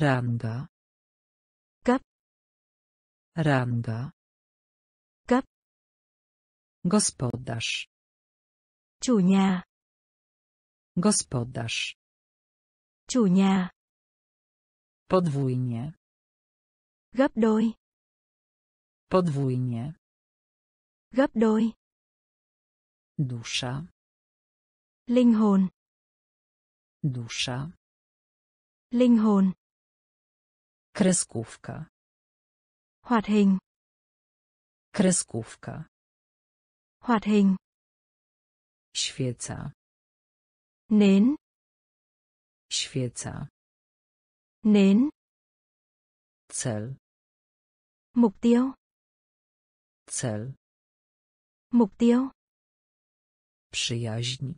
Ranga. Cấp. Ranga. Cấp. Gospodarz. Chủ nhà. Gospodarz. Chủ nhà. Podwójnie. Gấp đôi. Podwójnie. Gấp đôi. Dusza. Linh hồn. Dusza. Linh hồn. Kreskówka. Hoạt hình. Kreskówka. Hoạt hình. Świeca. Nến. Świeca. Nến. Cel. Mục tiêu. Cel. Mục tiêu. Przyjaźń.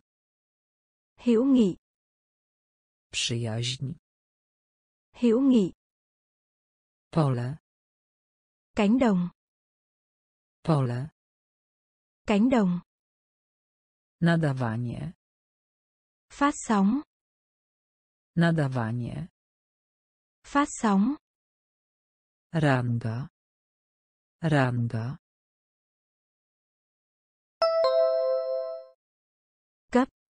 Hữu nghị. Przyjaźń. Hữu nghị. Pole. Cánh đồng. Pole. Cánh đồng. Nadawanie. Phát sóng. Nadawanie. Phát sóng. Ranga. Ranga.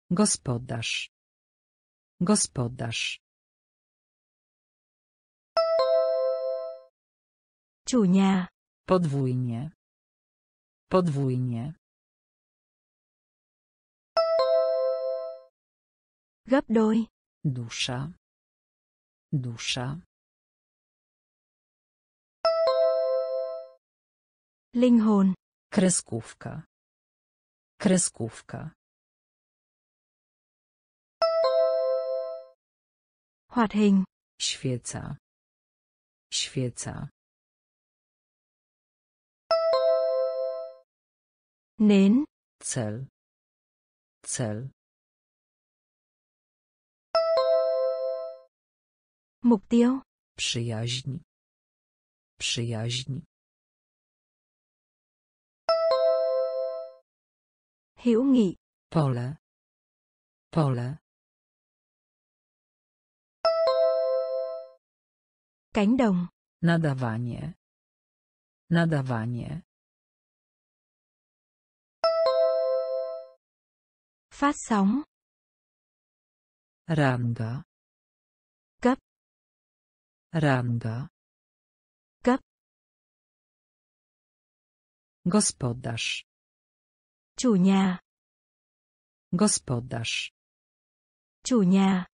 Gospodarz. Gospodarz. Nhà. Podwójnie. Podwójnie. Gấp đôi. Dusza. Dusza. Linh hồn. Kreskówka. Kreskówka. Hoạt hình. Świeca. Świeca. Nến. Cel. Cel. Mục tiêu. Przyjaźń. Przyjaźń. Hữu nghị. Pole. Pole. Cánh đồng. Nadawanie. Nadawanie. Phát sóng. Ranga. Cấp. Ranga. Cấp. Gospodarz. Chủ nhà. Gospodarz. Chủ nhà.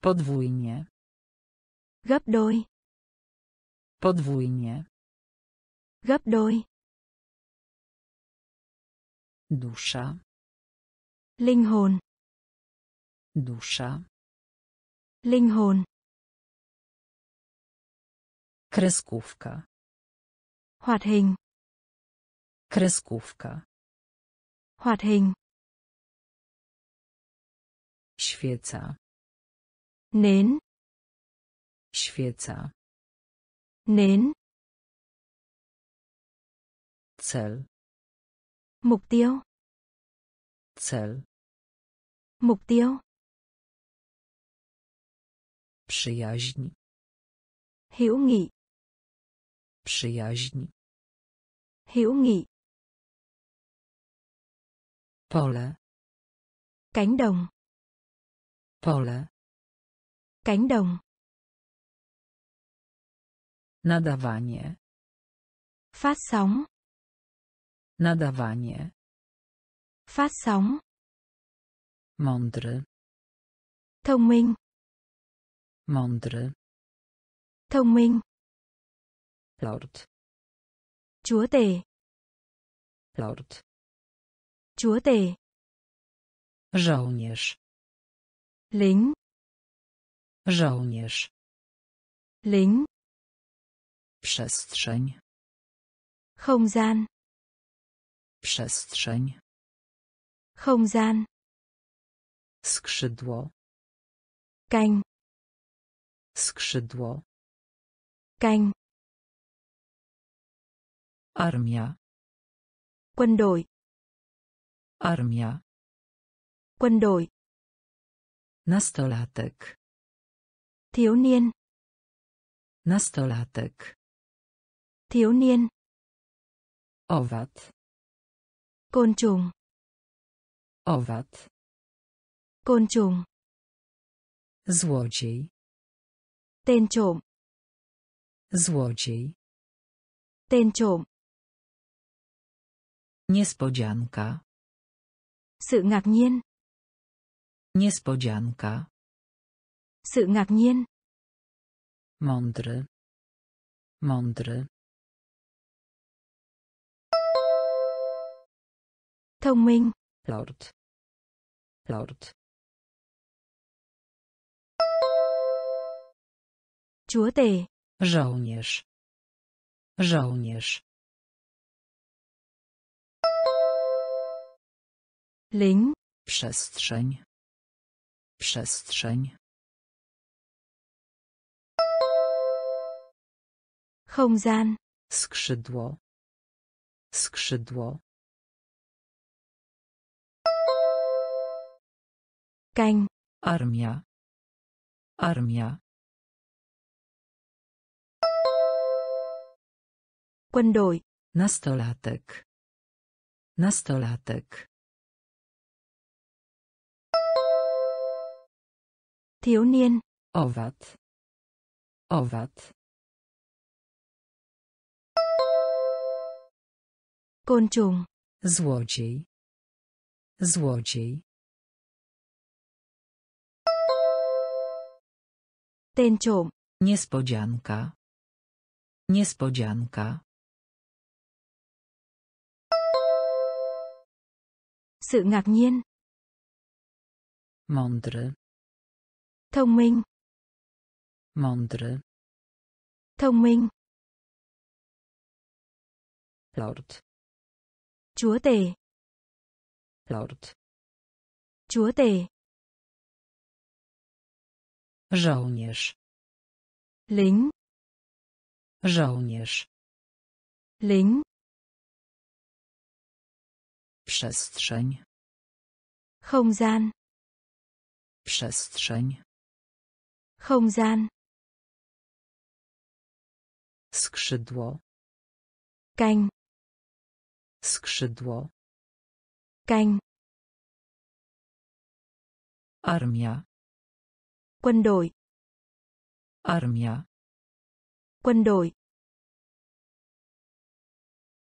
Podwójnie. Gấp đôi. Podwójnie. Gấp đôi. Dusza. Linh hồn. Dusza. Linh hồn. Kreskówka. Hoạt hình. Kreskówka. Hoạt hình. Świeca. Nến. Świeca. Nến. Cel. Mục tiêu. Cel. Mục tiêu. Przyjaźń. Hữu nghị. Przyjaźń. Hữu nghị. Pole. Cánh đồng. Pole. Cánh đồng. Nadawanie. Phát sóng. Nadawanie. Phát sóng. Mądry. Thông minh. Mądry. Thông minh. Lord. Chúa tể. Lord. Chúa tể. Żołnierz. Lính. Żołnierz. Lính. Przestrzeń. Không gian. Przestrzeń. Không gian. Skrzydło. Canh. Skrzydło. Canh. Armia. Quân đội. Armia. Quân đội. Nastolatek. Thiếu niên. Nastolatek. Thiếu niên. Owad. Côn trùng. Owad. Côn trùng. Złodziej. Tên trộm. Złodziej. Tên trộm. Niespodzianka. Sự ngạc nhiên. Niespodzianka. Sự ngạc nhiên. Mądry. Mądry. Thông minh. Lord. Lord. Chúa tể. Żołnierz. Żołnierz. Lính. Przestrzeń. Przestrzeń. Không gian. Skrzydło. Skrzydło. Canh. Armia. Armia. Quân đội. Nastolatek. Nastolatek. Thiếu niên. Owad. Owad. Côn trùng. Złodziej. Złodziej. Trộm. Niespodzianka. Niespodzianka. Sự ngạc nhiên. Mądry. Thông minh. Mądry. Thông minh. Lord. Chúa tể. Lord. Chúa tể. Żołnierz. Lính. Żołnierz. Lính. Przestrzeń. Không gian. Przestrzeń. Không gian. Skrzydło. Canh. Skrzydło. Canh. Armia. Quân đội. Armia. Quân đội.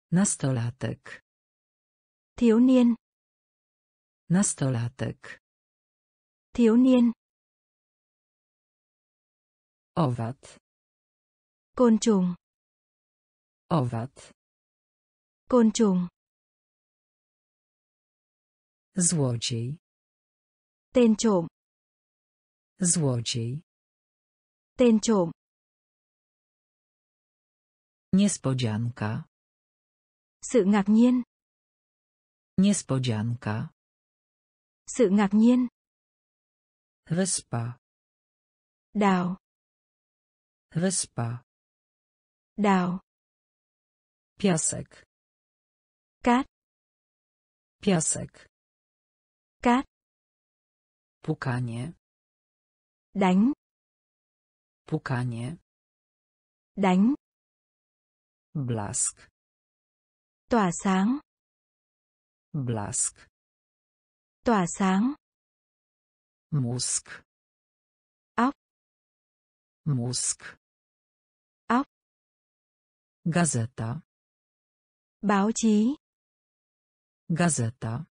Nastolatek. Thiếu niên. Nastolatek. Thiếu niên. Owad. Côn trùng. Owad. Côn trùng. Złodziej. Tên trộm. Złodziej. Tên trộm. Niespodzianka. Sự ngạc nhiên. Niespodzianka. Sự ngạc nhiên. Wyspa. Đào. Wyspa. Đào. Piasek. Cát. Piasek. Cát. Pukanie. Đánh. Pukanie. Đánh. Blask. Tỏa sáng. Blask. Tỏa sáng. Mózg. Óc. Mózg. Óc. Gazeta. Báo chí. Gazeta.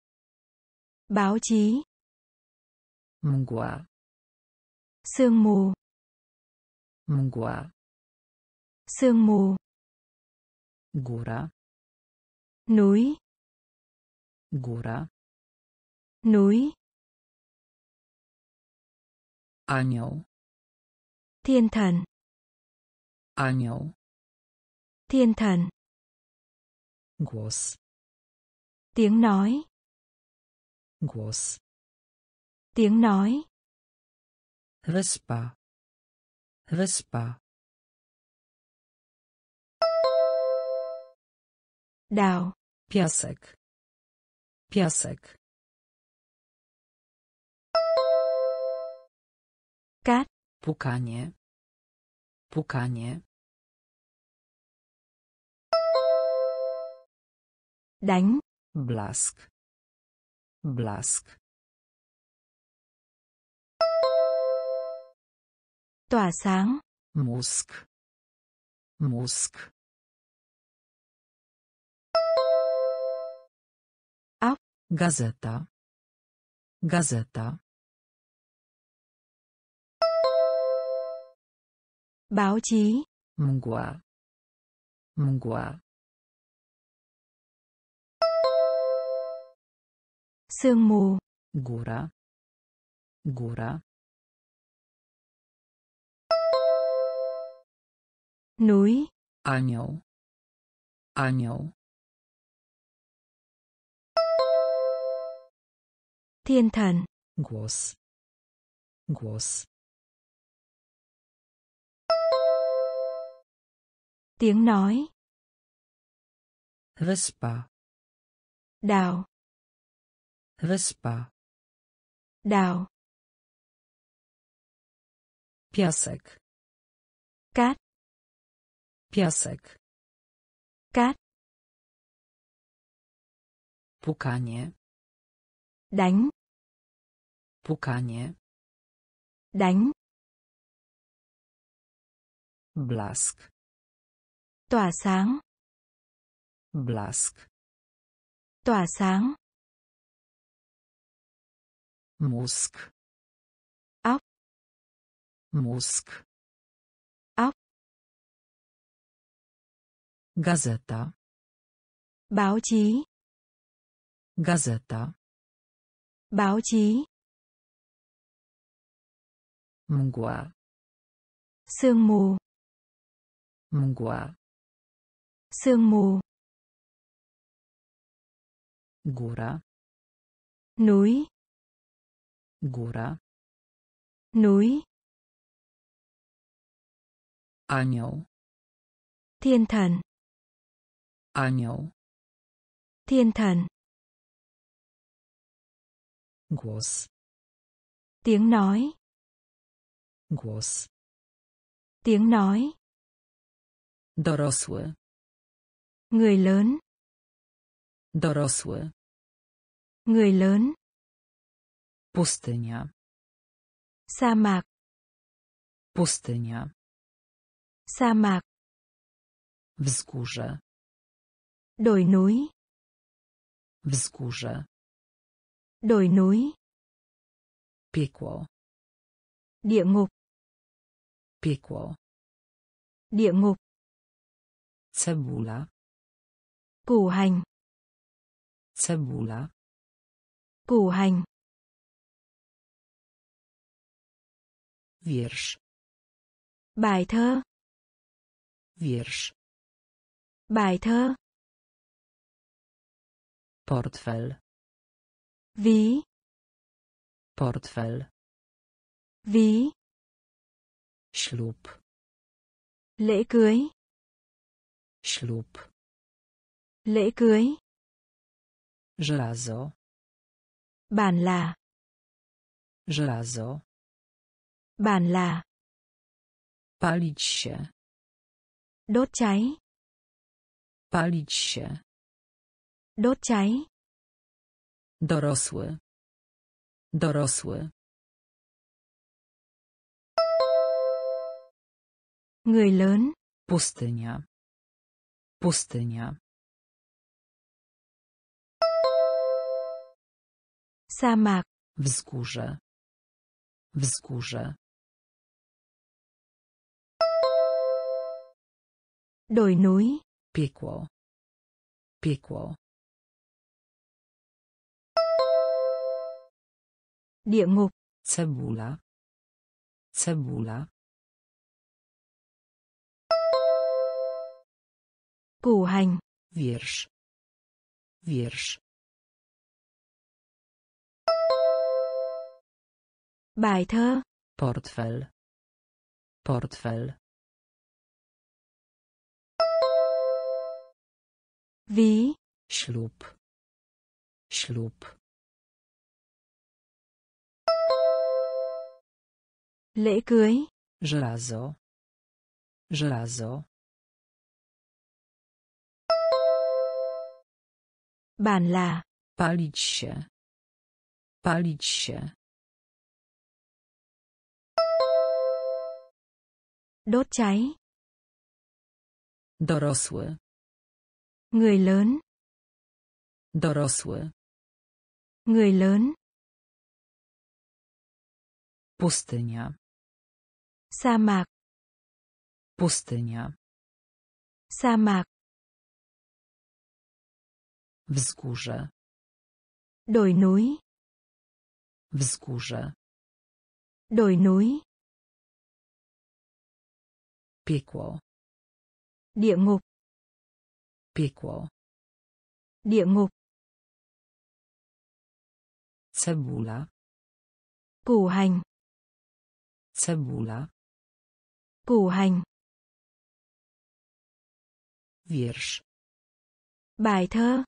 Báo chí. Mgła. Sương mù. Mgła. Sương mù. Góra. Núi. Góra. Núi. Anioł. Thiên thần. Anioł. Thiên thần. Głos. Tiếng nói. Głos. Tiếng nói. Wyspa. Wyspa. Đào. Piasek. Piasek. Cát. Pukanie. Pukanie. đánh Blask. Blask. Tỏa sáng Mózg. Mózg. Óc. Gazeta. Gazeta. báo chí Mgła. Mgła. sương mù Góra. Góra. Núi Anioł. Anioł. thiên thần Głos. Głos. tiếng nói Wyspa. đào Wyspa. đào Piasek. cát Piasek. cát Pukanie. đánh Pukanie. đánh Blask. tỏa sáng Blask. tỏa sáng Mózg. Óc. Mózg. Gazeta. báo chí Gazeta. báo chí Mgła. sương mù Mgła. sương mù Góra. núi Góra. núi Anioł. thiên thần Anioł. thiên thần Głos. tiếng nói Głos. tiếng nói Dorosły. người lớn Dorosły. người lớn Pustynia. sa mạc Pustynia. sa mạc Wzgórze. Đồi núi Wzgórze. đồi núi Piekło. địa ngục Piekło. địa ngục Cebula. củ hành Cebula. củ hành Wiersz. bài thơ Wiersz. bài thơ Portfel. ví Portfel. ví Ślub. lễ cưới Ślub. lễ cưới Żelazo. bản là Żelazo. bản là Palić się. đốt cháy Palić się. Đốt cháy Dorosły. Dorosły. người lớn Pustynia. Pustynia. sa mạc Wzgórze. Wzgórze. đồi núi Piekło. Piekło. Địa ngục Cebula. Cebula. củ hành Wiersz. Wiersz. bài thơ Portfel. Portfel. ví Ślub. Ślub. Lễ cưới Żelazo. Żelazo. Bàn là. Palić się. Palić się. Đốt cháy. Dorosły. Người lớn. Dorosły. Người lớn. Pustynia. Sa mạc. Pustynia. Sa mạc. Wzgórze. Đồi núi. Wzgórze. Đồi núi. Piekło. Địa ngục. Piekło. Địa ngục. Cebula. Củ hành. Cebula. Củ hành. Wiersz. Bài thơ.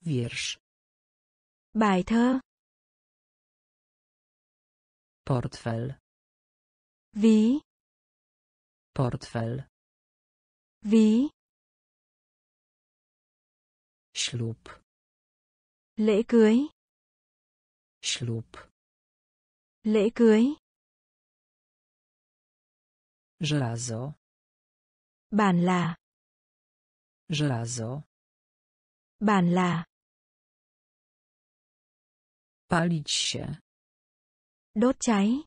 Wiersz. Bài thơ. Portfel. Ví. Portfel. Ví. Ślub. Lễ cưới. Ślub. Lễ cưới. Żelazo. Bàn là. Żelazo. Bàn là. Palić się. Đốt cháy.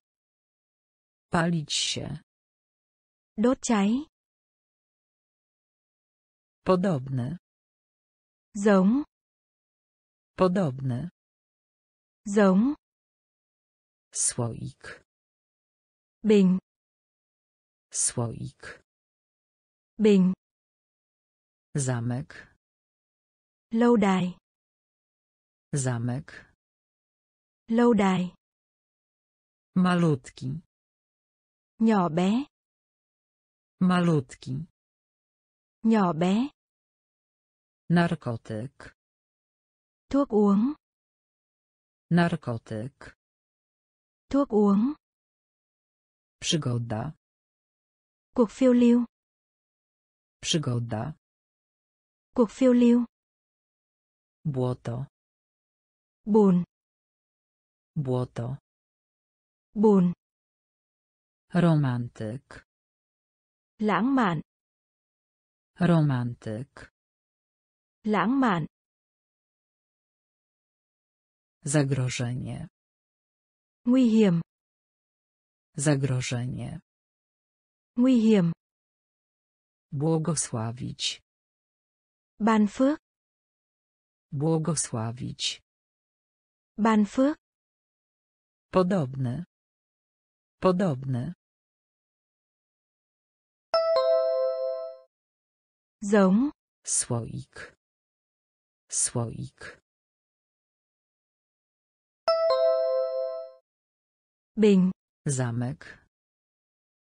Palić się. Đốt cháy. Podobne. Giống. Podobne. Giống. Słoik. Bình. Słoik. Bình. Zamek. Lâu đài. Zamek. Lâu đài. Malutki. Nhỏ bé. Malutki. Nhỏ bé. Narkotyk. Thuốc uống. Narkotyk. Thuốc uống. Przygoda. Cuộc phiêu lưu. Przygoda. Cuộc phiêu lưu. Błoto. Bùn. Błoto. Bùn. Romantyk. Lãng mạn. Romantyk. Lãng mạn. Zagrożenie. Nguy hiểm. Zagrożenie. Nguy hiểm. Błogosławić. Ban phước. Błogosławić. Ban phước. Podobne. Podobne. Giống. Słoik. Słoik. Bình. Zamek.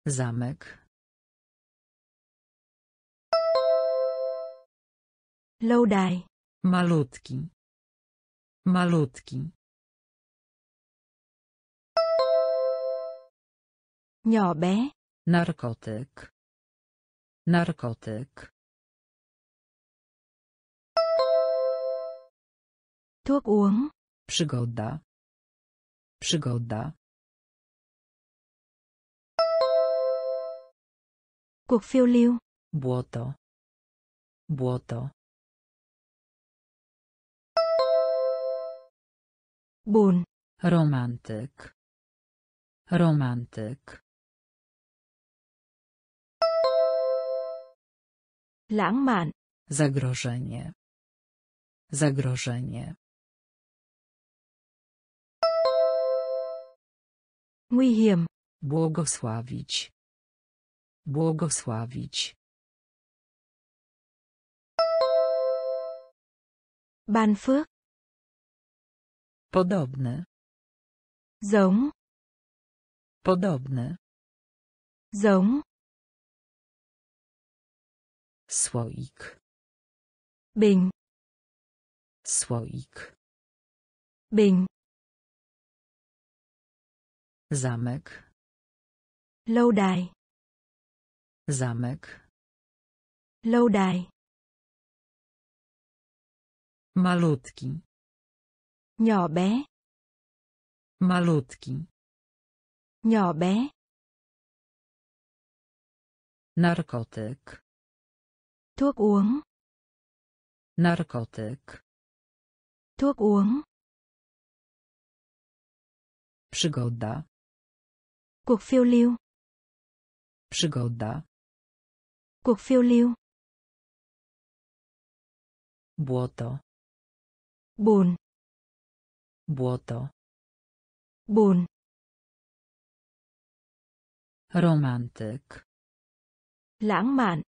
Zamek. Lâu đài. Malutki. Malutki. Nhỏ bé. Narkotyk. Narkotyk. Thuốc uống. Przygoda. Przygoda. Cuộc phiêu lưu. Błoto. Błoto. Bùn. Romantyk. Romantyk. Lãng mạn. Zagrożenie. Zagrożenie. Nguy hiểm. Błogosławić. Błogosławić. Ban phước. Podobne. Giống. Podobne. Giống. Słoik. Bình. Słoik. Bình. Zamek. lâu đài Zamek. lâu đài Malutki. nhỏ bé Malutki. nhỏ bé Narkotyk. thuốc uống Narkotyk. thuốc uống Przygoda. cuộc phiêu lưu Przygoda. Cuộc phiêu lưu Błoto. bùn Błoto. bùn Romantyk. lãng mạn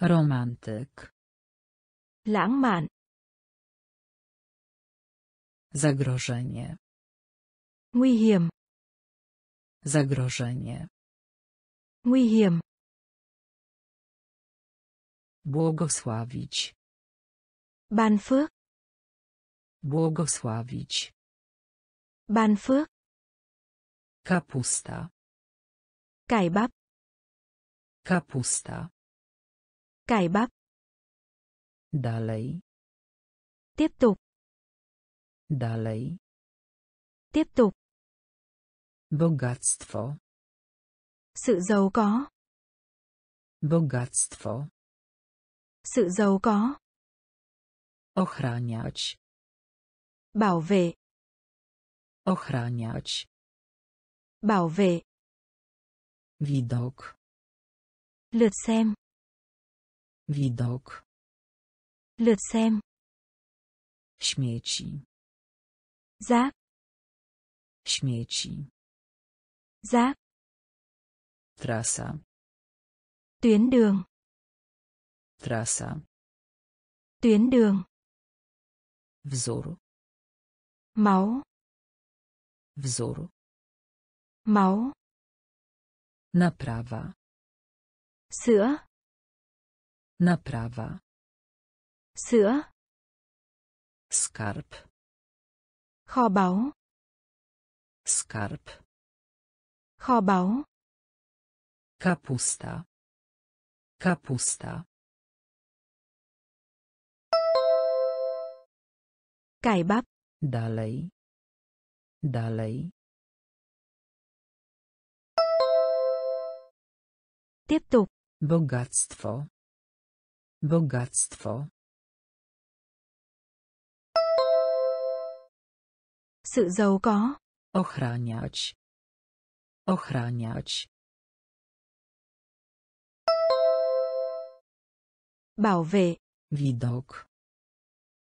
Romantyk. lãng mạn Zagrożenie. nguy hiểm Zagrożenie. nguy hiểm Błogosławić. ban phước Błogosławić. ban phước Kapusta. cải bắp Kapusta. cải bắp Dalej. tiếp tục Dalej. tiếp tục Bogactwo. sự giàu có Bogactwo. Sự giàu có Ochraniać. bảo vệ Ochraniać. bảo vệ Widok. lượt xem Widok. lượt xem Śmieci. rác Śmieci. rác Trasa. tuyến đường Trasa. tuyến đường Wzór. máu Wzór. máu Naprawa. sữa Naprawa. sữa Skarb. kho báu Skarb. kho báu Kapusta. Kapusta. Cải bắp Dalej. Dalej. tiếp tục Bogactwo. Bogactwo. sự giàu có Ochraniać. Ochraniać. bảo vệ Widok.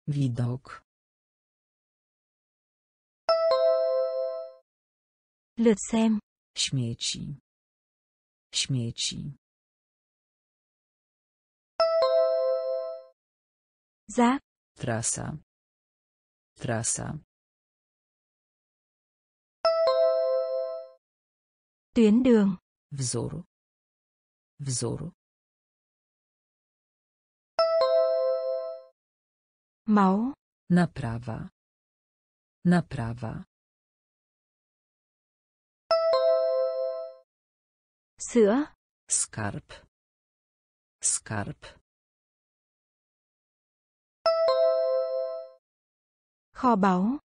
Widok. Lượt xem Śmieci. Śmieci. rác Trasa. Trasa. tuyến đường Wzór. Wzór. máu Naprawa. Naprawa. Sữa Skarb. Skarb. kho báu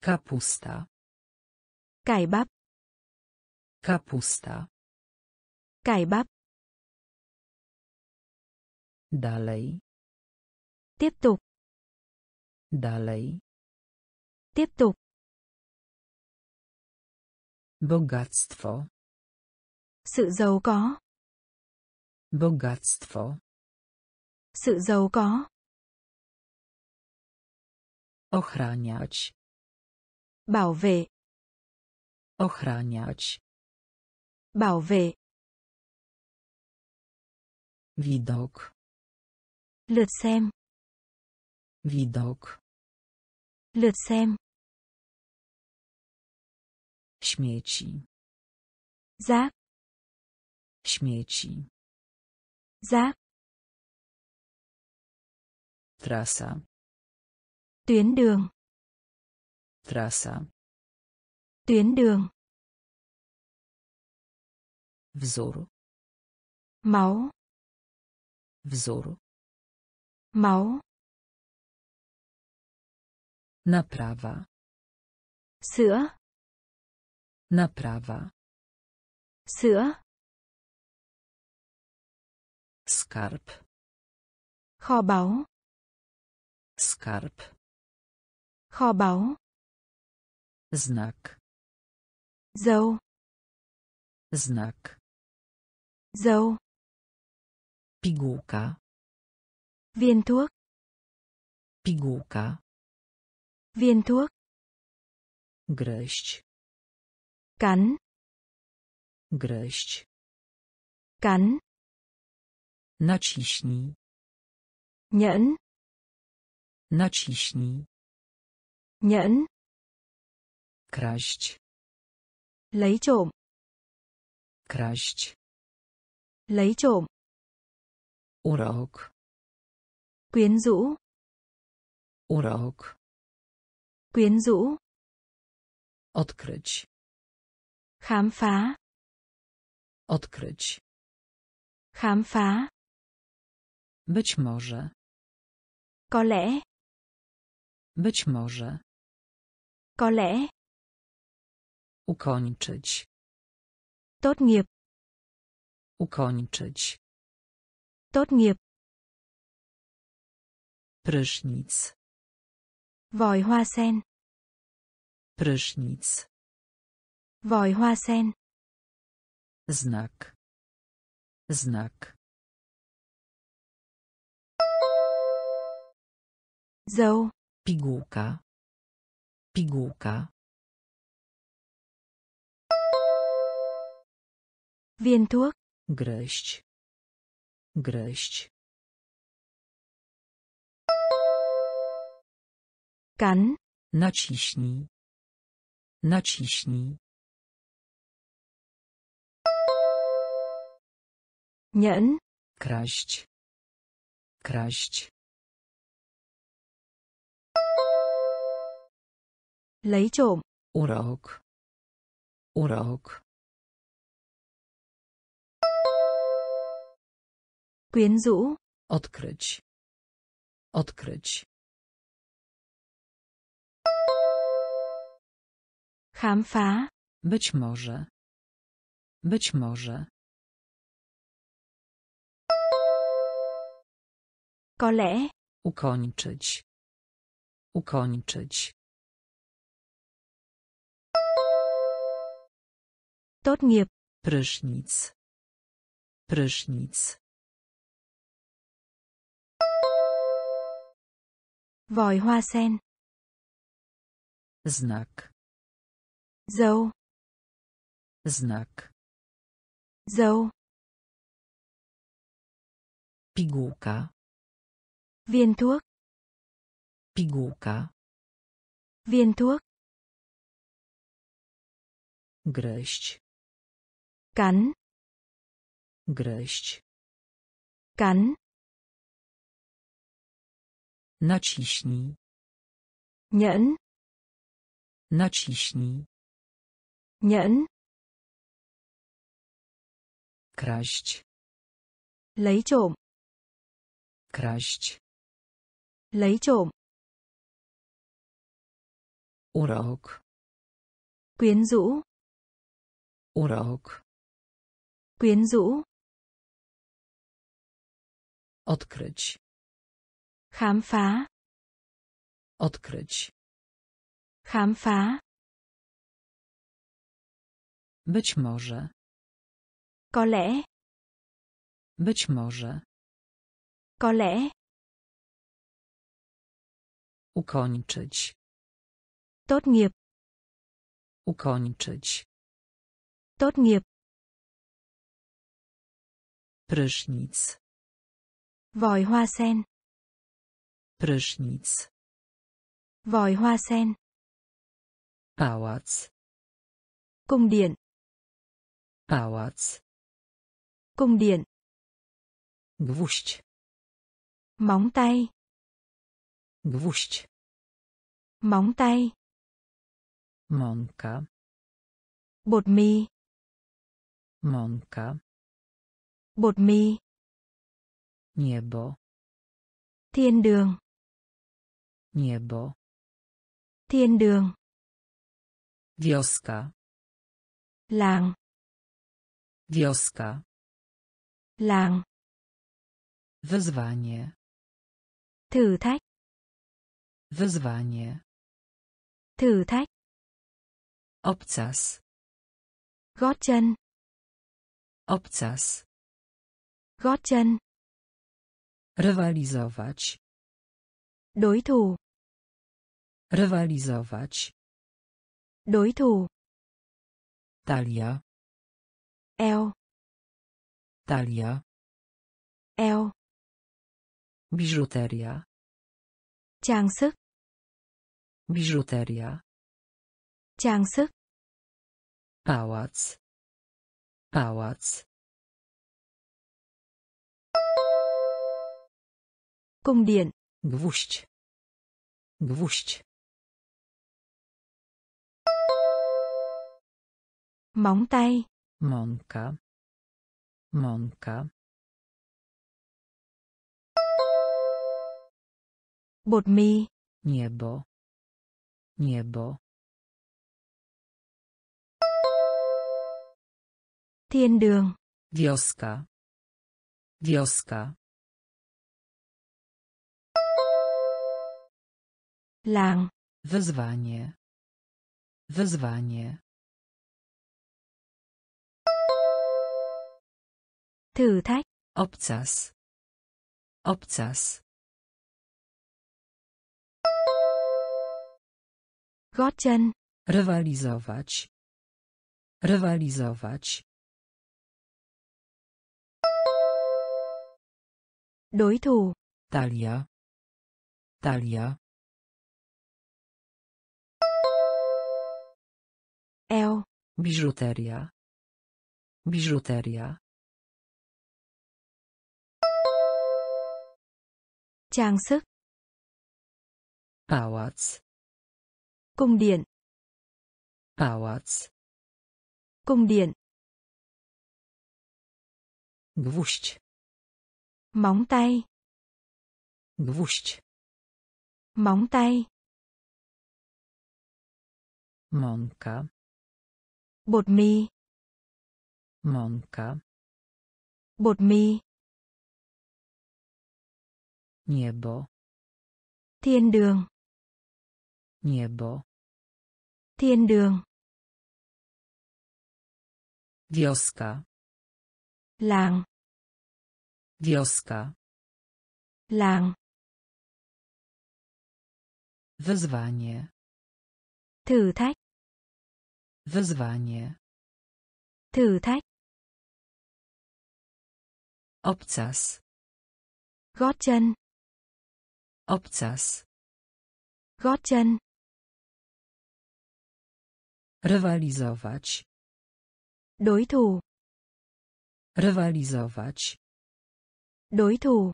Kapusta. cải bắp Kapusta. cải bắp Dalej. tiếp tục Dalej. tiếp tục Bogactwo. Sự giàu có Bogactwo. sự giàu có Ochraniać. bảo vệ Ochraniać. bảo vệ Widok. lượt xem Widok. lượt xem Śmieci. rác Śmieci. rác Trasa. tuyến đường Trasa. tuyến đường Wzór. máu Wzór. máu Naprawa. sữa Naprawa. sữa Skarb. kho báu Skarb. kho báu Znak. dâu Znak. dâu Pigułka. viên thuốc Pigułka. viên thuốc Gryźć. cắn Gryźć. cắn Naciśnij. nhẫn Naciśnij. nhẫn Kraść. lấy trộm Kraść. lấy trộm Urok. quyến rũ Urok. quyến rũ Odkryć. khám phá Odkryć. khám phá Być może. có lẽ Być może. có lẽ Ukończyć. tốt nghiệp Ukończyć. tốt nghiệp Prysznic. vòi hoa sen Prysznic. vòi hoa sen Znak. Znak. Dâu Pigułka. Pigułka. viên thuốc Gryźć. Gryźć. cắn Naciśnij. Naciśnij. nhẫn Kraść. Kraść. Lấy trộm Urok. Urok. quyến rũ Odkryć. Odkryć. khám phá Być może. Być może. có lẽ Ukończyć. Ukończyć. Tốt nghiệp Prysznic. Prysznic. vòi hoa sen Znak. dâu Znak. dâu Pigułka. viên thuốc Pigułka. viên thuốc Gryźć. Cắn Gryźć. cắn Naciśnij. nhẫn Naciśnij. nhẫn Kraść. lấy trộm Kraść. lấy trộm Urok. quyến rũ Urok. Quyến rũ Odkryć. khám phá Odkryć. khám phá Być może. có lẽ Być może. có lẽ Ukończyć. tốt nghiệp Ukończyć. tốt nghiệp Prysznic. vòi hoa sen Prysznic. vòi hoa sen Pałac. cung điện Pałac. cung điện Gwóźdź. móng tay Gwóźdź. móng tay Mąka. bột mì Mąka. Bột mì, Niebo. thiên đường, Niebo. thiên đường, Wioska. làng, Wioska. làng, Wyzwanie. thử thách, Wyzwanie. thử thách, Obcas. gót chân, Obcas. Gót chân, Rywalizować. đối thủ, Rywalizować. đối thủ, Talia. eo, Talia. eo, Biżuteria. trang sức, Biżuteria. trang sức, Pałac. Pałac. Cung điện, Gwóźdź. Gwóźdź. móng tay, Mąka. Mąka. bột mì, Niebo. Niebo. thiên đường, Wioska. Wioska. Làng, Wyzwanie. Wyzwanie. thử thách, Obcas. Obcas. gót chân, Rywalizować. Rywalizować. đối thủ, Talia. Talia. Biżuteria. Biżuteria. trang sức, Pałac. cung điện, Pałac. cung điện, Gwóźdź. móng tay, Gwóźdź. móng tay, Mąka. Bột mì, Mąka. bột mì, Niebo. thiên đường, Niebo. thiên đường, Wioska. làng, Wioska. làng, Wyzwanie. thử thách, Wyzwanie. thử thách, Obcas. gót chân, Obcas. gót chân, Rywalizować. đối thủ, Rywalizować. đối thủ,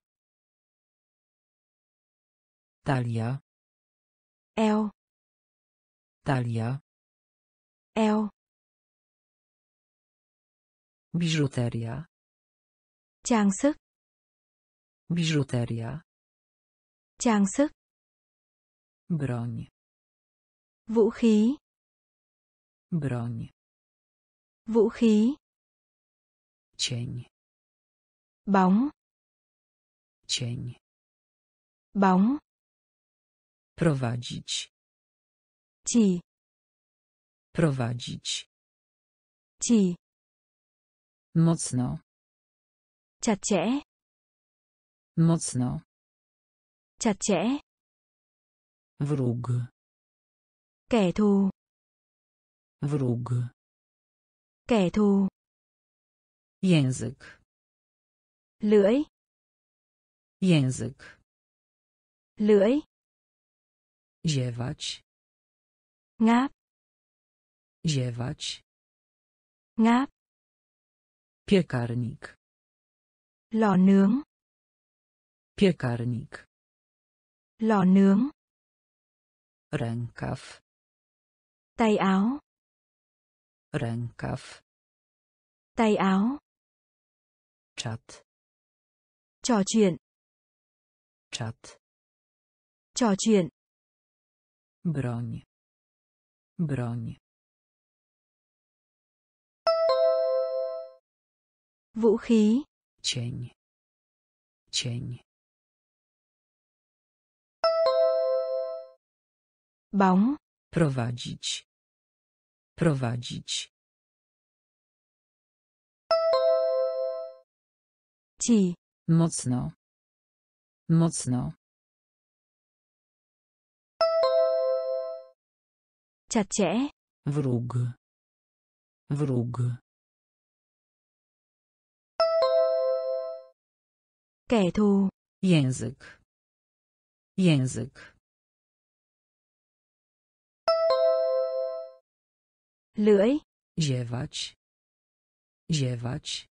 Talia. eo, Talia. Eo, Biżuteria. trang sức, Biżuteria. trang sức, Broń. vũ khí, Broń. vũ khí, Cień. bóng, Cień. bóng, Prowadzić. chỉ, Prowadzić. chỉ, Mocno. chặt chẽ, Mocno. chặt chẽ, Wróg. kẻ thù, Wróg. kẻ thù, Język. lưỡi, Język. lưỡi, Ziewać. ngáp, Ziewać. ngáp, Piekarnik. lò nướng, Piekarnik. lò nướng, Rękaw. tay áo, Rękaw. Tay áo. Czat. Trò chuyện. Czat. Trò chuyện. Broń. Broń. Vũ khí. Cień. Cień. Bóng. Prowadzić. Prowadzić. Chỉ. Mocno. Mocno. Chặt chẽ. Wróg. Wróg. Kẻ thù. Język. Język. Lưỡi. Ziewać. Ziewać.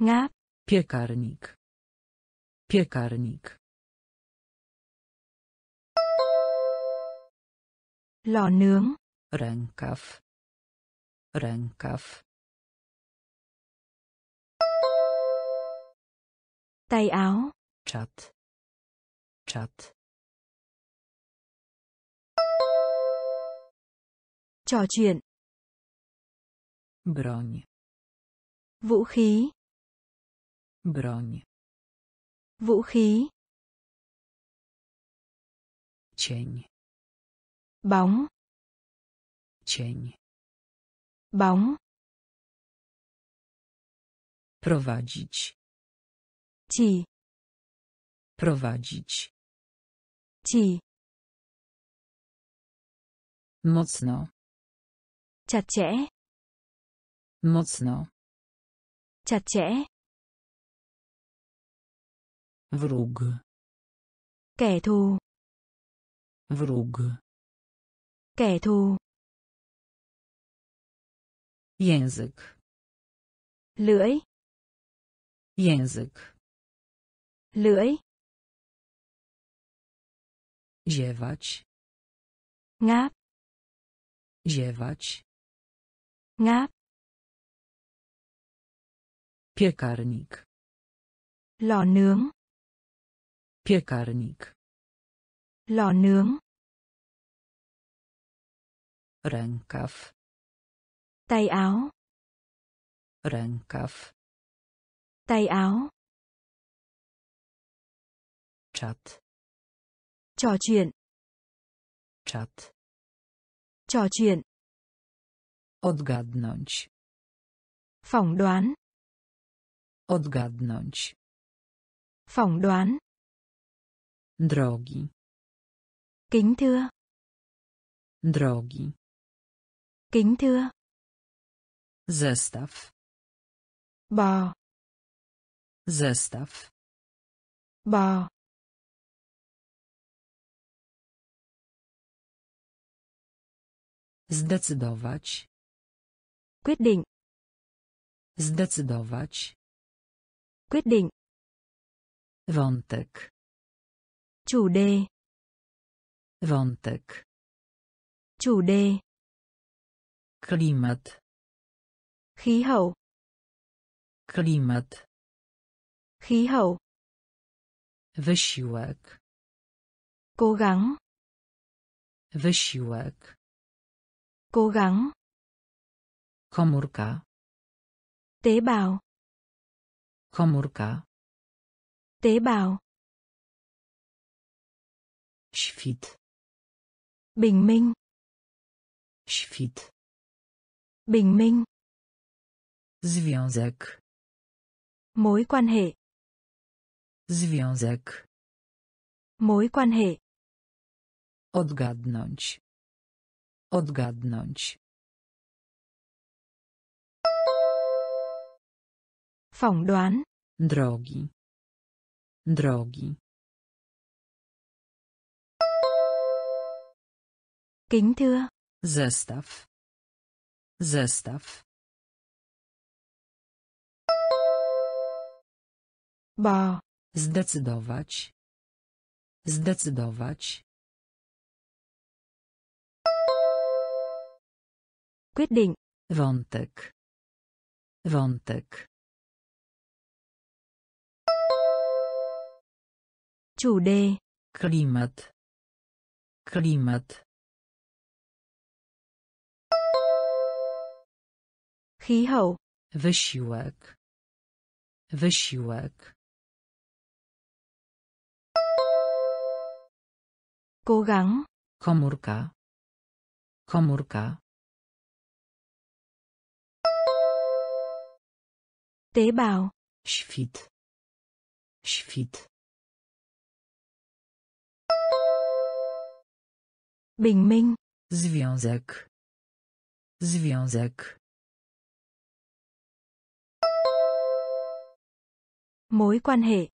Ngáp. Piekarnik. Piekarnik. Lò nướng. Rękaw. Rękaw. Tay áo. Czat. Czat. Trò chuyện. Broń. Vũ khí. Broń. Vũ khí. Cień. Bóng. Cień. Bóng. Prowadzić. Chỉ. Prowadzić. Chỉ. Mocno. Chặt chẽ. Mocno. Chặt chẽ. Wróg. Kẻ thù. Wróg. Kẻ thù. Język. Lưỡi. Język. Lưỡi. Ziewać. Ngáp. Ziewać. Ngáp. Piekarnik. Lò nướng. Piekarnik. Lò nướng. Rękaw. Tay áo. Rękaw. Tay áo. Czat. Trò chuyện. Czat. Trò chuyện. Odgadnąć. Phỏng đoán. Odgadnąć. Phỏng đoán. Drogi. Kính thưa. Drogi. Kính thưa. Zestaw. Bò. Zestaw. Bò. Zdecydować. Quyết định. Zdecydować. Quyết định. Wątek. Chủ đề. Wątek. Chủ đề. Klimat. Khí hậu. Klimat. Khí hậu. Wysiłek. Cố gắng. Wysiłek. Cố gắng. Komórka. Tế bào. Komórka. Tế bào. Świt. Bình minh. Świt. Bình minh. Związek. Mối quan hệ. Związek. Mối quan hệ. Odgadnąć. Odgadnąć. Phỏng đoán. Drogi. Drogi. Kính thưa. Zestaw. Zestaw. Bò. Zdecydować. Zdecydować. Quyết định. Wątek. Wątek. Chủ đề. Klimat. Klimat. Khí hậu. Wysiłek. Wysiłek. Cố gắng. Komórka. Komórka. Tế bào. Świt. Świt. Bình minh. Związek. Związek. Mối quan hệ.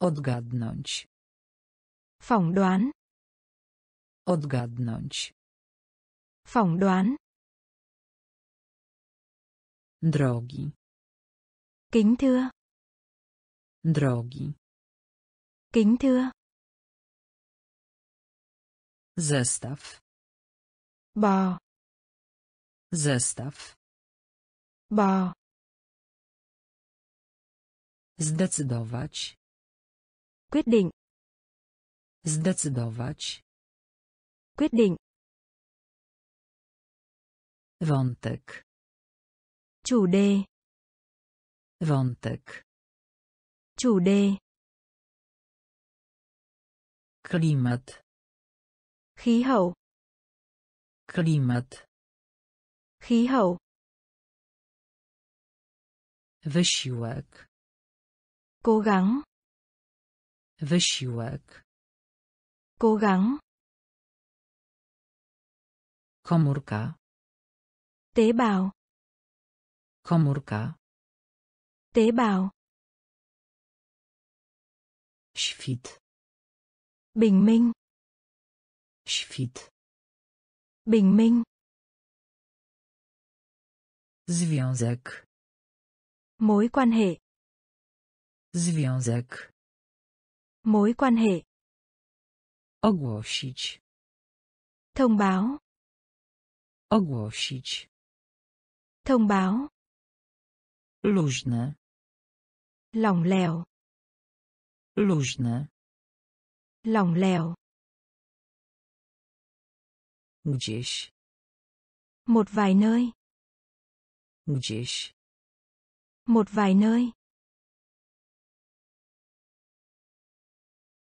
Odgadnąć. Phỏng đoán. Odgadnąć. Phỏng đoán. Drogi. Kính thưa. Drogi. Kính thưa. Zestaw. Bò. Zestaw. Bò. Zdecydować. Quyết định. Zdecydować. Quyết định. Wątek. Chủ đề. Wątek. Chủ đề. Klimat. Khí hậu. Klimat. Khí hậu. Wysiłek. Cố gắng. Wysiłek. Cố gắng. Komórka. Tế bào. Komórka. Tế bào. Świt. Bình minh. Świt. Bình minh. Związek. Mối quan hệ. Związek. Mối quan hệ. Ogłosić. Thông báo. Ogłosić. Thông báo. Luźne. Lỏng lẻo. Luźne. Lỏng lẻo. Gdzieś. Một vài nơi. Gdzieś. Một vài nơi.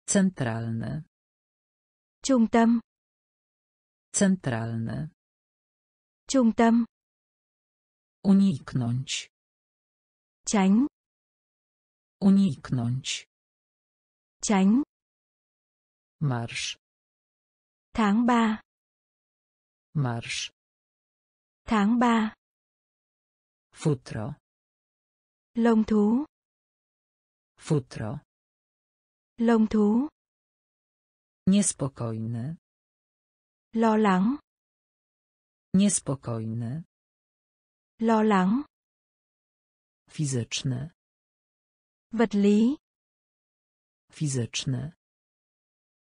Centralne. Trung tâm. Centralne. Trung tâm. Uniknąć. Tránh. Uniknąć. Tránh. Marsz. Tháng 3. Marsz. Tháng 3. Futro. Lông thú. Futro. Lông thú. Niespokojny. Lo lắng. Niespokojny. Lo lắng. Fizyczny. Vật lý. Fizyczny.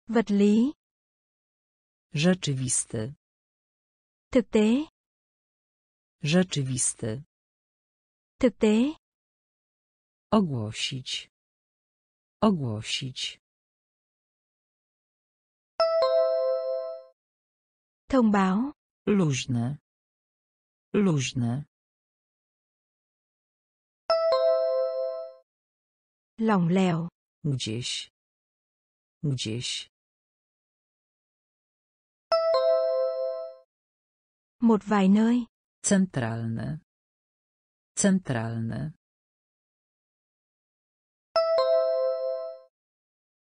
Vật lý. Rzeczywisty. Thực tế. Rzeczywisty. Thực tế. Ogłosić. Ogłosić. Thông báo. Luźne. Luźne. Lỏng lẻo. Gdzieś. Gdzieś. Một vài nơi. Centralne. Centralne.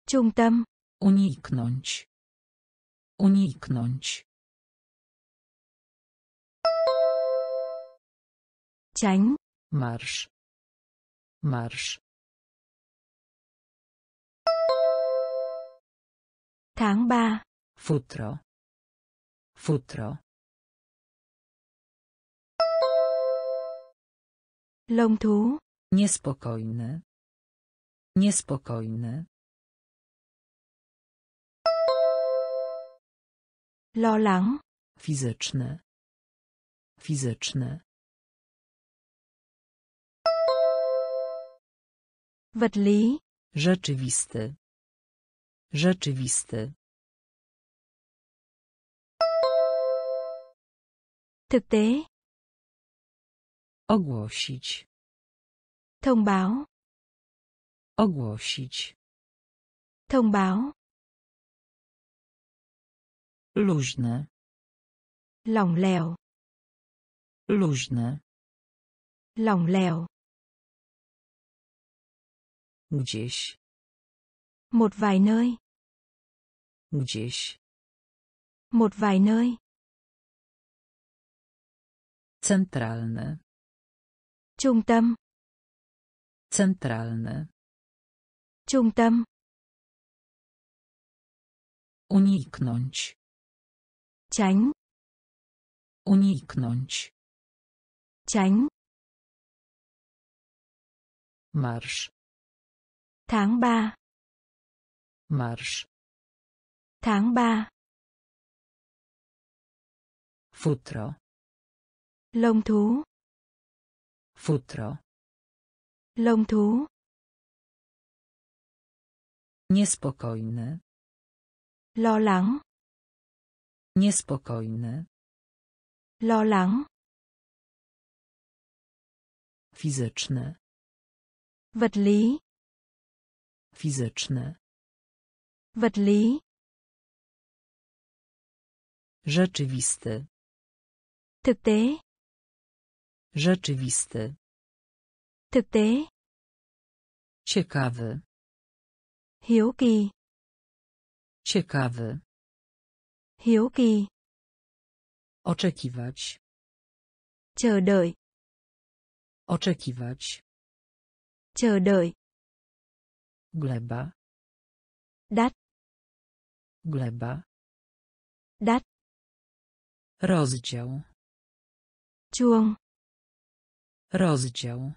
Trung tâm. Uniknąć. Uniknąć. Tránh. Marsz. Marsz. Tháng 3. Futro. Futro. Lông thú. Niespokojny. Niespokojny. Lo lắng. Fizyczny. Fizyczny. vật lý, Rzeczywisty. Rzeczywisty. thực tế, Ogłosić. thông báo, Ogłosić. thông báo, Luźny. lỏng lẻo, Luźny. lỏng lẻo, Gdzieś. Một vài nơi, Gdzieś. một vài nơi, Centralny. trung tâm, Centralny. trung tâm, Uniknąć. tránh, Uniknąć. tránh, Marsz. tháng 3, Marsz. tháng 3, Futro. lông thú, Futro. lông thú, Niespokojny. lo lắng, Niespokojny. lo lắng, Fizyczny. vật lý, Fizyczny. Vật lý, Rzeczywisty. thực tế, Rzeczywisty. thực tế, Ciekawy. hiếu kỳ, Ciekawy. hiếu kỳ, Oczekiwać. chờ đợi, Oczekiwać. chờ đợi, Gleba. đắt, Gleba. đắt, Rozdział. chuông, Rozdział.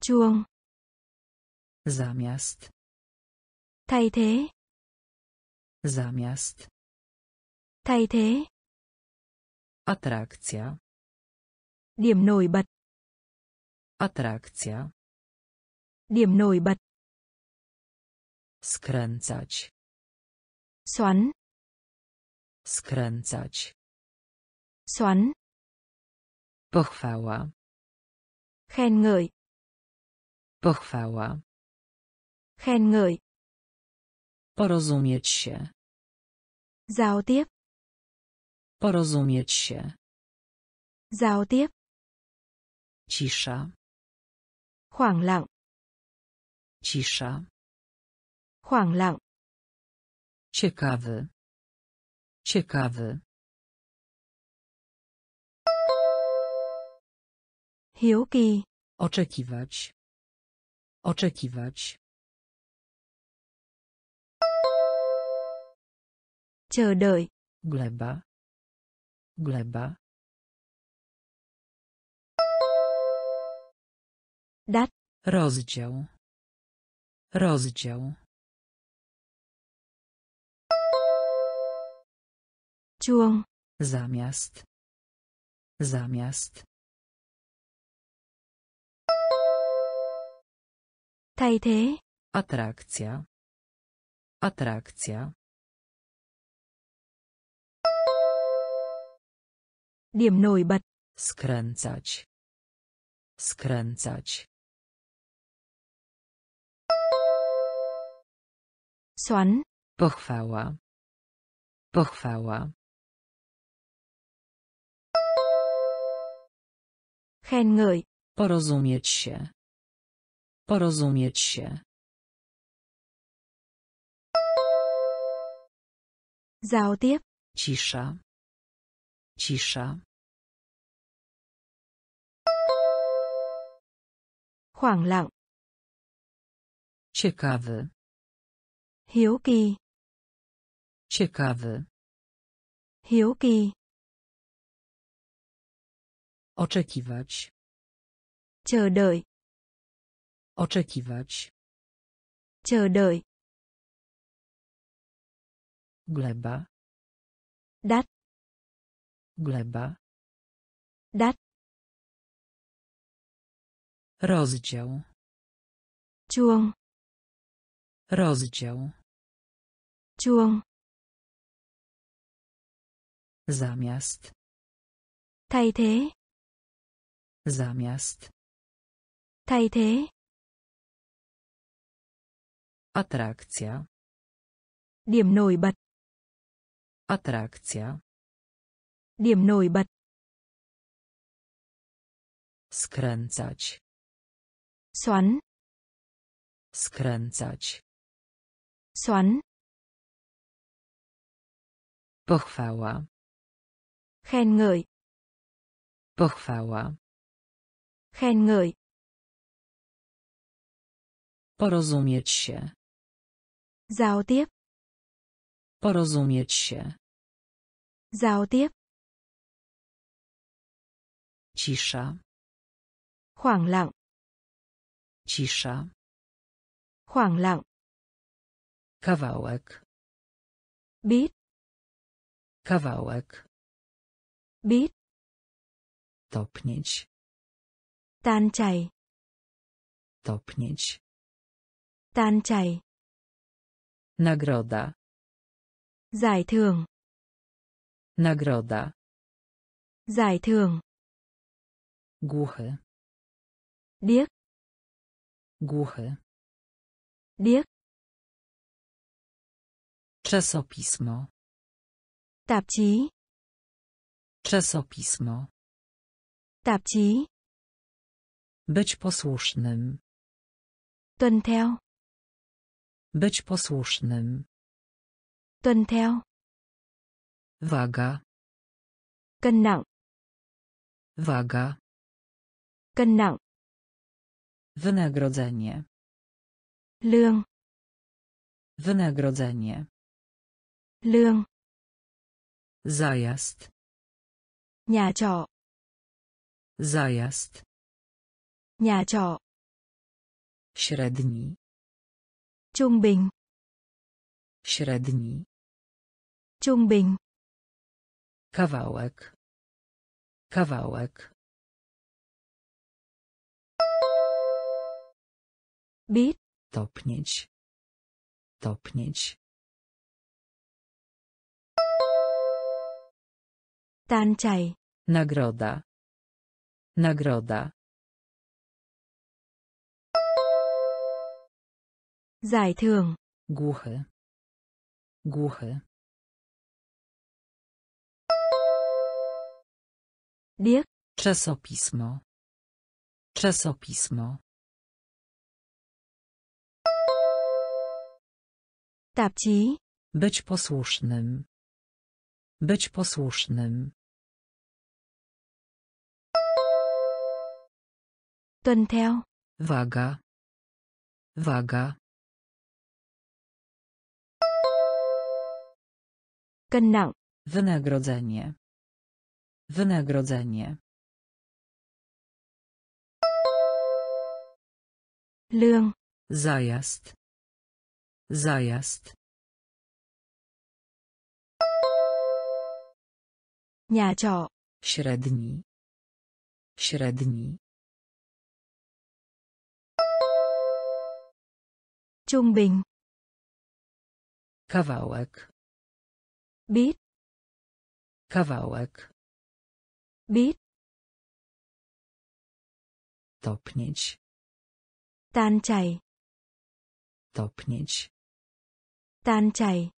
chuông, Zamiast. thay thế, Zamiast. thay thế, Atrakcja. điểm nổi bật, Atrakcja. điểm nổi bật, Skręcać. Xoắn, Skręcać. xoắn, Pochwała. khen ngợi, Pochwała. khen ngợi, Porozumieć się. giao tiếp, Porozumieć się. giao tiếp, Cisza. khoảng lặng, Cisza. khoảng lặng, Ciekawy. Ciekawy. hiếu kỳ, Oczekiwać. Oczekiwać. chờ đợi, Gleba. Gleba. đắt, Rozdział. Rozdział. Chuông, Zamiast. Zamiast. thay thế, Atrakcja. Atrakcja. điểm nổi bật, Skręcać. Skręcać. xoắn, Pochwała. Pochwała. Khen ngợi, Porozumieć się. Porozumieć się. giao tiếp, Cisza. Cisza. khoảng lặng, Ciekawy. hiếu kỳ, Ciekawy. hiếu kỳ, Oczekiwać. chờ đợi, Oczekiwać. chờ đợi, Gleba. đắt, Gleba. đắt Rozdział. chuông Rozdział. chuông Zamiast. thay thế Zamiast. thay thế Atrakcja. điểm nổi bật Atrakcja. điểm nổi bật Skręcać. xoắn Skręcać. xoắn Pochwała. khen ngợi Pochwała. Khen ngợi Porozumieć się. giao tiếp Porozumieć się. giao tiếp Cisza. khoảng lặng Cisza. khoảng lặng Kawałek. biết Kawałek. biết Topnieć. Tan chảy Topnieć. tan chảy Nagroda. giải thưởng Nagroda. giải thưởng Głuchy. điếc Głuchy. điếc Czasopismo. tạp chí Czasopismo. tạp chí Być posłusznym. tuân theo Być posłusznym. tuân theo Waga. cân nặng Waga. cân nặng Wynagrodzenie. lương Wynagrodzenie. lương Zajazd. nhà trọ Zajazd. Nhà trọ Średni. trung bình Średni. trung bình Kawałek. Kawałek. biết Topnieć. Topnieć. tan chảy Nagroda. Nagroda. Giải thưởng Głuchy. Głuchy. điếc Czasopismo. Czasopismo. tạp chí Być posłusznym. Być posłusznym. tuân theo Waga. Waga. Cân Wynagrodzenie. Wynagrodzenie. lương Zajazd. Zajazd. nhà trọ Średni. Średni. trung bình Kawałek. Biết Kawałek. biết Topnieć. tan chảy Topnieć. tan chảy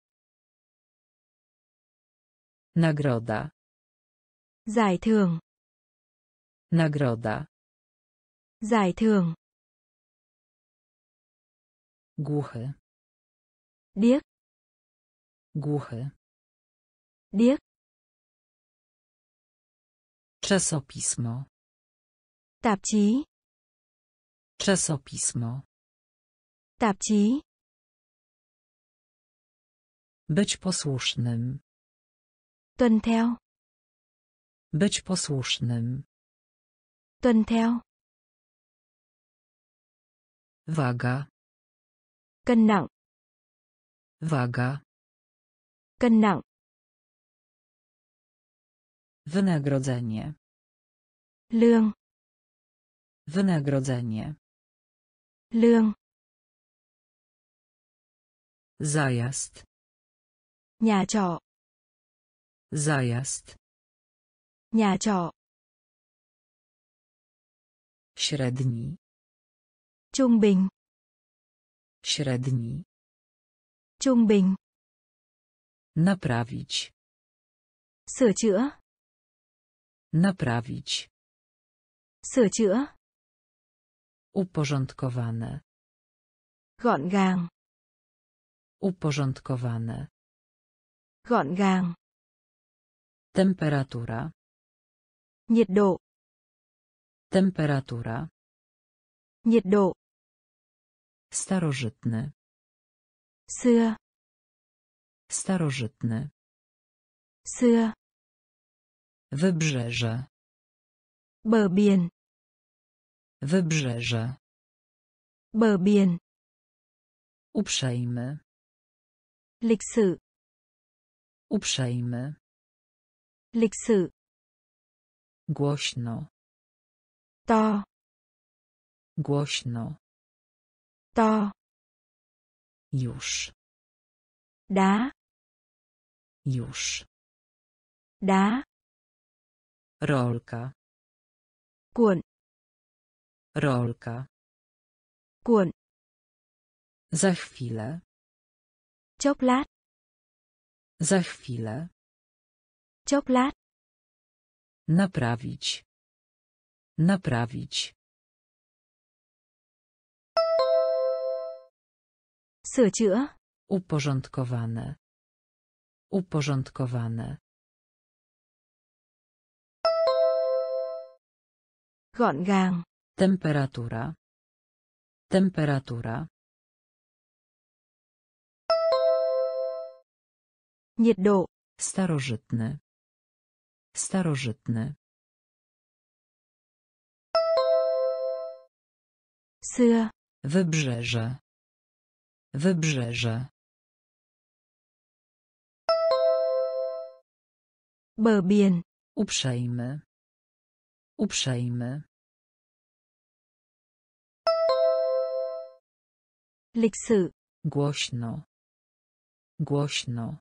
Nagroda. giải thưởng Nagroda. giải thưởng Głuchy. điếc Głuchy. Điếc Czasopismo. tạp chí Czasopismo. tạp chí Być posłusznym. tuân theo Być posłusznym. tuân theo Waga. cân nặng Waga. cân nặng Wynagrodzenie. lương Wynagrodzenie. lương Zajazd. nhà trọ Zajazd. nhà trọ Średni. trung bình Średni. trung bình Naprawić. sửa chữa Naprawić. sửa chữa Uporządkowane. gọn gàng Uporządkowane. gọn gàng Temperatura. nhiệt độ Temperatura. nhiệt độ Starożytny. xưa Starożytny. xưa Wybrzeże. bờ biển Wybrzeże. bờ biển Uprzejmy. lịch sử Uprzejmy. lịch sử Głośno. to Głośno. to Już. đá Już. đá Rolka. cuộn Rolka. cuộn Za chwilę. chốc lát Za chwilę. chốc lát Naprawić. Naprawić. sửa chữa Uporządkowane. Uporządkowane. Gọn gàng Temperatura. Temperatura. nhiệt độ Starożytny. Starożytny. xưa Wybrzeże. Wybrzeże. bờ biển Uprzejmy. Uprzejmy. Lịch sử Głośno. Głośno.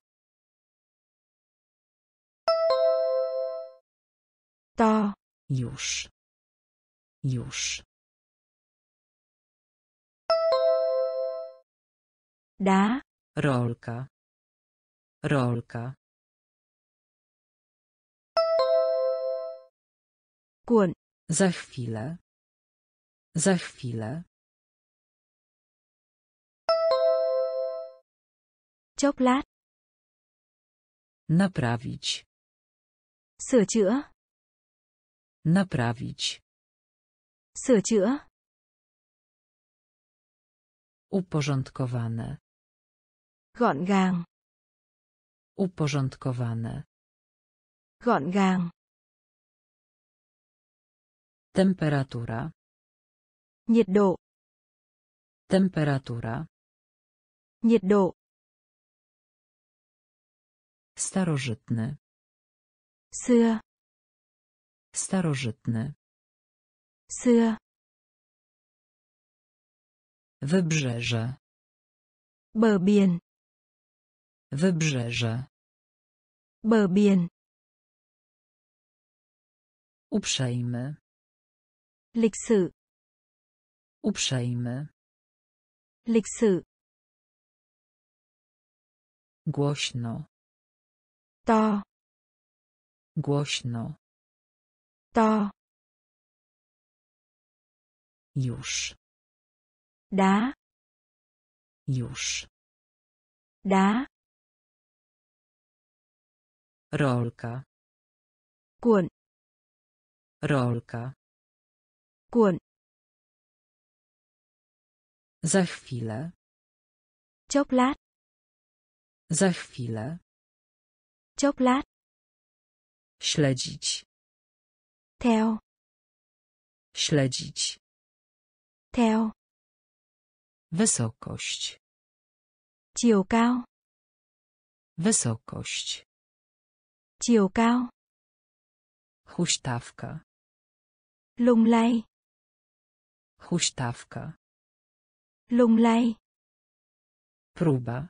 to Już. Już. đá Rolka. Rolka. cuộn Za chwilę. Za chwilę. Chốc lát Naprawić. sửa chữa Naprawić. sửa chữa Uporządkowane. gọn gàng Uporządkowane. gọn gàng Temperatura. nhiệt độ Temperatura. nhiệt độ Starożytny. xưa Starożytny. xưa Wybrzeże. bờ biển Wybrzeże. bờ biển Uprzejmy. lịch Uprzejmy. lịch sử Głośno. To Głośno. to Już. đá Już. đá Rolka. cuộn Rolka. cuộn Za chwilę. chốc lát Za chwilę. Chốc lát Śledzić. theo Śledzić. theo Wysokość. chiều cao Wysokość. chiều cao Huśtawka. lung lay Huśtawka. lung lay Próba.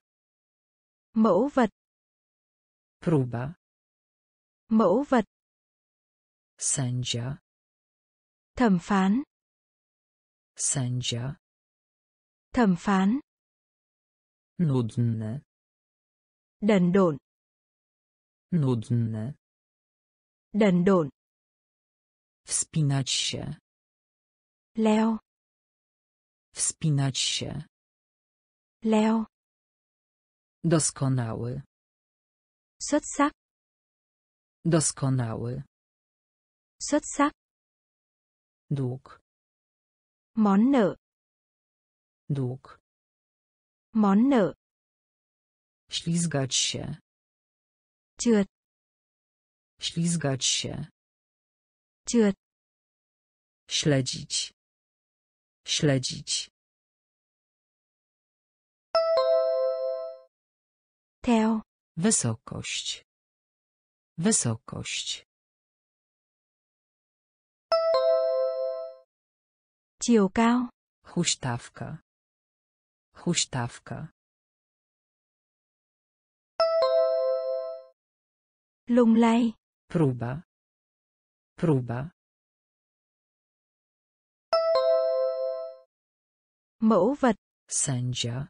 mẫu vật Próba. mẫu vật Sędzia. thẩm phán Sędzia. thẩm phán Nudne. đần độn Nudne. đần độn Wspinać się. leo Wspinać się. leo Doskonały. Xuất sắc Doskonały. xuất sắc Dług. món nợ Dług. món nợ Ślizgać się. trượt Ślizgać się. trượt Śledzić. Śledzić. theo Wysokość. Wysokość. chiều cao Huśtawka. Huśtawka. lung lay Próba. Próba. mẫu vật Sędzia.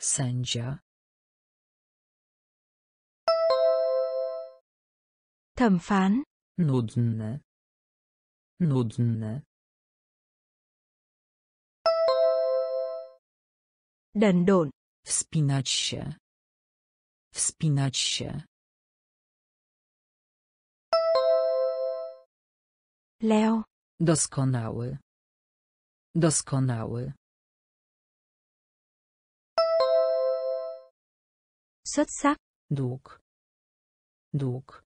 Sędzia. Thẩm phán Nudne. Nudne. đần độn Wspinać się. Wspinać się. leo Doskonały. Doskonały. xuất sắc Dług. Dług.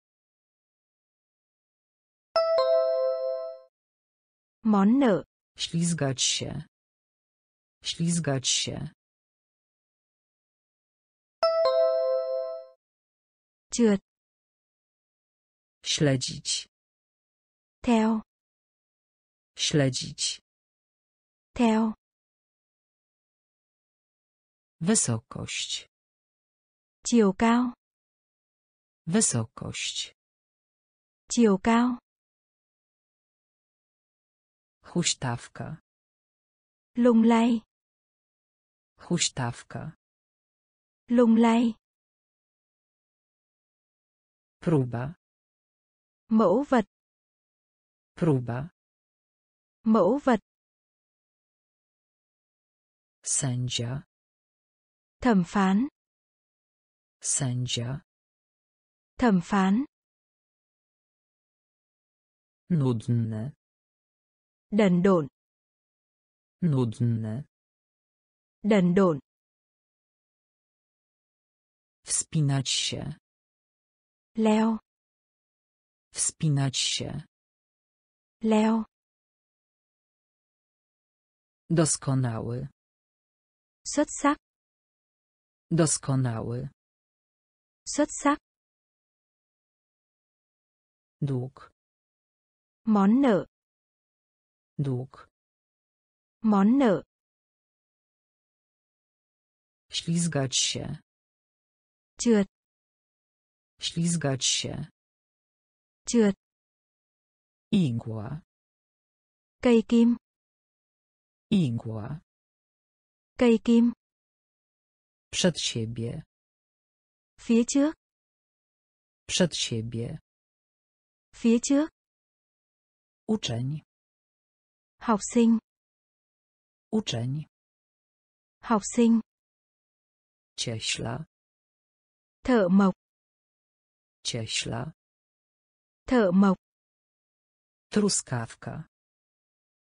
Món nợ Ślizgać się. Ślizgać się. trượt Śledzić. theo Śledzić. theo Wysokość. chiều cao Wysokość. chiều cao Huśtawka. lung lay Huśtawka. lung lay Próba. mẫu vật Próba. mẫu vật Sędzia. thẩm phán Sędzia. thẩm phán Nudne. Đần độn Nudne. đần độn Wspinać się. leo Wspinać się. leo Doskonały. xuất sắc Doskonały. xuất sắc Dług. món nợ Dług. món nợ Ślizgać się. trượt Ślizgać się. trượt Igła. cây kim Igła. cây kim Przed siebie. phía trước Przed siebie. phía trước Uczeń. Học sinh Uczeń. học sinh Cieśla. thợ mộc Cieśla. thợ mộc Truskawka.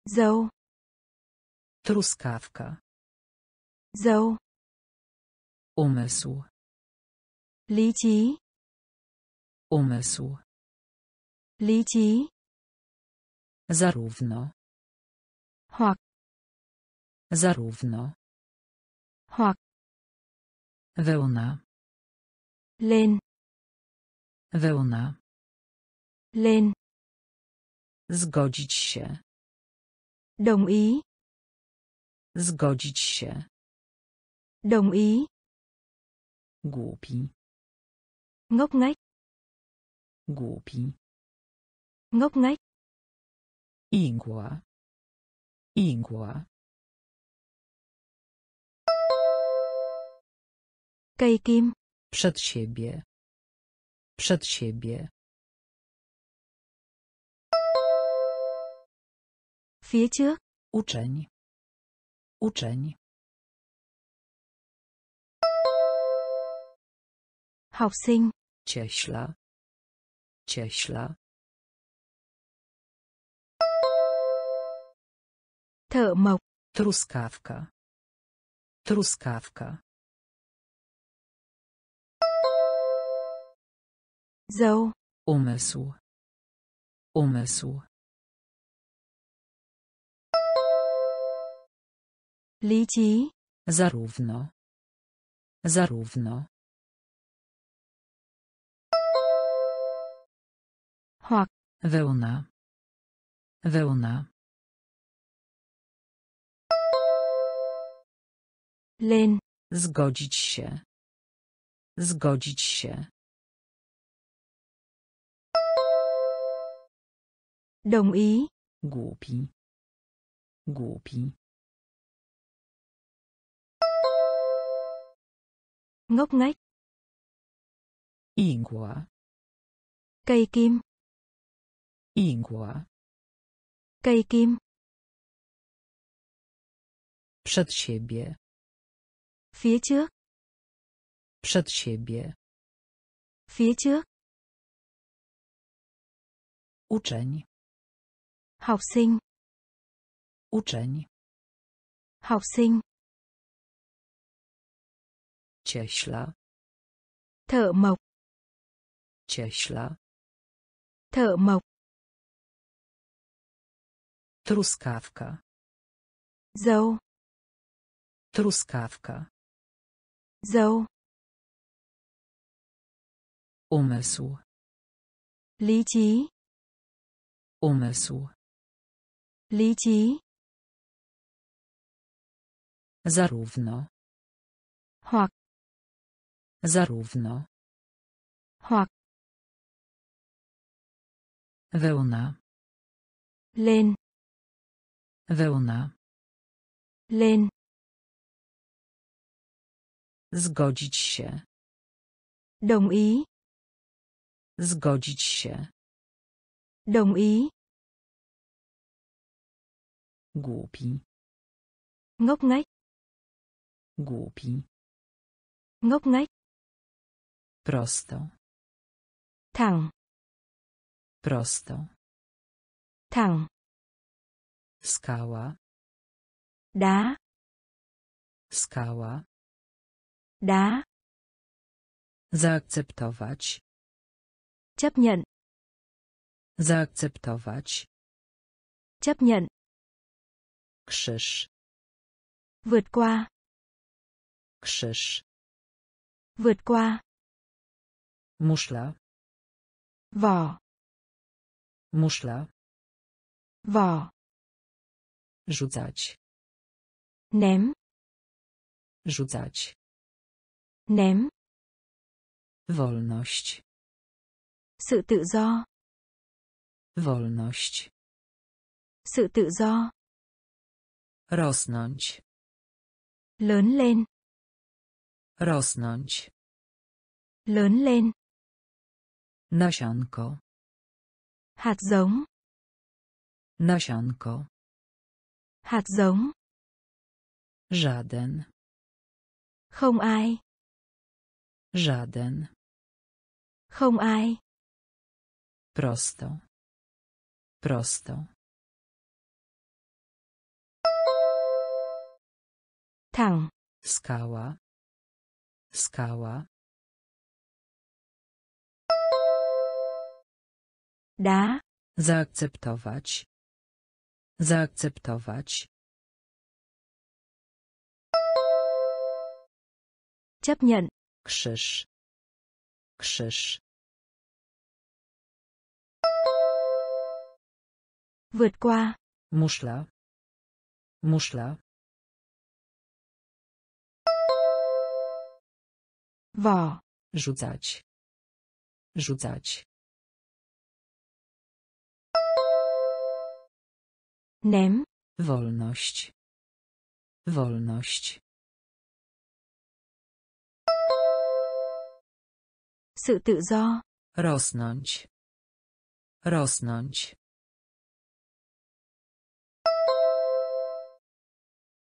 dâu Truskawka. dâu Umysł. lý trí Umysł. lý trí Zarówno. Hoặc Zarówno. hoặc Wełna. lên Wełna. lên Zgodzić się. Đồng ý. Zgodzić się. Đồng ý. Głupi. Ngốc nghếch. Głupi. Ngốc nghếch. Igła. Igła. Cây kim. Przed siebie. Przed siebie. Phía trước. Uczeń. Uczeń. Học sinh. Cieśla. Cieśla. Mộc. Truskawka. Truskawka. Dâu. Umysł. Umysł. Trí. Zarówno. Zarówno. Hoặc. Wełna. Wełna. Lên. Zgodzić się. Zgodzić się. Đồng ý. Głupi. Głupi. Ngốc nghếch. Igła. Cây kim. Igła. Cây kim. Przed siebie. Phía trước. Przed siebie. Phía trước. Uczeń. Học sinh. Uczeń. Học sinh. Cieśla. Thợ mộc. Cieśla. Thợ mộc. Truskawka. Dâu. Truskawka. Dâu. Umysł. Trí. Umysł. Trí. Zarówno. Hoặc. Zarówno. Hoặc. Wełna. Lên. Wełna. Lên. Zgodzić się. Đồng ý. Zgodzić się. Đồng ý. Głupi. Ngốc nghếch. Głupi. Ngốc nghếch. Prosto. Thẳng. Prosto. Thẳng. Skała. Đá. Skała. Đá. Zaakceptować. Chấp nhận. Zaakceptować. Chấp nhận. Krzyż. Vượt qua. Krzyż. Vượt qua. Muszla. Vỏ. Muszla. Vỏ. Rzucać. Ném. Rzucać. Ném. Wolność. Sự tự do. Wolność. Sự tự do. Rosnąć. Lớn lên. Rosnąć. Lớn lên. Nasionko. Hạt giống. Nasionko. Hạt giống. Żaden. Không ai. Żaden. Không ai. Prosto. Prosto. Thẳng. Skała. Skała. Đá. Zaakceptować. Zaakceptować. Chấp nhận. Krzyż. Krzyż. Vượt qua. Muszla. Muszla. Vỏ. Rzucać. Rzucać. Ném. Wolność. Wolność. Sự tự do. Rosnąć. Rosnąć.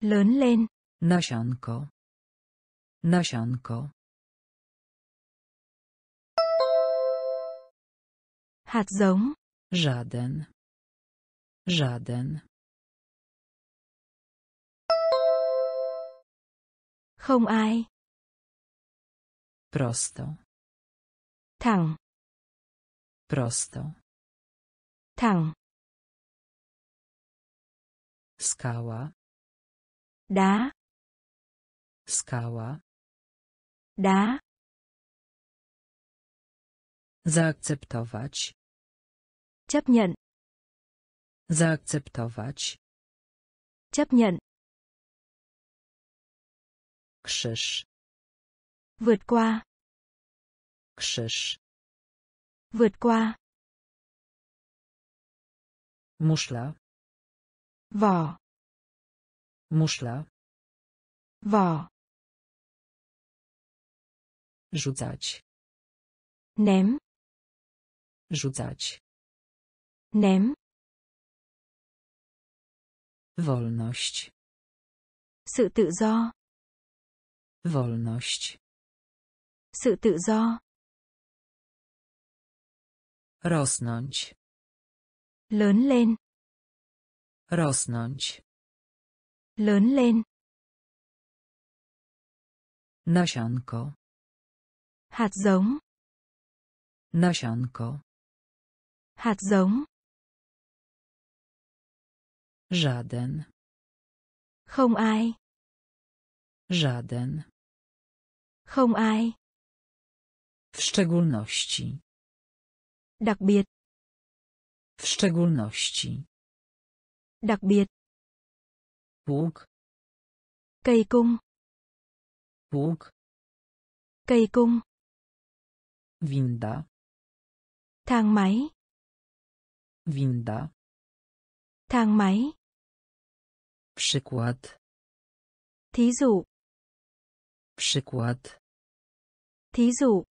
Lớn lên. Nasionko. Nasionko. Hạt giống. Żaden. Żaden. Không ai. Prosto. Thẳng. Prosto. Thẳng. Skała. Đá. Skała. Đá. Zaakceptować. Chấp nhận. Zaakceptować. Chấp nhận. Krzyż. Vượt qua. Krzyż. Vượt qua. Muszla. Vỏ. Muszla. Vỏ. Rzucać. Ném. Rzucać. Ném. Wolność. Sự tự do. Wolność. Sự tự do. Rosnąć. Lớn lên. Rosnąć. Lớn lên. Nasionko. Hạt giống. Nasionko. Hạt giống. Żaden. Không ai. Żaden. Không ai. W szczególności. Đặc biệt. W szczególności. Đặc biệt. Pług. Cây cung. Pług. Cây cung. Winda. Thang máy. Winda. Thang máy. Przykład. Thí dụ. Przykład. Thí dụ.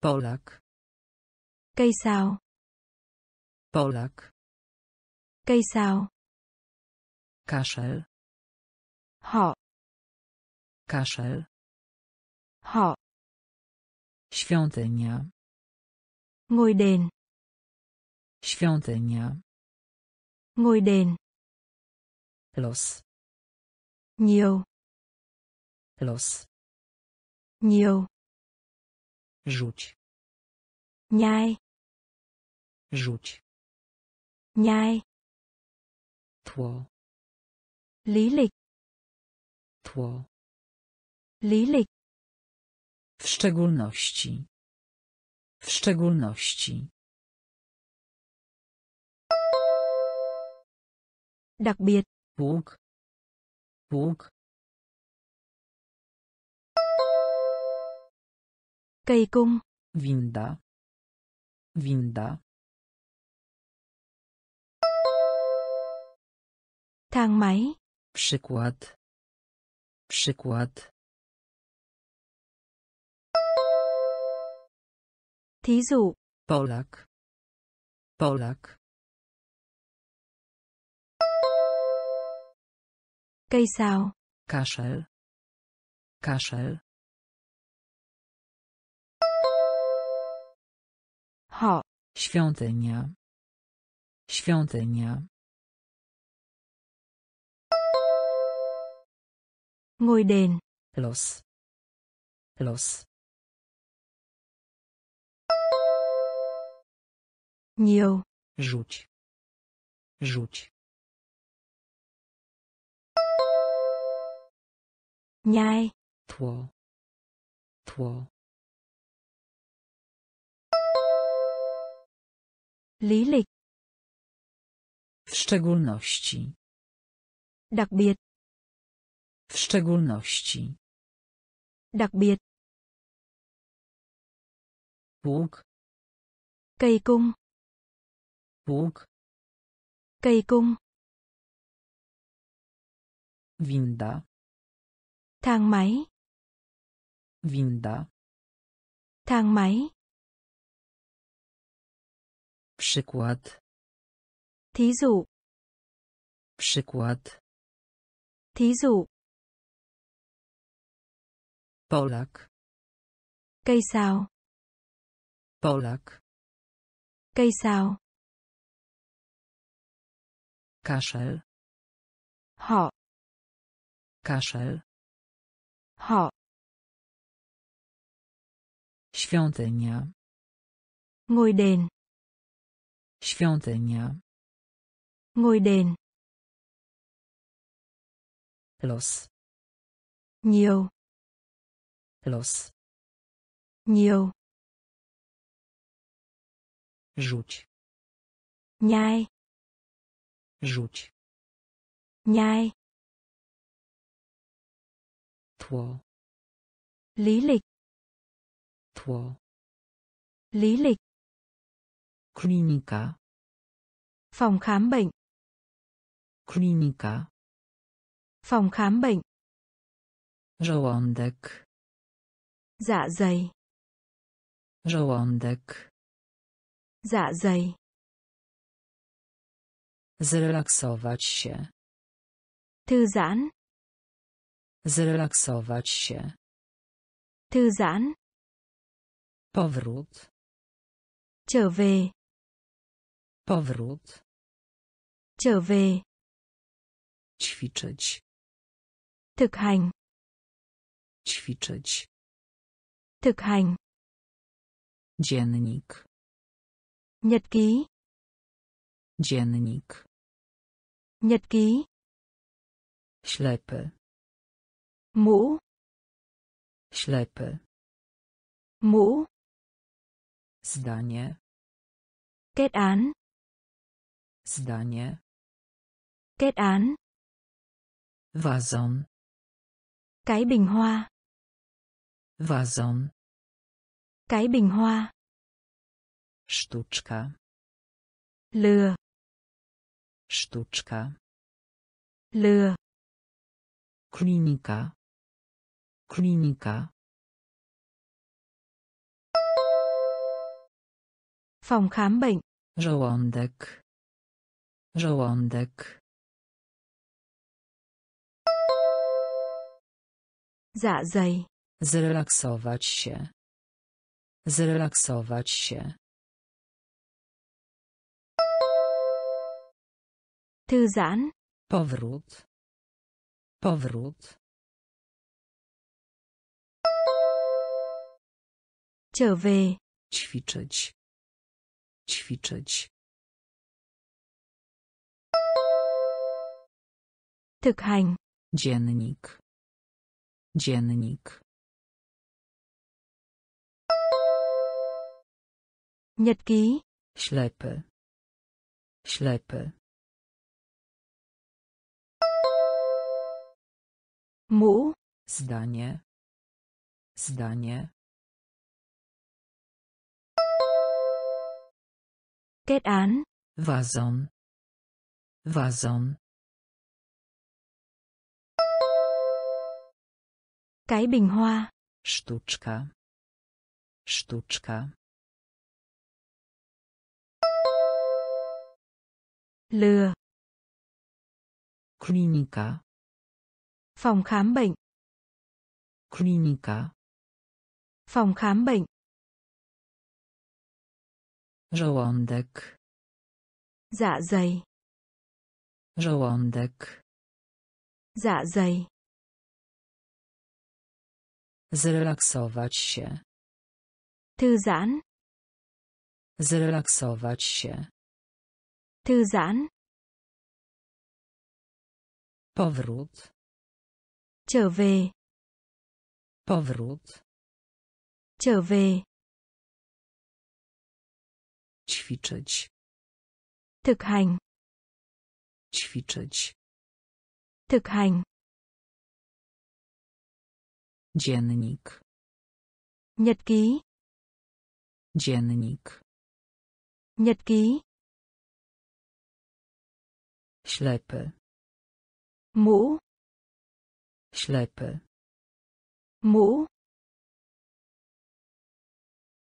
Polak. Cây sao. Polak. Cây sao. Kaszel. Họ. Kaszel. Họ. Świątynia. Ngôi đền. Świątynia. Ngôi đền. Los. Nhiều. Los. Nhiều. Rzuć. Nhai. Rzuć. Nhai. Tło. Lý lịch. Tło. Lý lịch. W szczególności. W szczególności. Đặc biệt. Pług. Pług. Cây cung. Winda. Winda. Thang máy. Przykład. Przykład. Thí dụ. Polak. Polak. Cây sao. Kaszel. Kaszel. Họ. Świątynia. Świątynia. Ngôi đền. Los. Los. Nhiều. Rzuć. Rzuć. Nhai. Tło. Tło. Lý lịch. W szczególności. Đặc biệt. W szczególności. Đặc biệt. Pług. Cây cung. Pług. Cây cung. Winda. Thang máy. Winda. Thang máy. Przykład. Thí dụ. Przykład. Thí dụ. Polak. Cây sao. Polak. Cây sao. Kaszel. Họ. Kaszel. Họ. Świątynia. Ngôi đền. Świątynia. Ngôi đền. Los. Nhiều. Los. Nhiều. Rzuć. Nhai. Rzuć. Nhai. Tło. Lý lịch. Tło. Lý lịch. Klinika. Phòng khám bệnh. Klinika. Phòng khám bệnh. Żołądek. Dạ dày. Żołądek. Dạ dày. Zrelaksować się. Thư giãn. Zrelaksować się. Thư giãn. Powrót. Trở về. Powrót. Trở về. Ćwiczyć. Thực hành. Ćwiczyć. Thực hành. Dziennik. Nhật ký. Dziennik. Nhật ký. Ślepy. Mũ. Ślepy. Mũ. Zdanie. Kết án. Zdanie. Kết án. Wazon. Cái bình hoa. Wazon. Cái bình hoa. Sztuczka. Lừa. Sztuczka. Lừa. Klinika. Klinika. Phòng khám bệnh. Żołądek. Żołądek. Dạ dày. Zrelaksować się. Zrelaksować się. Thư giãn. Powrót. Powrót. Trở về. Ćwiczyć. Ćwiczyć. Thực hành. Dziennik. Dziennik. Nhật ký. Ślepy. Ślepy. Mũ. Zdanie. Zdanie. Kết án. Wazon. Wazon. Cái bình hoa. Sztuczka. Sztuczka. Lừa. Klinika. Phòng khám bệnh. Klinika. Phòng khám bệnh. Żołądek. Dạ dày. Żołądek. Dạ dày. Zrelaksować się. Thư giãn. Zrelaksować się. Thư giãn. Powrót. Trở về. Powrót. Trở về. Ćwiczyć. Thực hành. Ćwiczyć. Thực hành. Dziennik. Nhật ký. Dziennik. Nhật ký. Ślepy. Mũ. Ślepy. Mũ.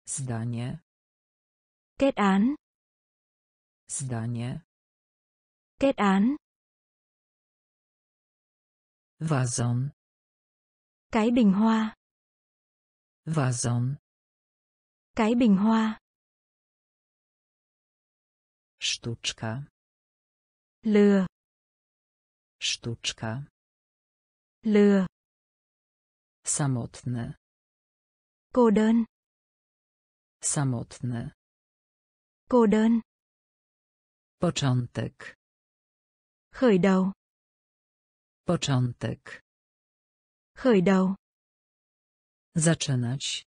Zdanie. Kết án. Zdanie. Kết án. Wazon. Cái bình hoa. Wazon. Cái bình hoa. Sztuczka. Lừa. Sztuczka. Lừa. Samotny. Cô đơn. Samotny. Cô đơn. Początek. Khởi đầu. Początek. Khởi đầu. Zaczynać.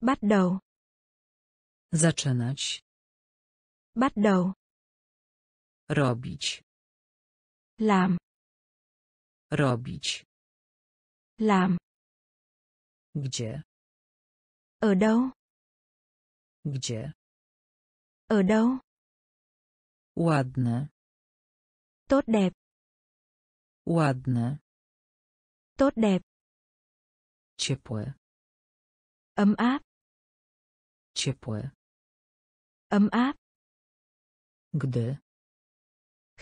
Bắt đầu. Zaczynać. Bắt đầu. Robić. Làm. Robić. Làm. Gdzie? Ở đâu? Gdzie? Ở đâu? Ładne. Tốt đẹp. Ładne. Tốt đẹp. Ciepłe. Ấm áp. Ciepłe. Ấm áp. Gdy.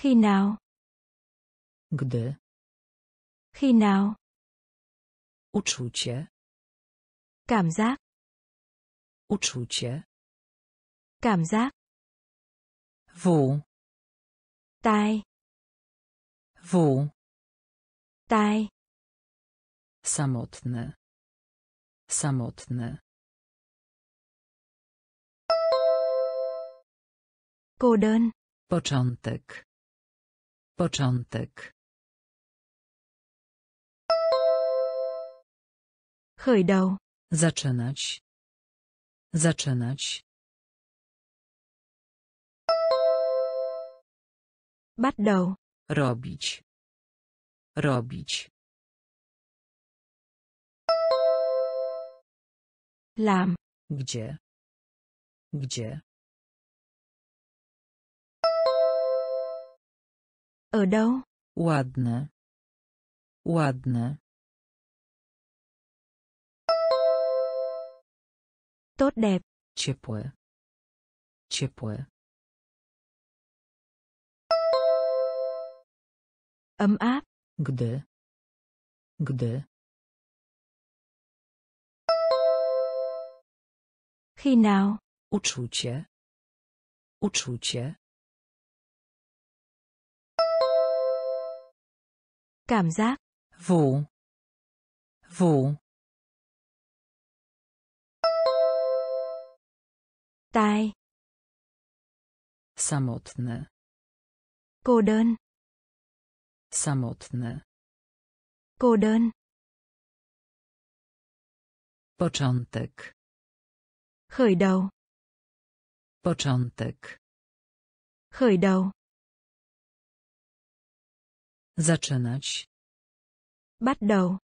Khi nào? Gdy. Khi nào? Uczucie. Cảm giác. Uczucie. Cảm giác. W. Tai. W. Tai. Samotny. Samotny. Cô đơn. Początek. Początek. Khởi đầu. Zaczynać. Zaczynać. Bắt đầu. Robić. Robić. Làm. Gdzie? Gdzie? Ở đâu? Ładne. Ładne. Tốt đẹp. Ciepłe. Ciepłe. Ấm áp. Gdy. Gdy. Khi nào? Uczucie. Uczucie. Cảm giác. W. W. Tai. Samotny. Cô đơn. Samotny. Cô đơn. Początek. Khởi đầu. Początek. Khởi đầu. Zaczynać. Bắt đầu.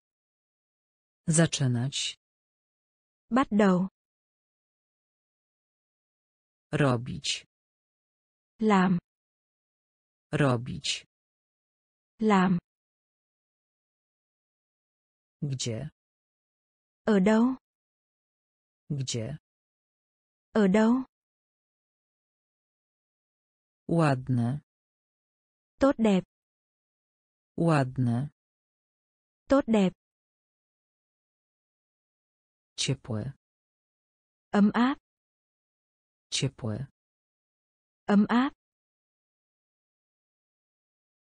Zaczynać. Bắt đầu. Robić. Làm. Robić. Làm. Gdzie? Ở đâu? Gdzie? Ở đâu? Ładne. Tốt đẹp. Ładne. Tốt đẹp. Ciepłe. Ấm áp. Ciepłe. Ấm áp.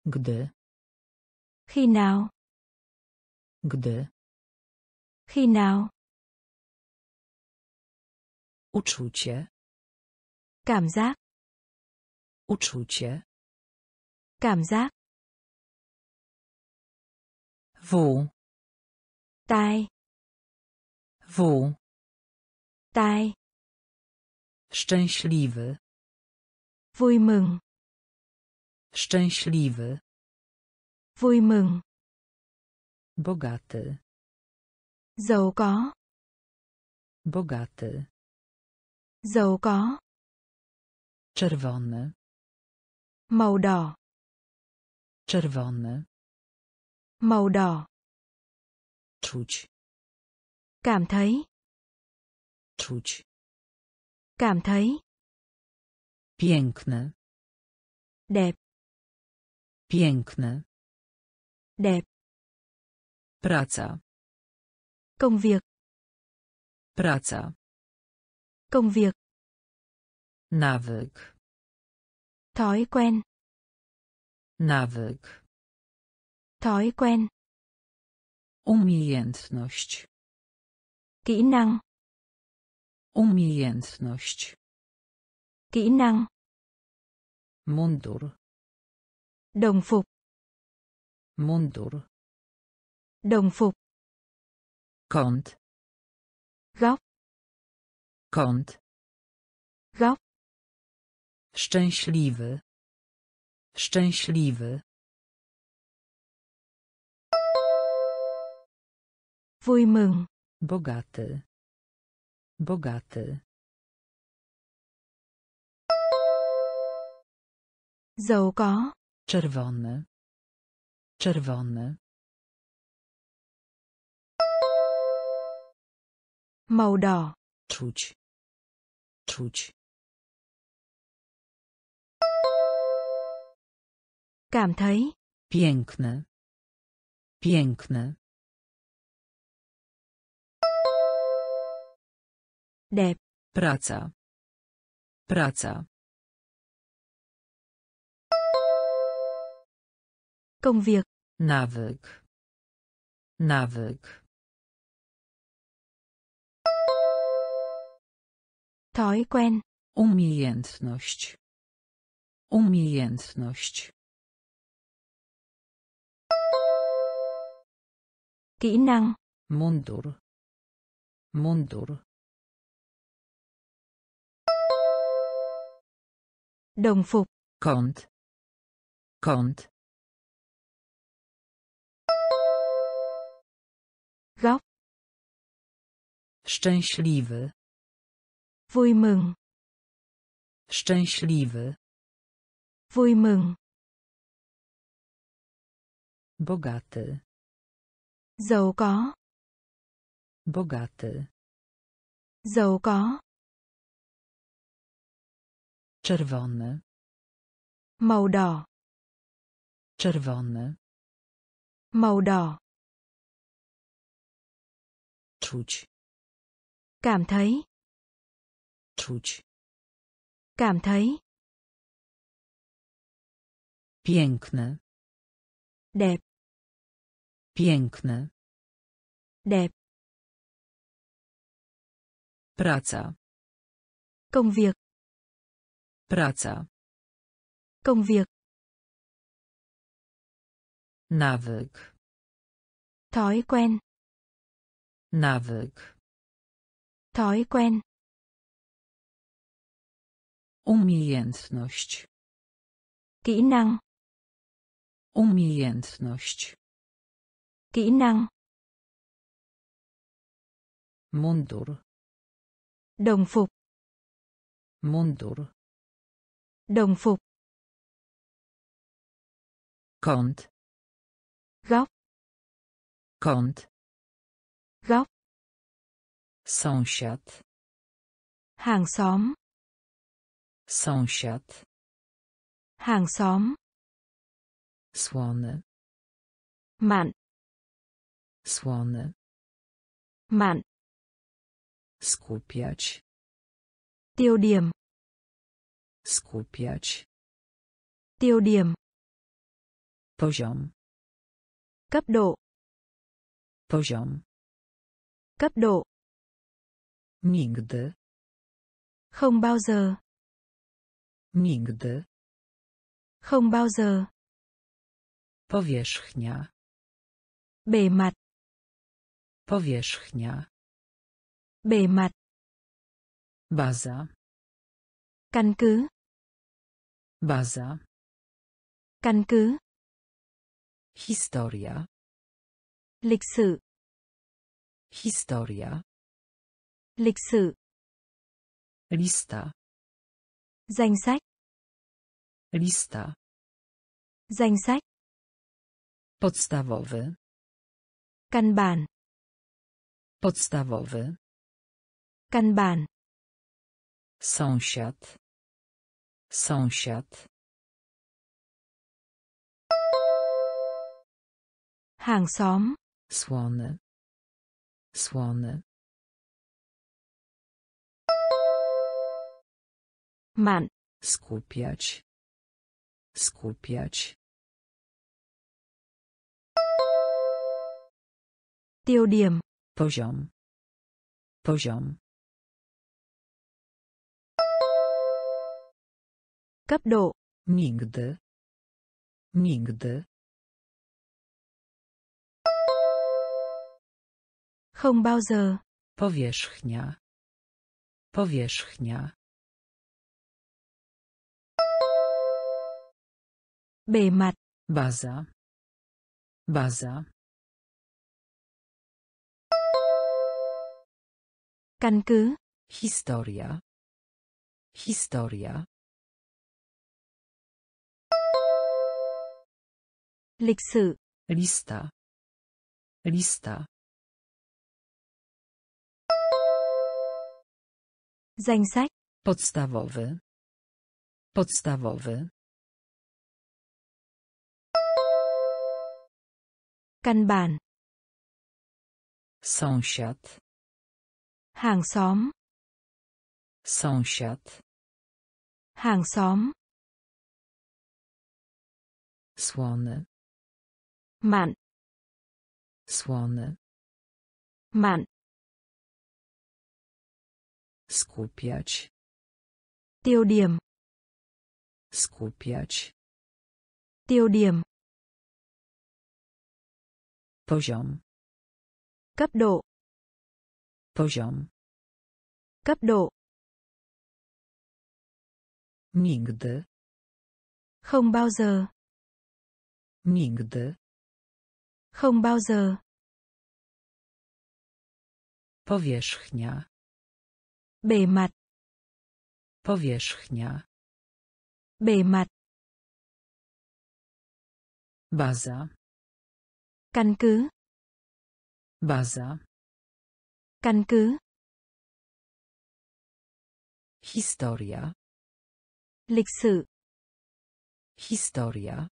Gdy. Khi nào? Gdy. Khi nào? Uczucie. Cảm giác. Uczucie. Cảm giác. W. Tai. W. Tai. Szczęśliwy. Vui mừng. Szczęśliwy. Vui mừng. Bogaty. Giàu có. Bogaty. Giàu có. Czerwony. Màu đỏ. Czerwony. Màu đỏ. Czuć. Cảm thấy. Czuć. Cảm thấy. Piękny. Đẹp. Piękny. Đẹp. Praca. Công việc. Praca. Công việc. Nawyk. Thói quen. Nawyk. Thói quen. Umiejętność. Kỹ năng. Umiejętność. Kỹ năng. Mundur. Đồng phục. Mundur. Đồng phục. Kąt. Góc. Kąt. Góc. Szczęśliwy. Szczęśliwy. Vui mừng. Bogaty. Bogaty. Giàu có. Czerwony. Czerwony. Màu đỏ. Czuć. Czuć. Cảm thấy. Piękny. Piękny. Đẹp. Praca. Praca. Công việc. Nawyk. Nawyk. Thói quen. Umiejętność. Umiejętność. Kỹ năng. Mundur. Mundur. Đồng phục. Kąt. Kąt. Góc. Szczęśliwy. Vui mừng. Szczęśliwy. Vui mừng. Bogaty. Giàu có. Bogaty. Giàu có. Czerwony. Màu đỏ. Czerwony. Màu đỏ. Czuć. Cảm thấy. Czuć. Cảm thấy. Piękny. Đẹp. Piękny. Đẹp. Praca. Công việc. Praca. Công việc. Nawyk. Thói quen. Nawyk. Thói quen. Umiejętność. Kỹ năng. Umiejętność. Kỹ năng. Mundur. Đồng phục. Mundur. Đồng phục. Kąt. Góc. Kąt. Góc. Sąsiad. Hàng xóm. Sąsiad. Hàng xóm. Słony. Mặn. Słony. Mặn. Skupiać. Tiêu điểm. Skupiać. Tiêu điểm. Poziom. Cấp độ. Poziom. Cấp độ. Nigdy. Không bao giờ. Nigdy. Không bao giờ. Powierzchnia. Bề mặt. Powierzchnia. Bề mặt. Baza. Căn cứ. Baza. Căn cứ. Historia. Lịch sử. Historia. Lịch sử. Lista. Danh sách. Lista. Danh sách. Podstawowy. Căn bản. Podstawowy. Căn bản. Sąsiad. Sąsiad. Hàng xóm. Słony. Słony. Mạn. Skupiać. Skupiać. Tiêu điểm. Poziom. Poziom. Cấp độ. Nigdy. Nigdy. Không bao giờ. Powierzchnia. Powierzchnia. Bề mặt. Baza. Baza. Căn cứ. Historia. Historia. Lịch sử. Lista. Lista. Danh sách. Podstawowy. Podstawowy. Căn bản. Sąsiad. Hàng xóm. Sąsiad. Hàng xóm. Słony. Mạn. Słony. Mạn. Skupiać. Tiêu điểm. Skupiać. Tiêu điểm. Poziom. Cấp độ. Poziom. Cấp độ. Nigdy. Không bao giờ. Nigdy. Không bao giờ. Powierzchnia. Bề mặt. Powierzchnia. Bề mặt. Baza. Căn cứ. Baza. Căn cứ. Historia. Lịch sử. Historia.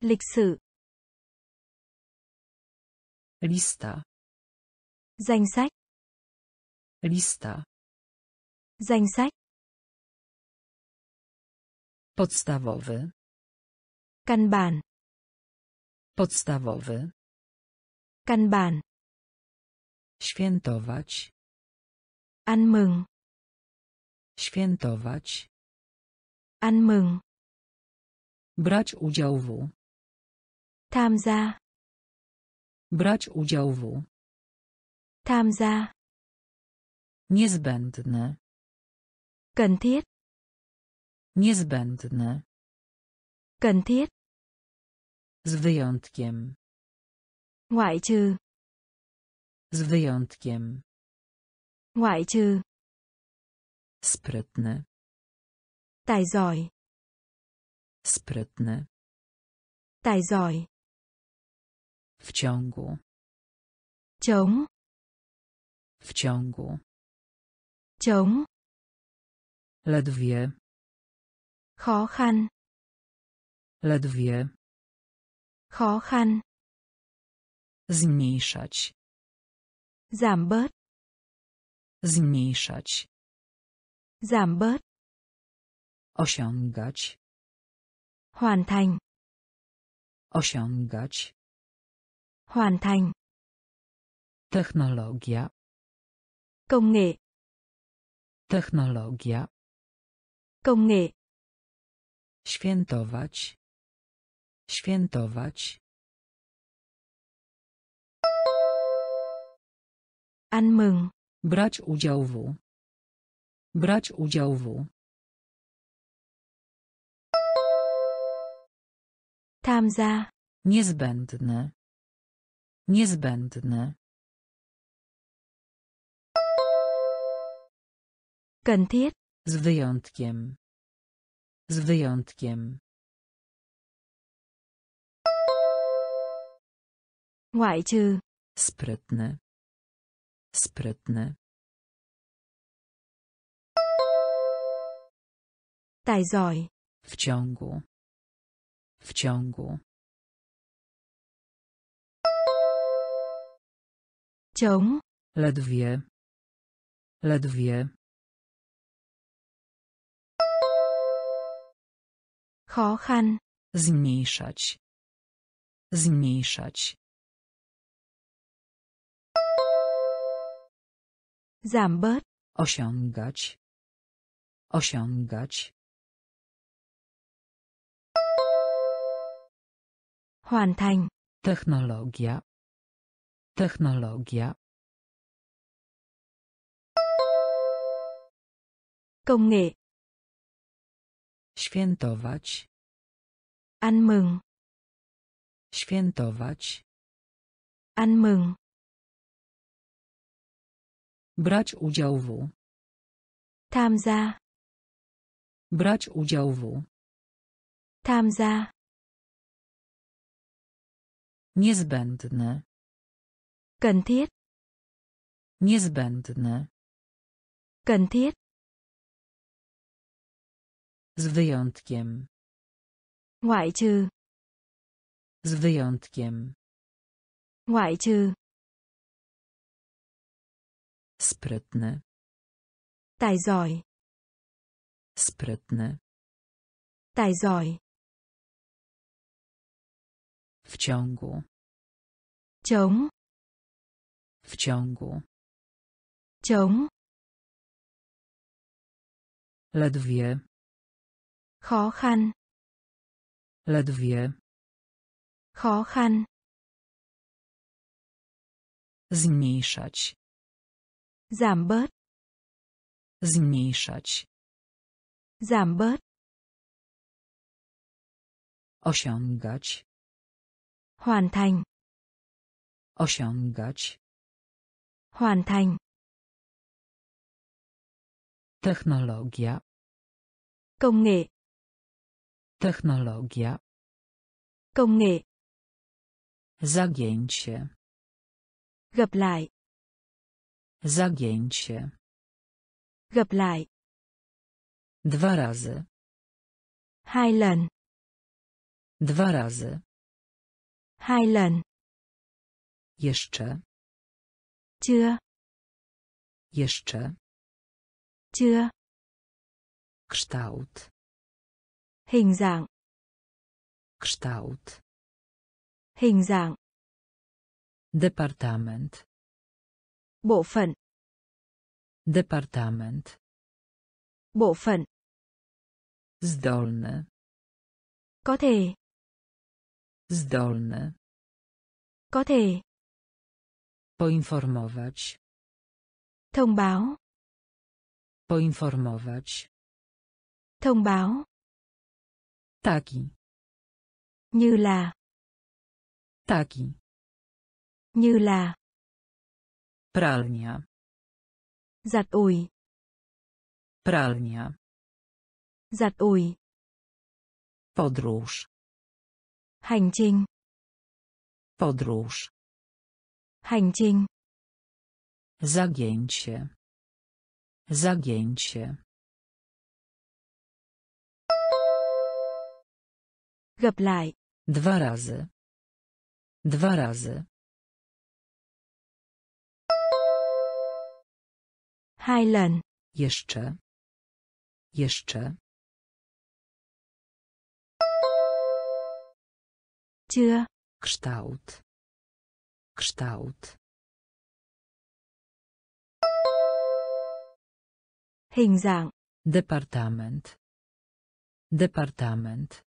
Lịch sử. Lista. Danh sách. Lista. Danh sách. Podstawowy. Căn bản. Podstawowy. Căn bản. Świętować. Ăn mừng. Świętować. Ăn mừng. Brać udział w. Tham gia. Brać udział w. Tham gia. Niezbędne. Cần thiết. Niezbędne. Cần thiết. Z wyjątkiem. Ngoại trừ. Z wyjątkiem. Ngoại trừ. Sprytny. Tài giỏi. Sprytny. Tài giỏi. W ciągu. Chống. W ciągu. Chống. Ledwie. Khó khăn. Ledwie. Khó khăn. Zmniejszać. Giảm bớt. Zmniejszać. Giảm bớt. Osiągać. Hoàn thành. Osiągać. Hoàn thành. Technologia. Công nghệ. Technologia. Công nghệ. Świętować. Świętować. Ăn mừng. Brać udział w. Brać udział w. Tham gia. Niezbędne. Niezbędne. Cần thiết. Z wyjątkiem. Z wyjątkiem. Ngoại trừ. Sprytny. Sprytny. Tài giỏi. W ciągu. W ciągu. Chống. Ledwie. Ledwie. Khó khăn. Zmniejszać. Zmniejszać. Giảm bớt. Osiągać. Osiągać. Hoàn thành. Technologia. Technologia. Công nghệ. Świętować. Ăn mừng. Świętować. Ăn mừng. Brać udział w. Tham gia. Brać udział w. Tham gia. Niezbędne. Cần thiết. Niezbędne. Cần thiết. Z wyjątkiem. Ngoại trừ. Z wyjątkiem. Ngoại trừ. Sprytny. Tài giỏi. Sprytny. Tài giỏi. W ciągu. Chống. W ciągu. Chống. Ledwie. Khó khăn. Ledwie. Khó khăn. Zmniejszać. Giảm bớt. Zmniejszać. Giảm bớt. Osiągać. Hoàn thành. Osiągać. Hoàn thành. Technologia. Công nghệ. Technologia. Công nghệ. Zagięcie. Gặp lại. Zagięcie. Gặp lại. Dwa razy. Hai lần. Dwa razy. Hai lần. Jeszcze. Chưa. Jeszcze. Chưa. Kształt. Hình dạng. Kształt. Hình dạng. Departament. Bộ phận. Departament. Bộ phận. Zdolny. Có thể. Zdolny. Có thể. Poinformować. Thông báo. Poinformować. Thông báo. Taki. Như là. Taki. Như là. Pralnia. Giặt ủi. Pralnia. Giặt ủi. Podróż. Hành trình. Podróż. Hành. Zagięcie. Zagięcie. Gặp lại. Dwa razy. Dwa razy. Hai lần. Jeszcze. Jeszcze. Chưa. Kształt. Kształt. Hình dạng. Departament. Departament.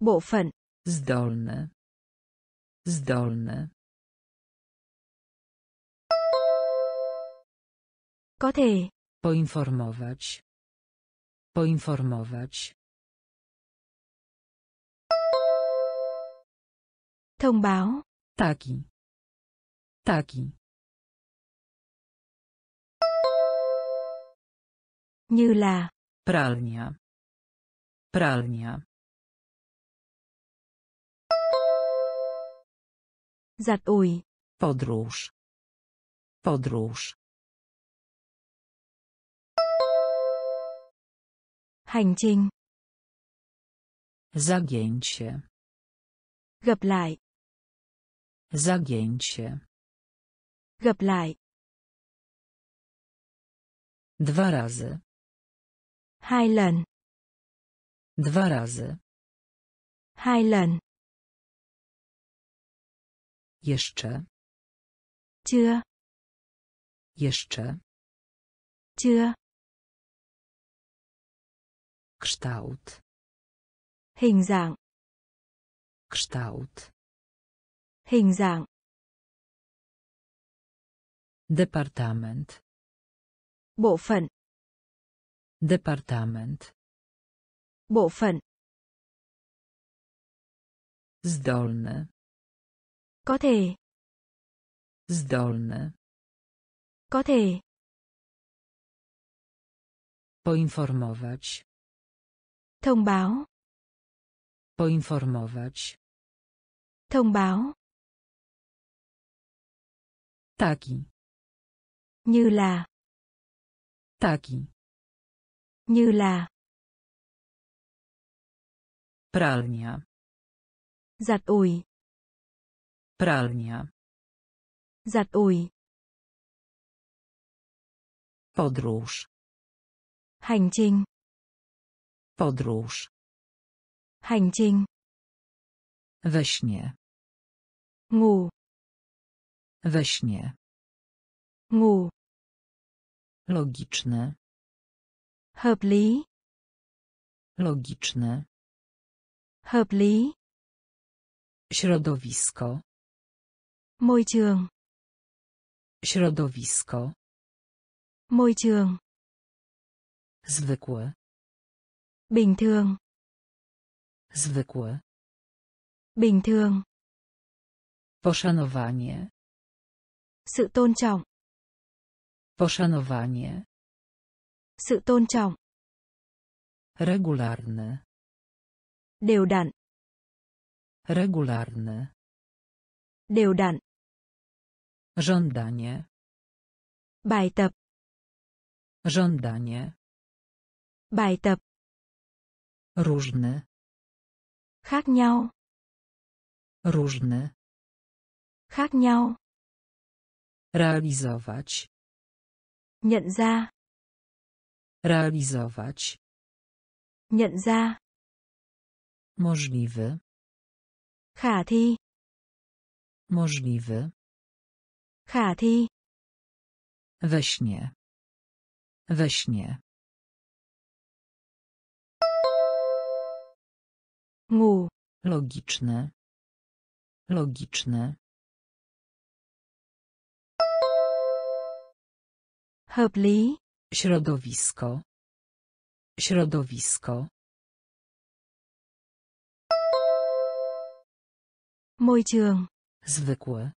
Bộ phận. Zdolny. Zdolny. Có thể. Poinformować. Poinformować. Thông báo. Taki. Taki. Như là. Pralnia. Pralnia. Giặt ủi. Podróż. Podróż. Hành trình. Zagięcie. Gặp lại. Zagięcie. Gặp lại. Dwa razy. Hai lần. Dwa razy. Hai lần. Jeszcze. Chưa. Jeszcze. Chưa. Kształt. Hình dạng. Kształt. Hình dạng. Departament. Bộ phận. Departament. Bộ phận. Zdolny. Có thể. Zdolny. Có thể. Poinformować. Thông báo. Poinformować. Thông báo. Taki. Như là. Taki. Như là. Pralnia. Giặt ủi. Pralnia. Giặt ủi. Podróż. Hành trình. Podróż. Hành trình. We śnie. Ngủ. We śnie. Ngủ. Logiczne. Hợp lý. Logiczne. Hợp lý. Środowisko. Môi trường. Środowisko. Môi trường. Zwykłe. Bình thường. Zwykłe. Bình thường. Poszanowanie. Sự tôn trọng. Poszanowanie. Sự tôn trọng. Regularne. Đều đặn. Regularne. Đều đặn. Żądanie. Bài tập. Żądanie. Bài tập. Różny. Khác nhau. Różny. Khác nhau. Realizować. Nhận ra. Realizować. Nhận ra. Możliwy. Khả thi. Możliwy. Khả thi. We śnie. We śnie. Ngủ. Logiczne. Logiczne. Hợp lý. Środowisko. Środowisko. Môi trường. Zwykłe.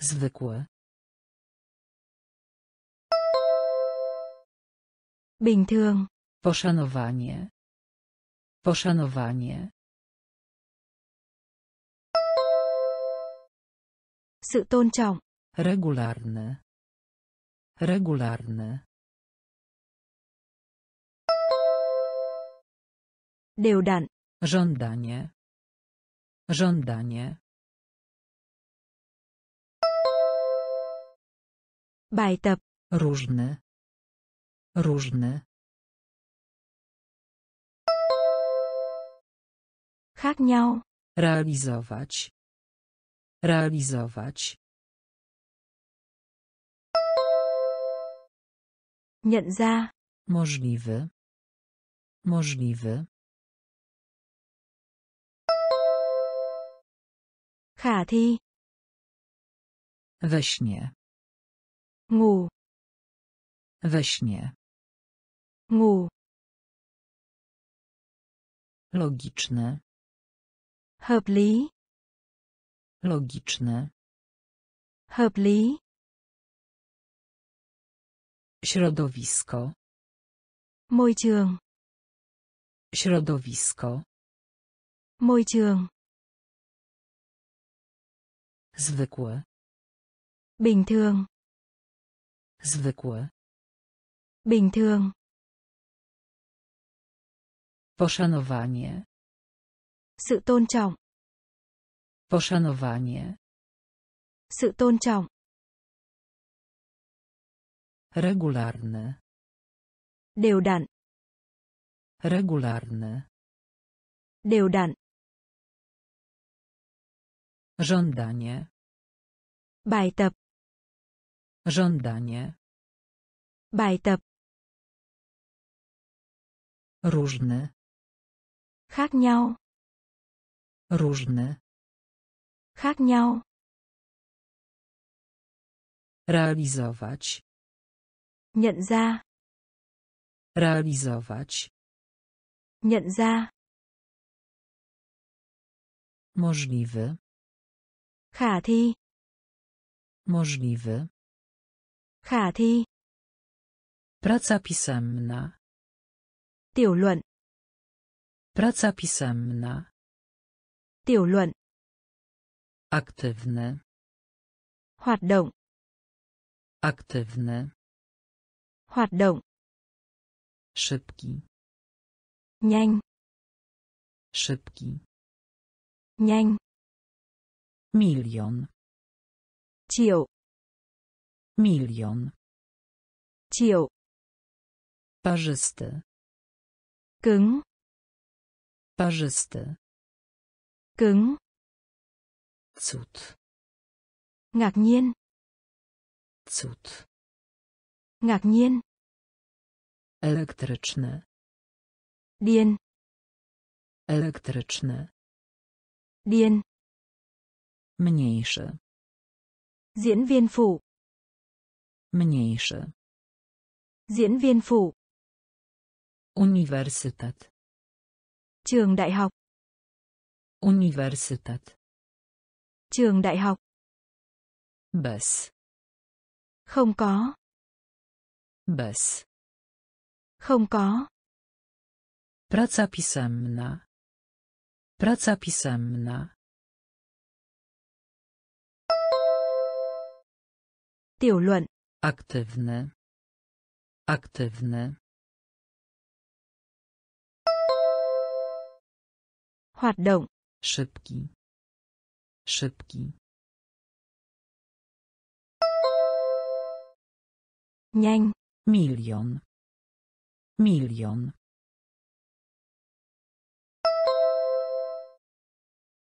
Zwykłe. Bình thường. Poszanowanie. Poszanowanie. Sự tôn trọng. Regularne. Regularne. Đều đặn. Żądanie. Żądanie. Bài tập. Różny. Różny. Khác nhau. Realizować. Realizować. Nhận ra. Możliwy. Możliwy. Khả thi. We śnie. Ngủ. We śnie. Ngủ. Logiczne. Hợp lý. Logiczne. Hợp lý. Środowisko. Môi trường. Środowisko. Môi trường. Zwykłe. Bình thường. Zwykłe. Bình thường. Poszanowanie. Sự tôn trọng. Poszanowanie. Sự tôn trọng. Regularny. Đều đặn. Regularny. Đều đặn. Żądanie. Bài tập. Żądanie. Bài tập. Różny. Khác nhau. Różny. Khác nhau. Realizować. Nhận ra. Realizować. Nhận ra. Możliwy. Khả thi. Możliwy. Khả thi. Praca pisemna. Tiểu luận. Praca pisemna. Tiểu luận. Aktywny. Hoạt động. Aktywny. Hoạt động. Szybki. Nhanh. Szybki. Nhanh. Milion. Triệu. Milion. Triệu. Parzysty. Cứng. Parzysty. Cứng. Cud. Ngạc nhiên. Cud. Ngạc nhiên. Elektryczny. Điên. Elektryczny. Điên. Mniejszy. Diễn viên phụ. Mniejszy. Diễn viên phụ. Uniwersytet. Trường đại học. Uniwersytet. Trường đại học. Bez. Không có. Bez. Không có. Praca pisemna. Praca pisemna. Tiểu luận. Aktywny. Aktywny. Hoạt động. Szybki. Szybki. Nhanh. Milion. Milion.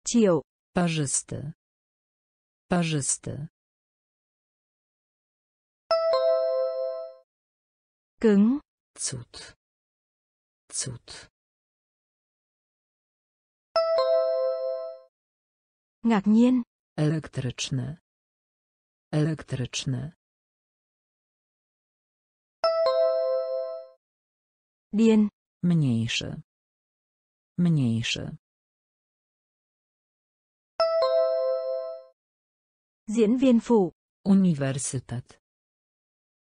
Triệu. Parzysty. Parzysty. Cứng. Cud. Cud. Ngạc nhiên. Elektryczny. Elektryczny. Điên. Mniejszy. Mniejszy. Diễn viên phụ. Uniwersytet.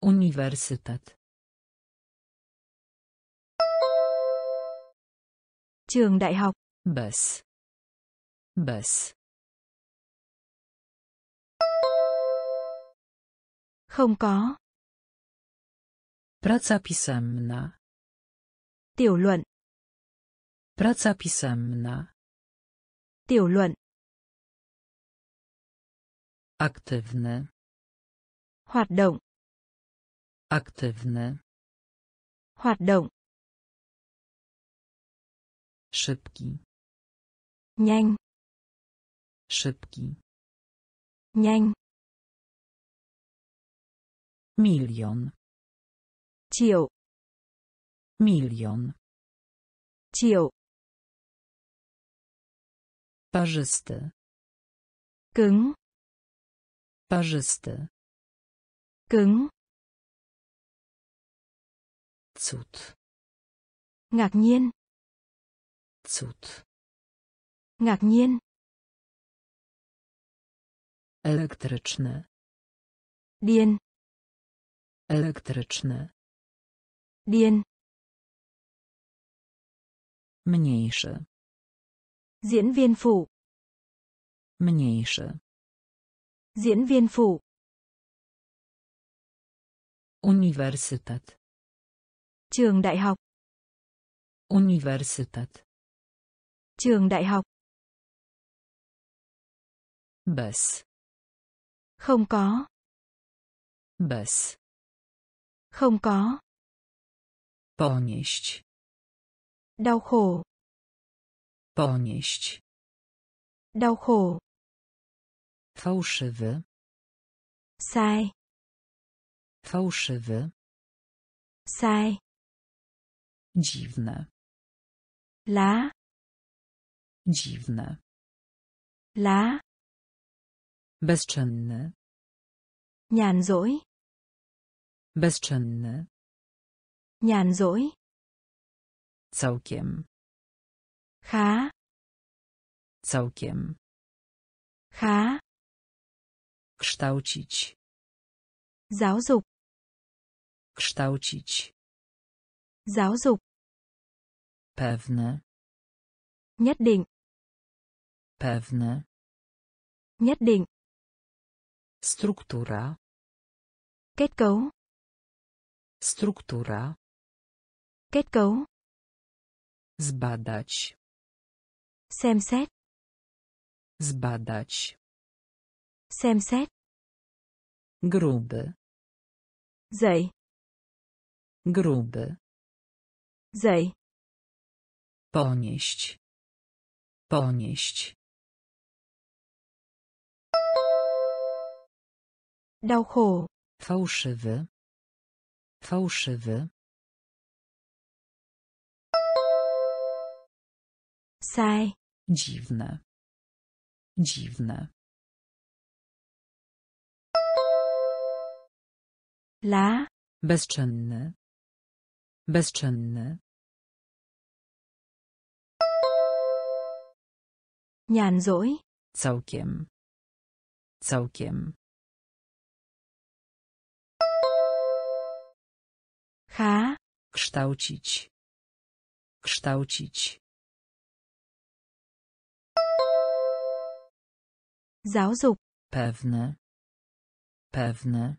Uniwersytet. Trường đại học. Bez. Bez. Không có. Praca pisemna. Tiểu luận. Praca pisemna. Tiểu luận. Aktywny. Hoạt động. Aktywny. Hoạt động. Szybki. Nhanh. Szybki. Nhanh. Milion. Triệu. Milion. Triệu. Parzysty. Cứng. Parzysty. Cứng. Cud. Ngạc nhiên. Cud. Ngạc nhiên. Elektryczny. Điên. Elektryczny. Điên. Mniejszy. Diễn viên phụ. Mniejszy. Diễn viên phụ. Uniwersytet. Trường đại học. Uniwersytet. Trường đại học. Bez. Không có. Bez. Không có. Ponieść. Đau khổ. Ponieść. Đau khổ. Fałszywy. Sai. Fałszywy. Sai. Dziwne. Lá. Dziwne. Lá. Bezczynny. Nhàn rỗi. Bezczynny. Nhàn rỗi. Całkiem. Khá. Całkiem. Khá. Kształcić. Giáo dục. Kształcić. Giáo dục. Pewny. Nhất định. Pewny. Nhất định. Struktura. Kết cấu. Struktura. Kết cấu. Zbadać. Xem xét. Zbadać. Xem xét. Gruby. Dậy. Gruby. Dậy. Ponieść. Ponieść. Đau khổ. Fałszywy. Fałszywy. Sai. Dziwne. Dziwne. Lá. Bezczynny. Bezczynny. Nhàn rỗi. Całkiem. Całkiem. Khá. Kształcić. Kształcić. Giáo dục. Pewny. Pewny.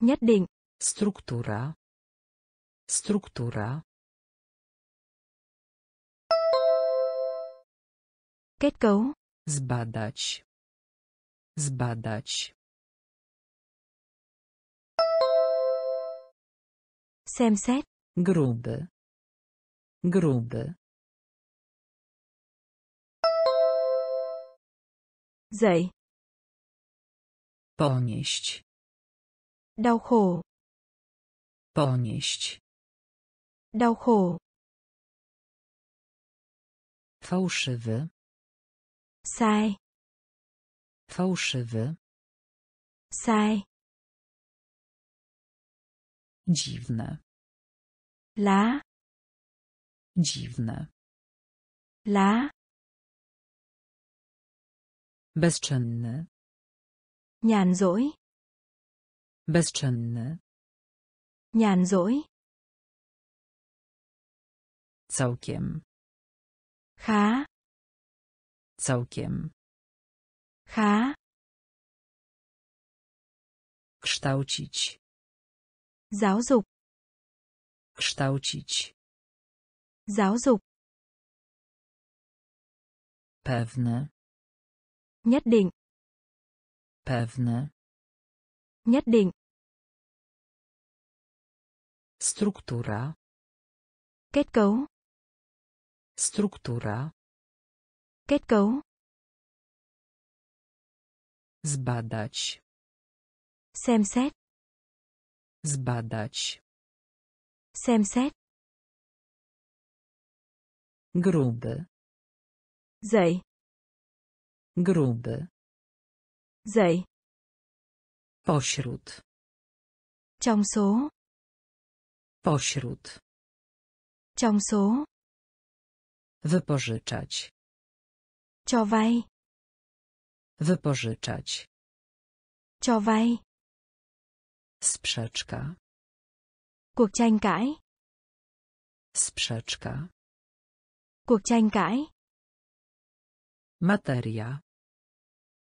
Nhất định. Struktura. Struktura. Kết cấu. Zbadać. Zbadać. Xem xét. Gruby. Gruby. Dậy. Ponieść. Đau khổ. Ponieść. Đau khổ. Fałszywy. Sai. Fałszywy. Sai. Dziwne. Lá. Dziwne. Lá. Bezczynny. Nhàn rỗi. Bezczynny. Nhàn rỗi. Całkiem. Khá. Całkiem. Khá. Kształcić. Giáo dục. Kształcić. Giáo dục. Pewny. Nhất định. Pewny. Nhất định. Struktura. Kết cấu. Struktura. Kết cấu. Zbadać. Xem xét. Zbadać. Xem xét. Gruby. Dậy. Gruby. Dậy. Pośród. Trong số. Pośród. Trong số. Wypożyczać. Cho vay. Wypożyczać. Cho vay. Sprzeczka. Cuộc tranh cãi. Sprzeczka. Cuộc tranh cãi. Materia.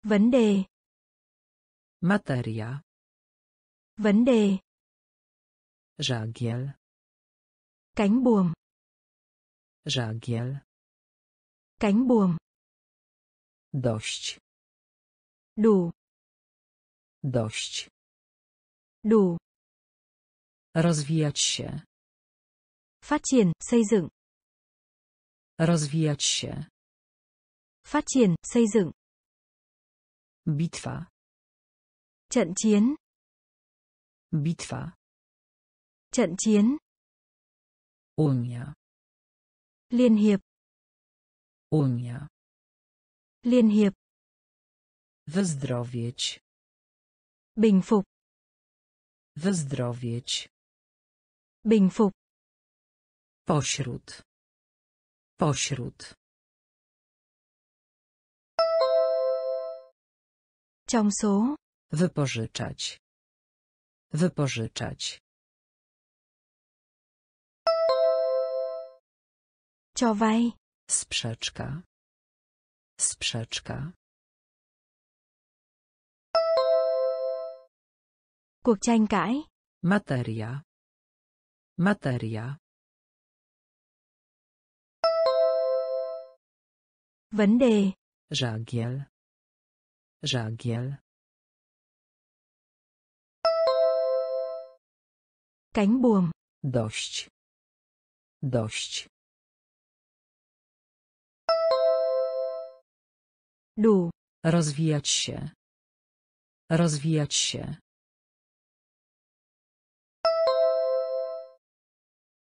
Vấn đề. Materia. Vấn đề. Żagiel. Cánh buồm. Żagiel. Cánh buồm. Dość. Đủ. Dość. Đủ. Rozwijać się. Phát triển, xây dựng. Rozwijać się. Phát triển, xây dựng. Bitwa. Trận chiến. Bitwa. Trận chiến. Unia. Liên hiệp. Unia. Liên hiệp. Wyzdrowieć. Bình phục. Wyzdrowieć. Bình phục. Pośród. Pośród. Trong số. Wypożyczać. Wypożyczać. Cho vay. Sprzeczka. Sprzeczka. Cuộc tranh cãi. Materia. Materia. Vấn đề. Żagiel. Żagiel. Cánh buồm. Dość. Dość. Đủ. Rozwijać się. Rozwijać się.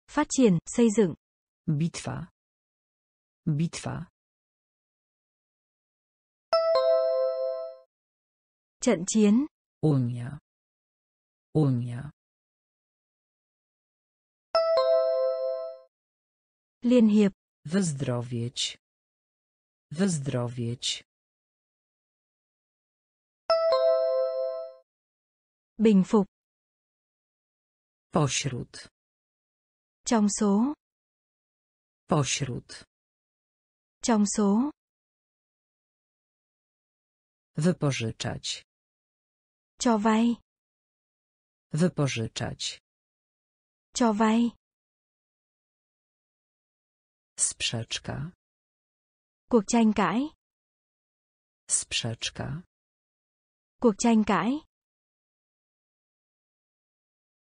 Phát triển, xây dựng. Bitwa. Bitwa. Trận chiến. Unia. Unia. Liên hiệp. Wyzdrowieć. Wyzdrowieć. Bình phục. Pośród. Trong số. Pośród. Trong số. Wypożyczać. Cho vay. Wypożyczać. Cho vay. Sprzeczka. Cuộc tranh cãi. Sprzeczka. Cuộc tranh cãi.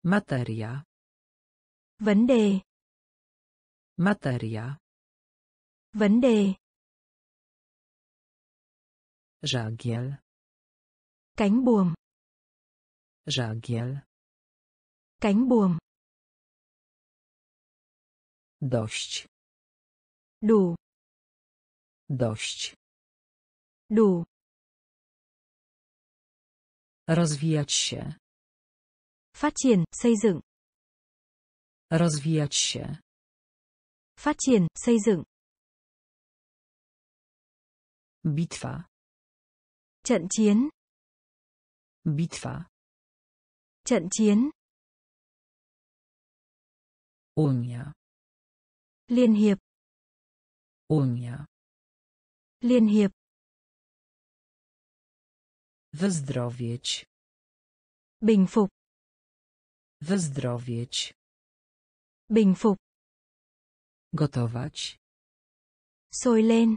Materia. Vấn đề. Materia. Vấn đề. Żagiel. Cánh buồm. Żagiel. Cánh buồm. Dość. Đủ. Dość. Đủ. Rozwijać się. Phát triển, xây dựng. Rozwijać się. Phát triển, xây dựng. Bitwa. Trận chiến. Bitwa. Trận chiến. Unia. Liên hiệp. Unia. Liên hiệp. Wyzdrowieć. Bình phục. Wyzdrowieć. Bình phục. Gotować. Sôi lên.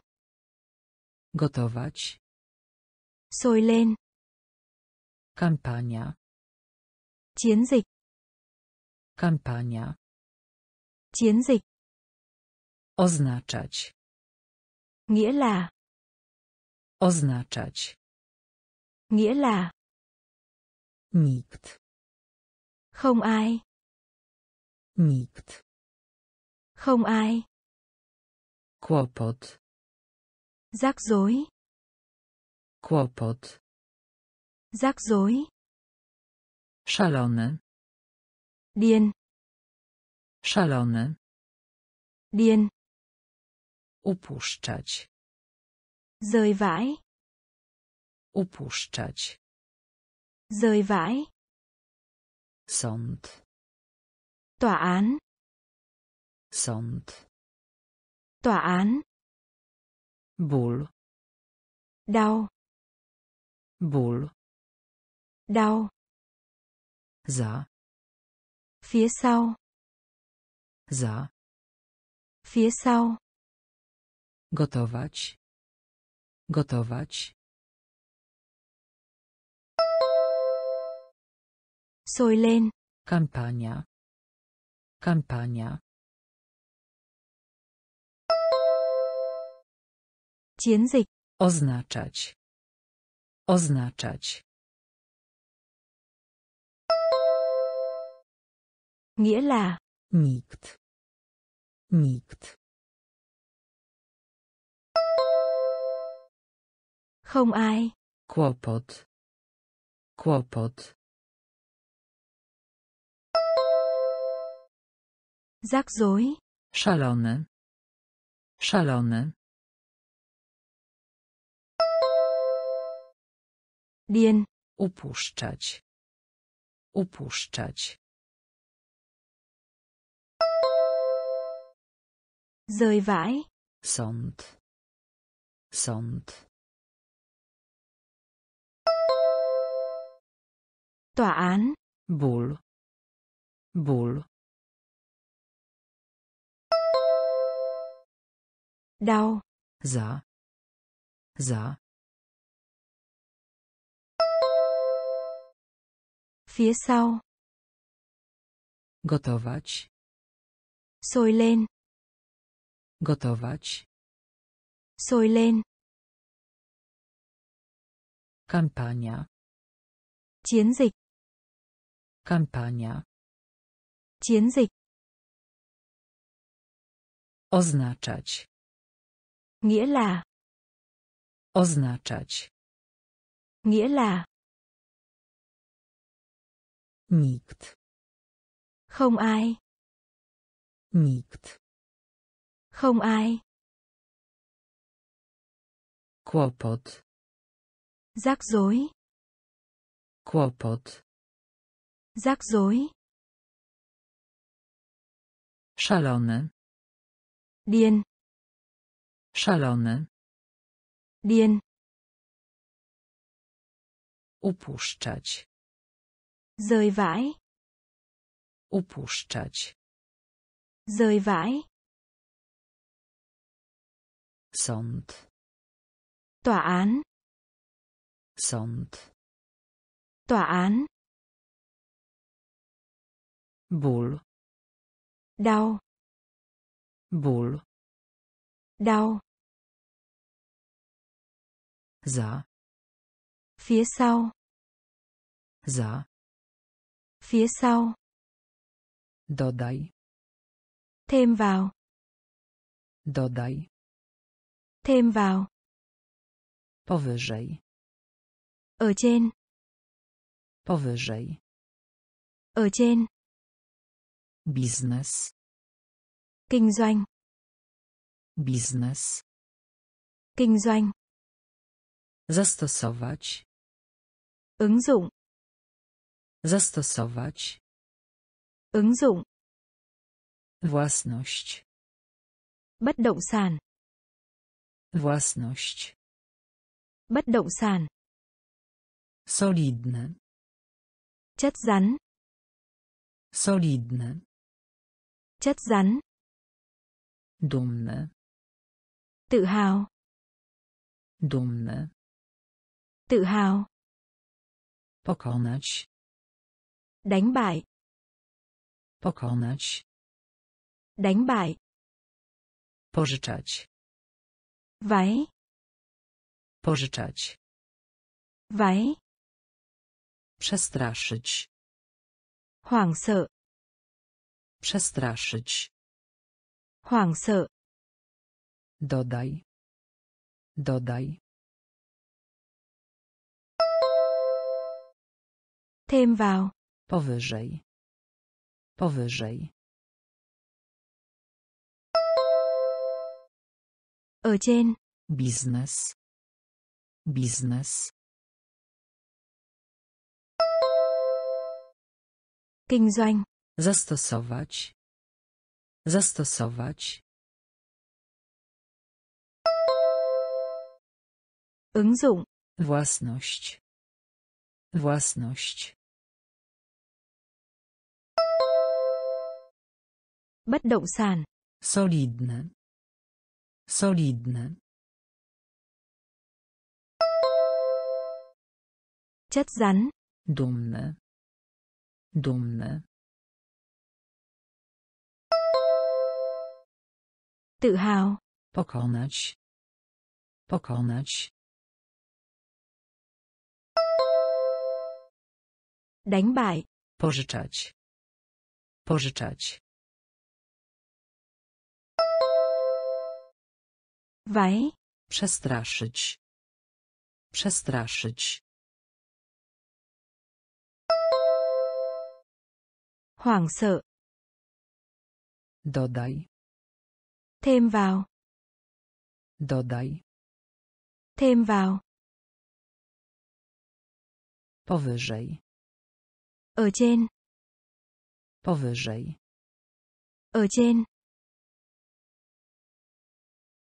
Gotować. Sôi lên. Kampania. Chiến dịch. Kampania. Chiến dịch. Oznaczać. Nghĩa là. Oznaczać. Nghĩa là. Nikt. Không ai. Nikt. Không ai. Kłopot. Rắc rối. Kłopot. Rắc rối. Szalony. Điên. Szalony. Điên. Upuszczać. Rời vãi. Upuszczać. Rời vãi. Sąd. Tòa án. Sąd. Tòa án. Ból. Đau. Ból. Đau. Za. Phía sau. Za. Phía sau. Gotować. Gotować. Sôi lên. Kampania. Kampania. Chiến dịch. Oznaczać. Oznaczać. Nghĩa là. Nikt. Nikt. Không ai. Kłopot. Kłopot. Rắc rối. Szalony. Szalony. Điên. Upuszczać. Upuszczać. Rời vãi. Sąd. Sąd. Tòa án. Ból. Ból. Đau. Za. Za. Phía sau. Gotować. Sôi lên. Gotować. Sôi lên. Kampania. Chiến dịch. Kampania. Chiến dịch. Oznaczać. Nghĩa là. Oznaczać. Nghĩa là. Nikt. Không ai. Nikt. Không ai. Kłopot. Rắc rối. Kłopot. Rắc rối. Szalony. Điên. Szalony. Điên. Upuszczać. Rời vãi. Upuszczać. Rời vãi. Sąd. Tòa án. Sąd. Tòa án. Ból. Đau. Ból. Đau. Za. Phía sau. Za. Phía sau. Dodaj. Thêm vào. Dodaj. Thêm vào. Powyżej. Ở trên. Powyżej. Ở trên. Biznes. Kinh doanh. Biznes. Kinh doanh. Zastosować. Ứng dụng. Zastosować. Ứng dụng. Własność. Bất động sản. Własność. Bất động sản. Solidne. Chất rắn. Solidne. Chất rắn. Dumne. Tự hào. Dumne. Tự hào. Pokonać. Đánh bại. Pokonać. Đánh bại. Pożyczać. Váy. Pożyczać. Váy. Przestraszyć. Hoảng sợ. Przestraszyć. Hoảng sợ. Dodaj. Dodaj. Thêm vào. Powyżej. Powyżej. Ở trên. Biznes. Biznes. Kinh doanh. Zastosować. Zastosować. Ứng dụng. Własność. Własność. Bất động sản. Solidne. Solidne. Chất rắn. Dumny. Dumny. Tự hào. Pokonać. Pokonać. Đánh bại. Pożyczać. Pożyczać. Váy. Przestraszyć. Przestraszyć. Hoảng sợ. Dodaj. Thêm vào. Dodaj. Thêm vào. Powyżej. Ở trên. Powyżej. Ở trên.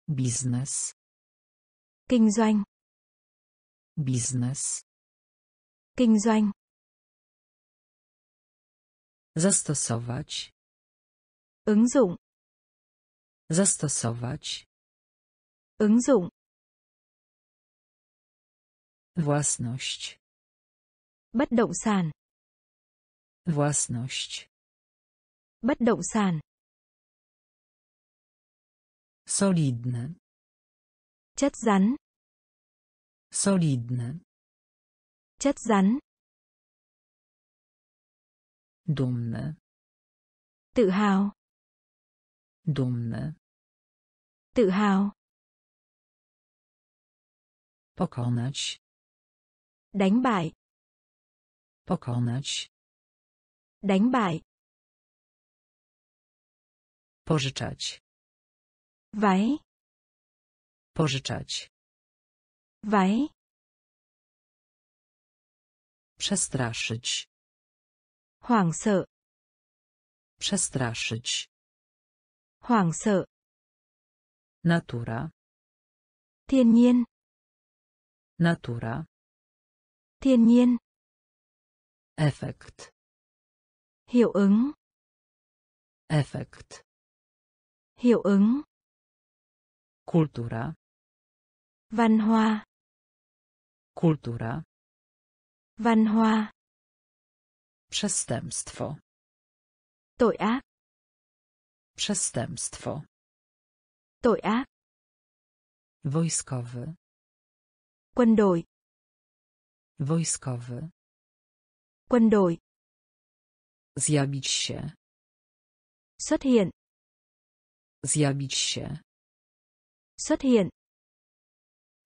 Biznes. Kinh doanh. Biznes. Kinh doanh. Zastosować. Ứng dụng. Zastosować. Ứng dụng. Własność. Bất động sản. Własność. Bất động sản. Solidne. Chất rắn. Solidne. Chất rắn. Dumny. Tự hào. Dumny. Tự hào. Pokonać. Đánh bại. Pokonać. Đánh bại. Pożyczać. Váy. Pożyczać. Váy. Przestraszyć. Hoảng sợ. Przestraszyć. Hoảng sợ. Natura. Thiên nhiên. Natura. Thiên nhiên. Efekt. Hiệu ứng. Efekt. Hiệu ứng. Kultura. Văn. Kultura. Văn. Przestępstwo. Tội ác. Przestępstwo. Tội ác. Wojskowy. Quân đội. Wojskowy. Quân đội. Zjawić się. Xuất hiện. Zjawić się. Xuất hiện.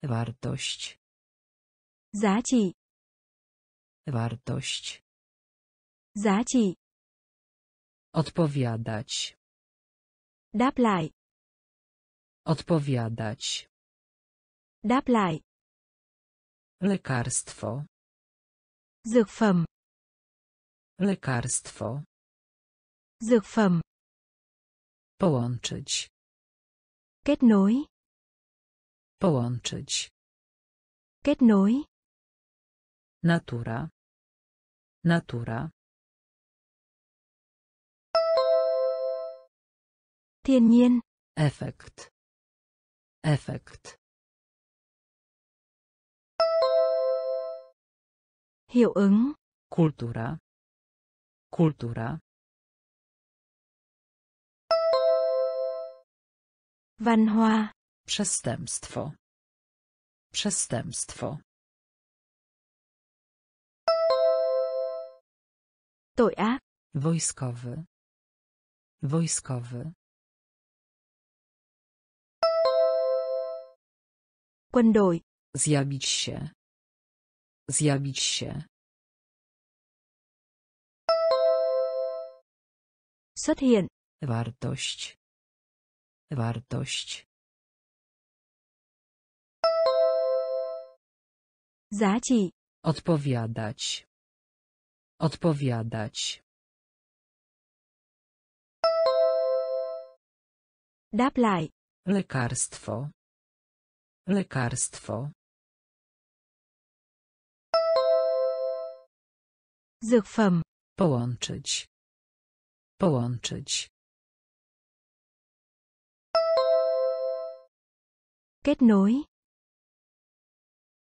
Wartość. Giá trị. Wartość. Giá trị. Odpowiadać. Đáp lại. Odpowiadać. Đáp lại. Lekarstwo. Dược phẩm. Lekarstwo. Dược phẩm. Połączyć. Kết nối. Połączyć. Kết nối. Natura. Natura. Thiên nhiên. Efekt. Efekt. Hiệu ứng. Kultura. Kultura. Văn hoa. Przestępstwo. Przestępstwo. Tội ác. Wojskowy. Wojskowy. Quân đội. Zjawić się. Zjawić się. Xuất hiện. Wartość. Wartość. Giá trị. Odpowiadać. Odpowiadać. Đáp lại. Lekarstwo. Lekarstwo. Dược phẩm. Połączyć. Połączyć. Kết nối.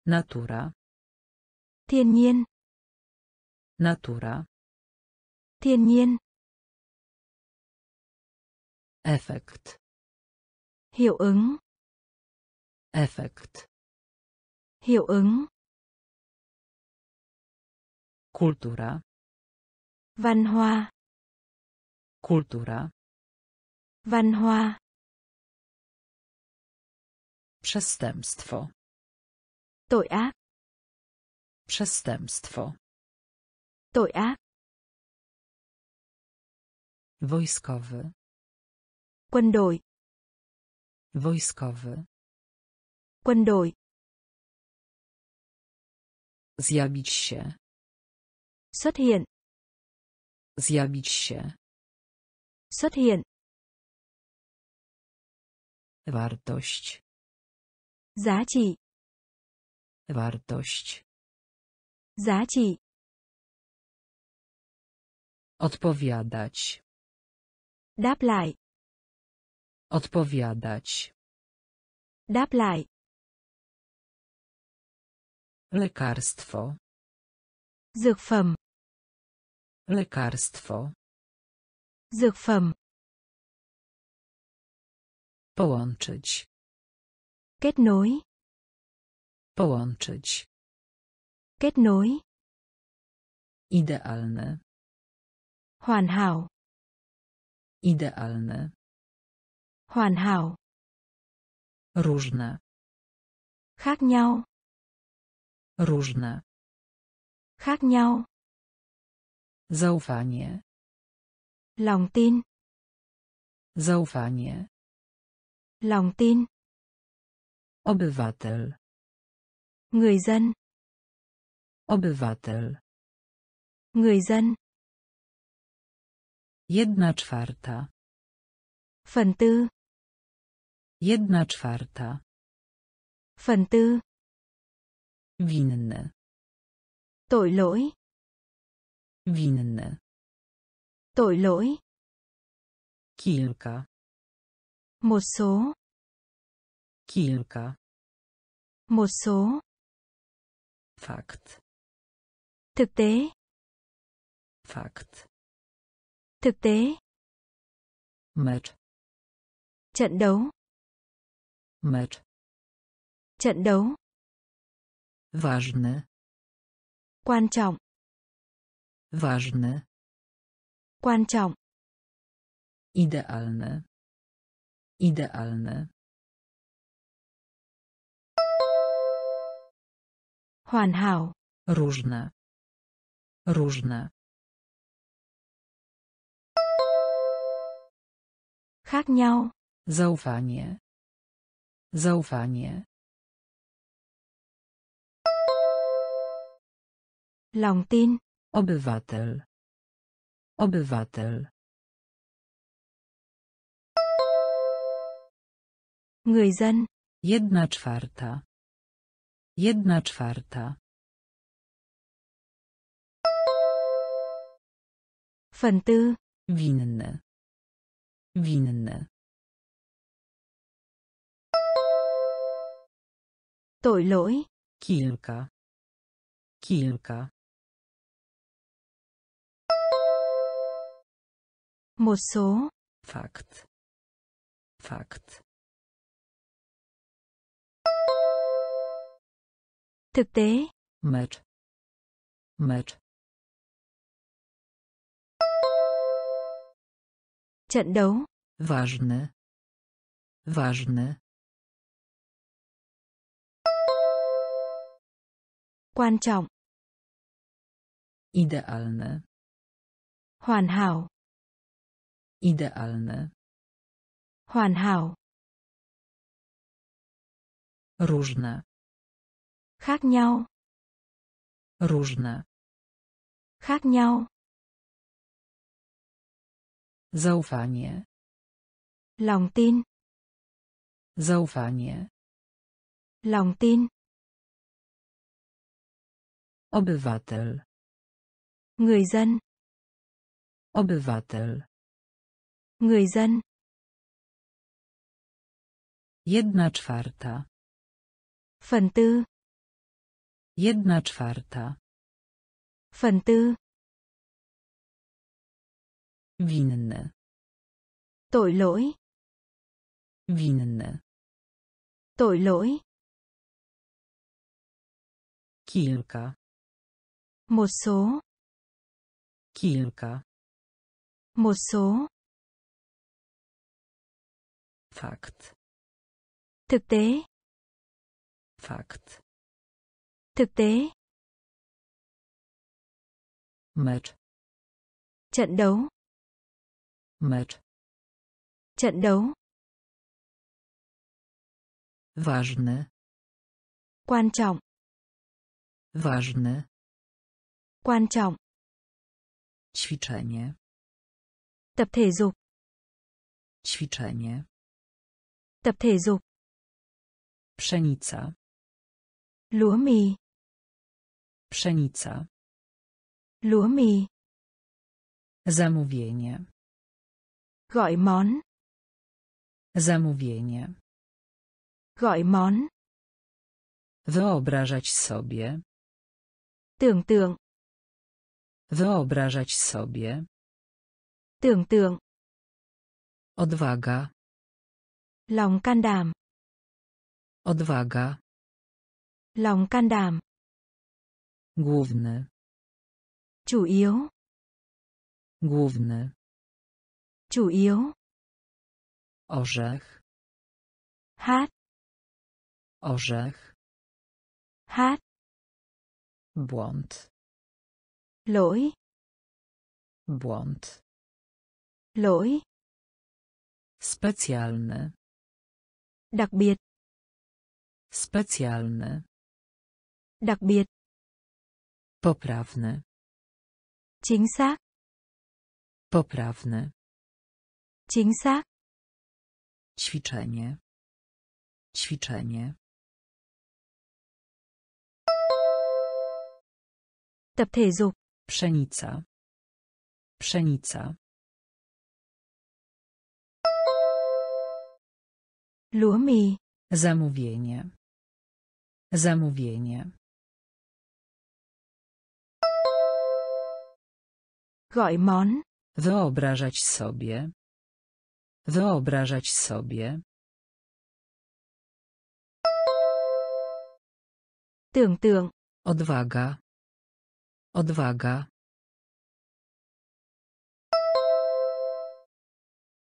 Natura. Thiên nhiên. Natura. Thiên nhiên. Efekt. Hiệu ứng. Efekt. Hiệu ứng. Kultura. Văn hoa. Kultura. Văn hoa. Przestępstwo. Tội ác. Przestępstwo. Tội ác. Wojskowy. Quân đội. Wojskowy. Quân đội. Zjawić się. Xuất hiện. Zjawić się. Xuất hiện. Wartość. Giá trị. Wartość. Giá trị. Odpowiadać. Đáp lại. Odpowiadać. Đáp lại. Lekarstwo. Dược phẩm. Lekarstwo. Dược phẩm. Połączyć. Kết nối. Połączyć. Kết nối. Idealne. Hoàn hảo. Idealne. Hoàn hảo. Różne. Khác nhau. Różne. Khác nhau. Zaufanie. Lòng tin. Zaufanie. Lòng tin. Obywatel. Người dân. Obywatel. Người dân. Jedna czwarta. Phần tư. Jedna czwarta. Phần tư. Winny. Tội lỗi. Winny. Tội lỗi. Kilka. Một số. Kilka. Một số. Fakt. Thực tế. Fakt. Thực tế. Mecz. Trận đấu. Mecz. Trận đấu. Ważny. Quan trọng. Ważny. Quan trọng. Idealne. Idealne. Hoàn hảo. Różne. Różne. Khác nhau. Zaufanie. Zaufanie. Lòng tin. Obywatel. Obywatel. Người dân. Jedna czwarta. Jedna czwarta. Phần tư. Winny. Winny. Tội lỗi. Kilka. Kilka. Một số. Fakt. Fakt. Thực tế. Mecz. Mecz. Trận đấu. Ważny. Ważny. Quan trọng. Idealne. Hoàn hảo. Idealne. Hoàn hảo. Różne. Khác nhau. Różne. Khác nhau. Zaufanie. Lòng tin. Zaufanie. Lòng tin. Obywatel. Người dân. Obywatel. Người dân. Jedna czwarta. Phần tư. Jedna czwarta. Phần tư. Winny. Tội lỗi. Winny. Tội lỗi. Kilka. Một số. Kilka. Một số. Fakt. Thực tế. Fakt. Thực tế. Mecz. Trận đấu. Mecz. Trận đấu. Ważny. Quan trọng. Ważny. Quan trọng. Ćwiczenie. Tập thể dục. Ćwiczenie. Tập thể dục. Pszenica. Lúa mì. Pszenica. Lúa mì. Zamówienie. Gọi món. Zamówienie. Gọi món. Wyobrażać sobie. Tưởng tượng. Wyobrażać sobie. Tưởng tượng. Odwaga. Lòng can đảm. Odwaga. Lòng can đảm. Główny. Chủ yếu. Główny. Chủ yếu. Orzech. Hát. Orzech. Hát. Błąd. Lỗi. Błąd. Lỗi. Specjalny. Đặc biệt. Specjalny. Đặc biệt. Poprawny. Chính xác. Poprawny. Chính xác. Ćwiczenie. Ćwiczenie. Tập thể dục. Pszenica. Pszenica. Lúa mì. Zamówienie. Zamówienie. Gọi món. Wyobrażać sobie. Wyobrażać sobie. Tưởng tượng. Odwaga. Odwaga.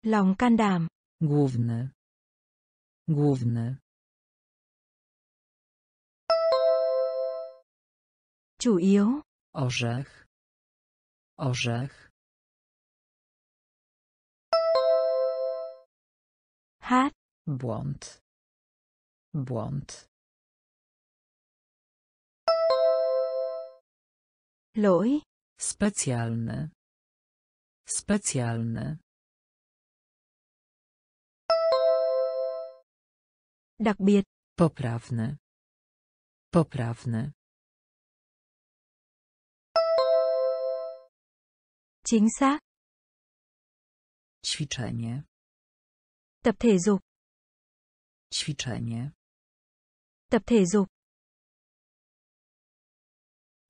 Lòng can đảm. Główny. Główny. Chủ yếu. Orzech. Orzech. Hát. Błąd. Błąd. Lỗi. Specjalny. Specjalny. Đặc biệt. Poprawny. Poprawny. Chính xác. Ćwiczenie. Tập thể dục. Ćwiczenie. Tập thể dục.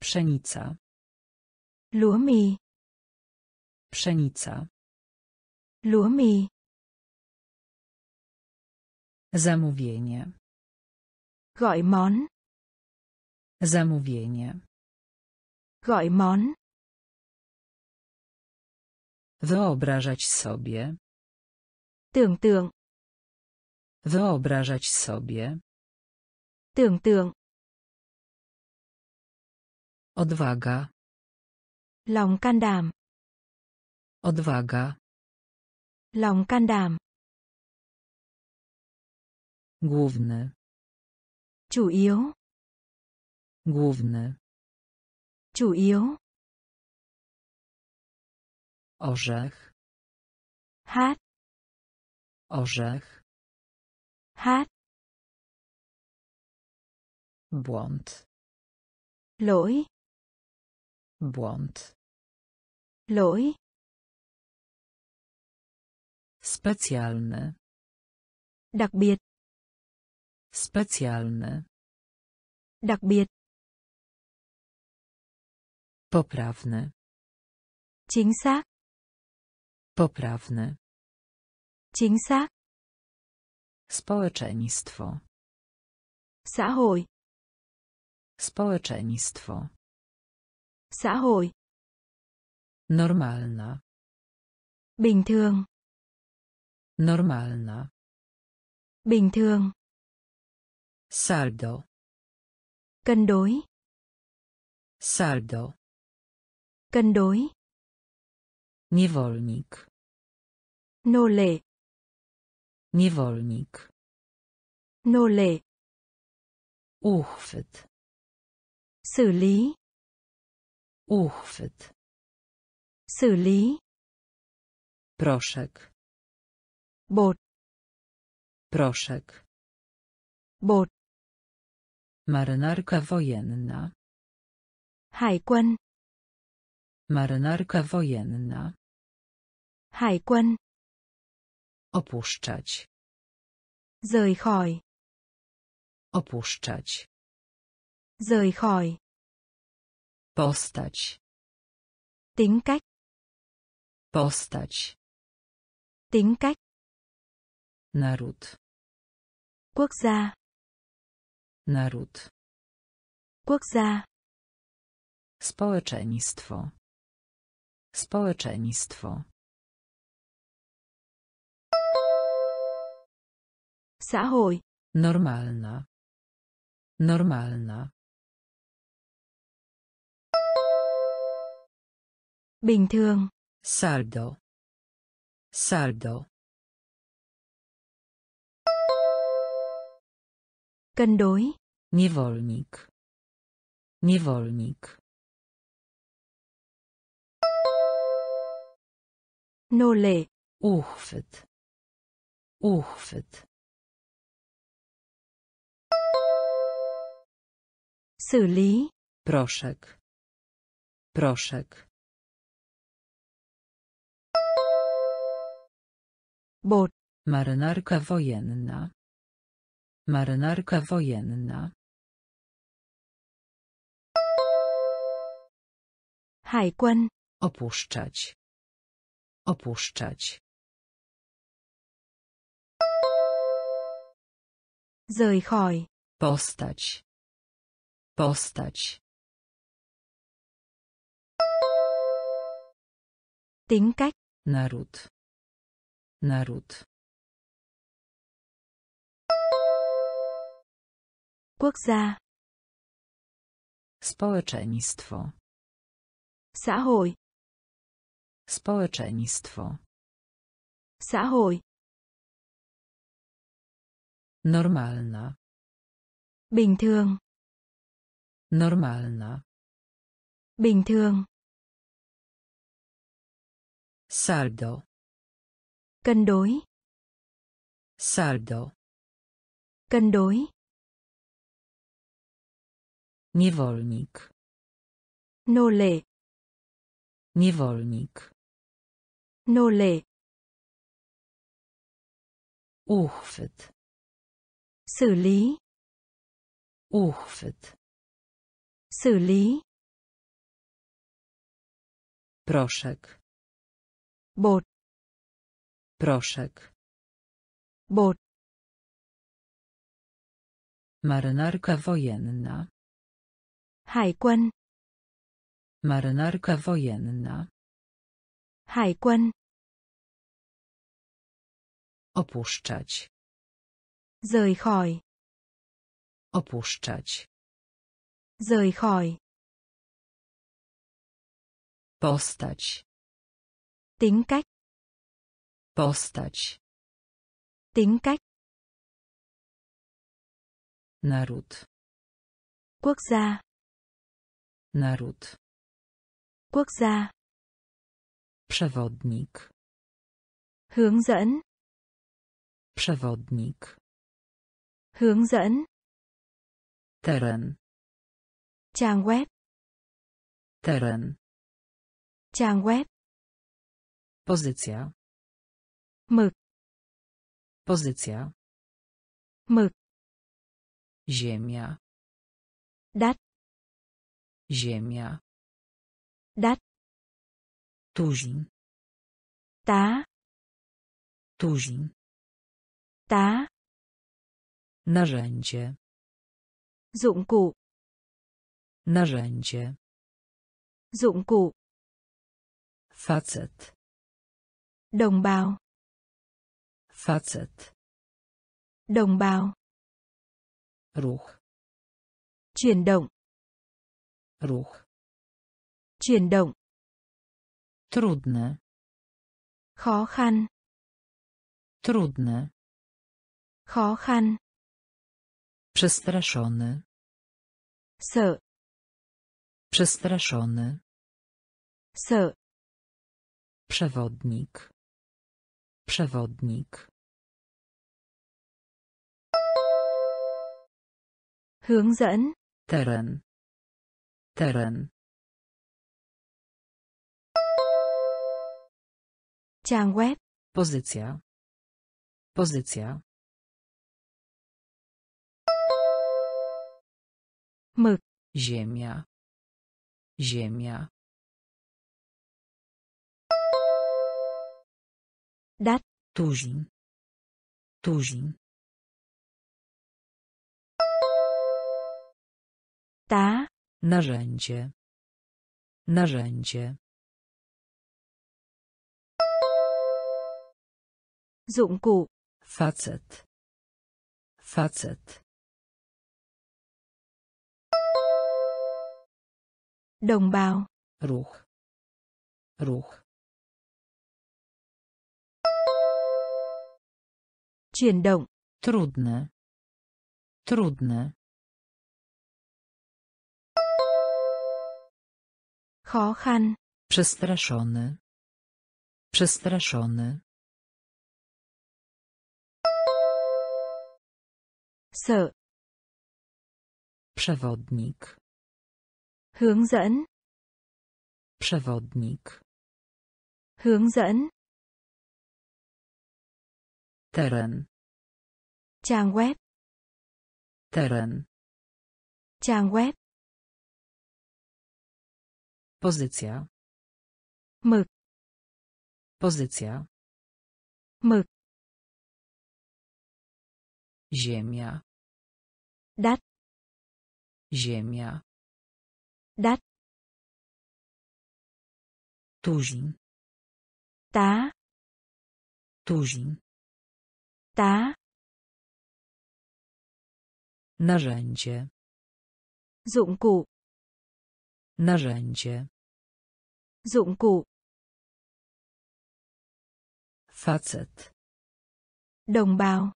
Pszenica. Lúa mì. Pszenica. Lúa mì. Zamówienie. Gọi món. Zamówienie. Gọi món. Wyobrażać sobie. Tưởng tượng. Wyobrażać sobie. Tưởng tượng. Odwaga. Lòng can đảm. Odwaga. Lòng can đảm. Główny. Chủ yếu. Główny. Chủ yếu. Orzech. Hát. Orzech. Hát. Błąd. Lỗi. Błąd. Lỗi. Specjalny. Đặc biệt. Specjalny. Đặc biệt. Poprawny. Chính xác. Poprawny. Chính xác. Społeczeństwo. Xã hội. Społeczeństwo. Xã hội. Normalna. Bình thường. Normalna. Bình thường. Saldo. Cân đối. Saldo. Cân đối. Niewolnik. Nô lệ. Niewolnik. Nô lệ. Uchwyt. Xử lý. Uchwyt. Xử lý. Proszek. Bột. Proszek. Bột. Marynarka wojenna. Hải quân. Marynarka wojenna. Hải quân. Opuszczać. Rời khỏi. Opuszczać. Rời khỏi. Postać. Tính cách. Postać. Tính cách. Naród. Quốc gia. Naród. Quốc gia. Społeczeństwo. Społeczeństwo. Xã hội. Normalna. Normalna. Bình thường. Saldo. Saldo. Cân đối. Niewolnik. Niewolnik. Nô lệ. Uchwyt. Uchwyt. Xử lý. Proszek. Proszek. Bột. Marynarka wojenna. Marynarka wojenna. Hải quân. Opuszczać. Opuszczać. Rời khỏi. Postać. Postać. Tính cách. Naród. Naród. Quốc gia. Społeczeństwo. Xã hội. Społeczeństwo. Xã hội. Normalna. Bình thường. Normalna. Bình thường. Saldo. Cân đối. Saldo. Cân đối. Niewolnik. Nô lệ. Niewolnik. Nô lệ. Uchwyt. Xử lý. Uchwyt. Xử lý. Proszek. Bột. Proszek. Bột. Marynarka wojenna. Hải quân. Marynarka wojenna. Hải quân. Opuszczać. Rời khỏi. Opuszczać. Rời khỏi. Postać. Tính cách. Postać. Tính cách. Naród. Quốc gia. Naród. Quốc gia. Przewodnik. Hướng dẫn. Przewodnik. Hướng dẫn. Teren. Trang web. Teren. Trang web. Pozycja. Mực. Pozycja. Mực. Ziemia. Đắt. Ziemia. Đắt. Tuzin. Tá. Tuzin. Tá. Narzędzie. Dụng cụ. Narzędzie. Dụng cụ. Facet. Đồng bào. Facet. Đồng bào. Ruch. Chuyển động. Ruch. Chuyển động. Trudne. Khó khăn. Trudne. Khó khăn. Przestraszony. Sợ. Przestraszony. Sợ. Przewodnik. Przewodnik. Hướng dẫn. Teren. Teren. Trang web. Pozycja. Pozycja. Mực. Ziemia. Ziemia. Đắt. Tuzin. Tuzin. Tá. Narzędzie. Narzędzie. Dụng cụ. Facet. Facet. Đồng bào. Ruch. Ruch. Chuyển động. Trudne. Trudne. Khó khăn. Przestraszony. Przestraszony. Sợ. Przewodnik. Hướng dẫn. Przewodnik. Hướng dẫn. Teren. Trang web. Teren. Trang web. Pozycja. Mực. Pozycja. Mực. Ziemia. Đắt. Ziemia. Đắt. Tuzin. Tá. Tuzin. Tá. Narzędzie. Dụng cụ. Narzędzie. Dụng cụ. Facet. Đồng bào.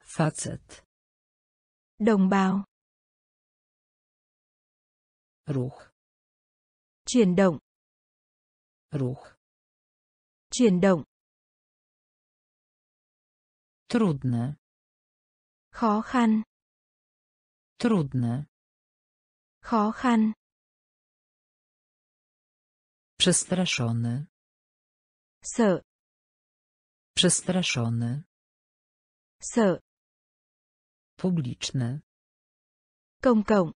Facet. Đồng bào. Ruch. Chuyển động. Ruch. Chuyển động. Trudne. Khó khăn. Trudne. Khó khăn. Przestraszony. Sợ. Przestraszony. Sợ. Publiczny. Công cộng.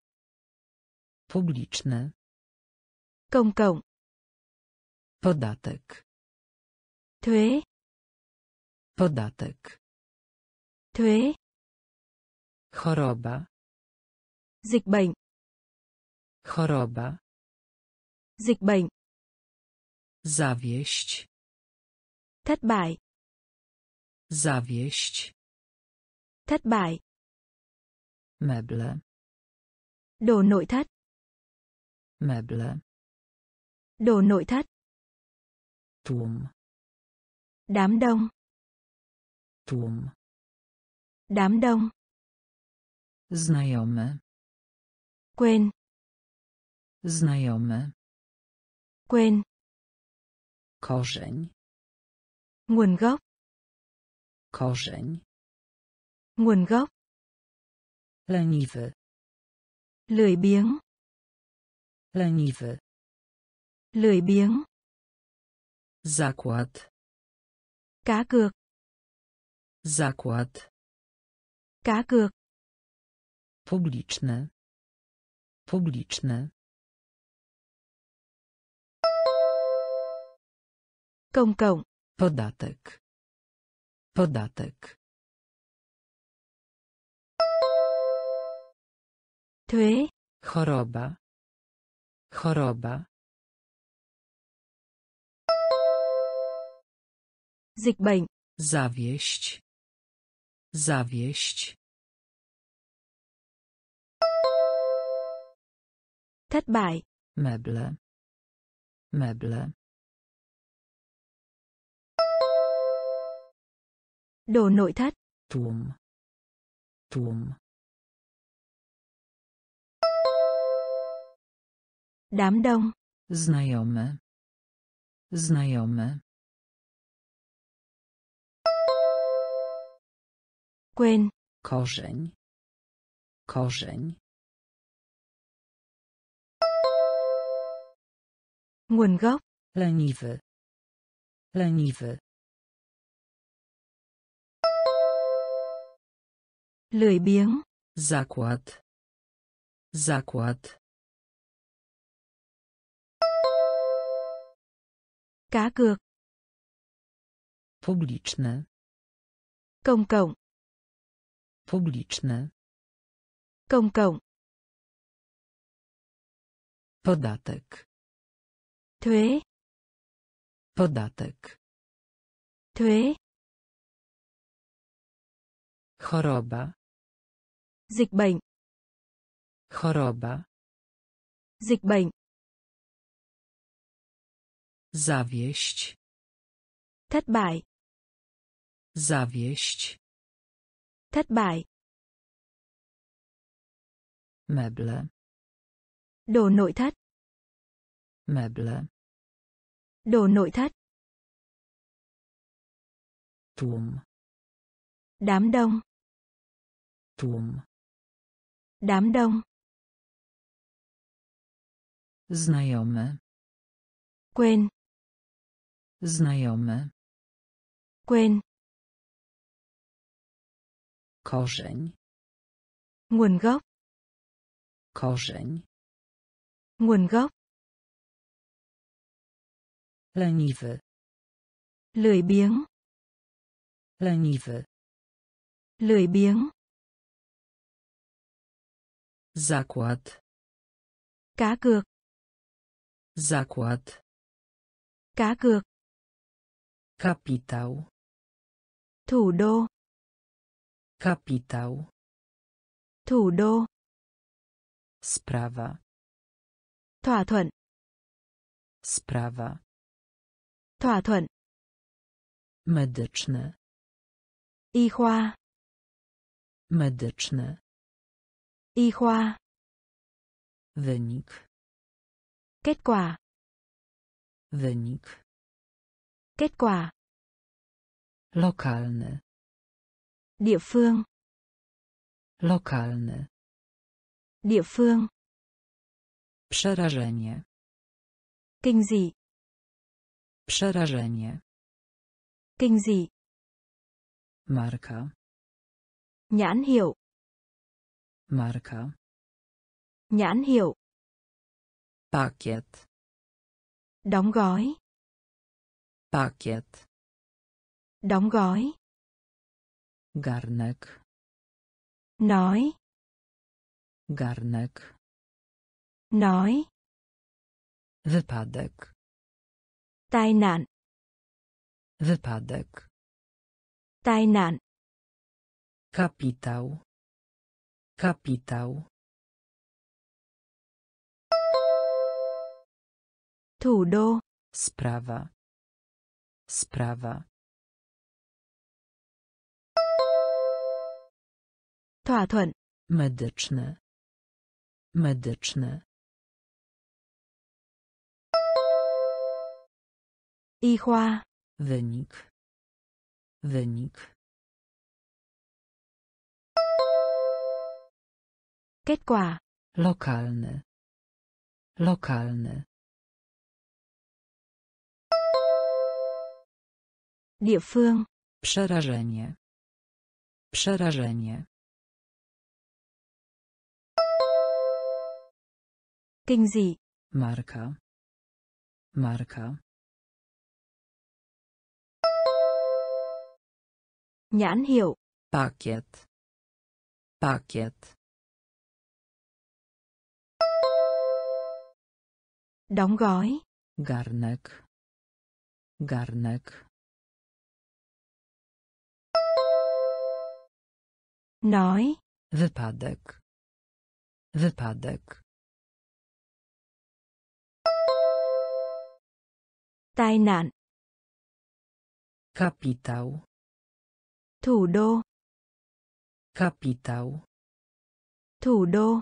Publiczny. Công cộng. Podatek. Thuế. Podatek. Thuế. Choroba. Dịch bệnh. Choroba. Dịch bệnh. Zawieść. Thất bại. Zawieść. Thất bại. Meble. Đồ nội thất. Meble. Đồ nội thất. Tłum. Đám đông. Tłum. Đám đông. Znajomy. Quên. Znajomy. Quên. Korzeń. Nguồn gốc. Korzeń. Nguồn gốc. Leniwy. Lười biếng. Leniwy. Lười biếng. Zakład. Cá cược. Zakład. Cá cược. Publiczne. Publiczne. Công cộng. Podatek. Podatek. Thuế. Choroba. Choroba. Dịch bệnh. Zawieść. Zawieść. Thất bại. Meble. Meble. Đồ nội thất. Tłum. Tłum. Đám đông. Znajome. Znajome. Quên. Korzeń. Korzeń. Nguồn gốc. Leniwy. Leniwy. Lười biếng. Zakład. Zakład. Cá cược. Publiczne. Công cộng. Publiczne. Công cộng. Podatek. Thuế. Podatek. Thuế. Choroba. Dịch bệnh. Choroba. Dịch bệnh. Zawieść. Thất bại. Zawieść. Thất bại. Meble. Đồ nội thất. Meble. Đồ nội thất. Tłum. Đám đông. Tłum. Đám đông. Znajome. Quên. Znajome. Quên. Korzeń. Nguồn gốc. Korzeń. Nguồn gốc. Leniwy. Lười biếng. Leniwy. Lười biếng. Zakład. Cá cược. Zakład. Cá cược. Kapitał. Thủ đô. Kapitał. Thủ đô. Sprawa. Thỏa thuận. Sprawa. Thỏa thuận. Medyczne. Y khoa. Medyczne. Y khoa. Wynik. Kết quả. Wynik. Kết quả. Lokalny. Địa phương. Lokalny. Địa phương. Przerażenie. Kinh dị. Przerażenie. Kinh dị. Marka. Nhãn hiệu. Marka. Nhãn hiệu. Pakiet. Đóng gói. Pakiet. Đóng gói. Garnek. Nói. Garnek. Nói. Wypadek. Tai nạn. Wypadek. Tai nạn. Kapitał. Kapitał. Thủ đô. Sprawa. Sprawa. Thỏa thuận. Medyczne. Medyczne. Y khoa. Wynik. Wynik. Kết quả. Lokalny. Lokalny. Địa phương. Przerażenie. Przerażenie. Kinh dị. Marka. Marka. Nhãn hiệu. Pakiet. Pakiet. Đóng gói. Garnek. Garnek. Nói. Wypadek. Wypadek. Tai nạn. Kapitał. Thủ đô. Kapitał. Thủ đô.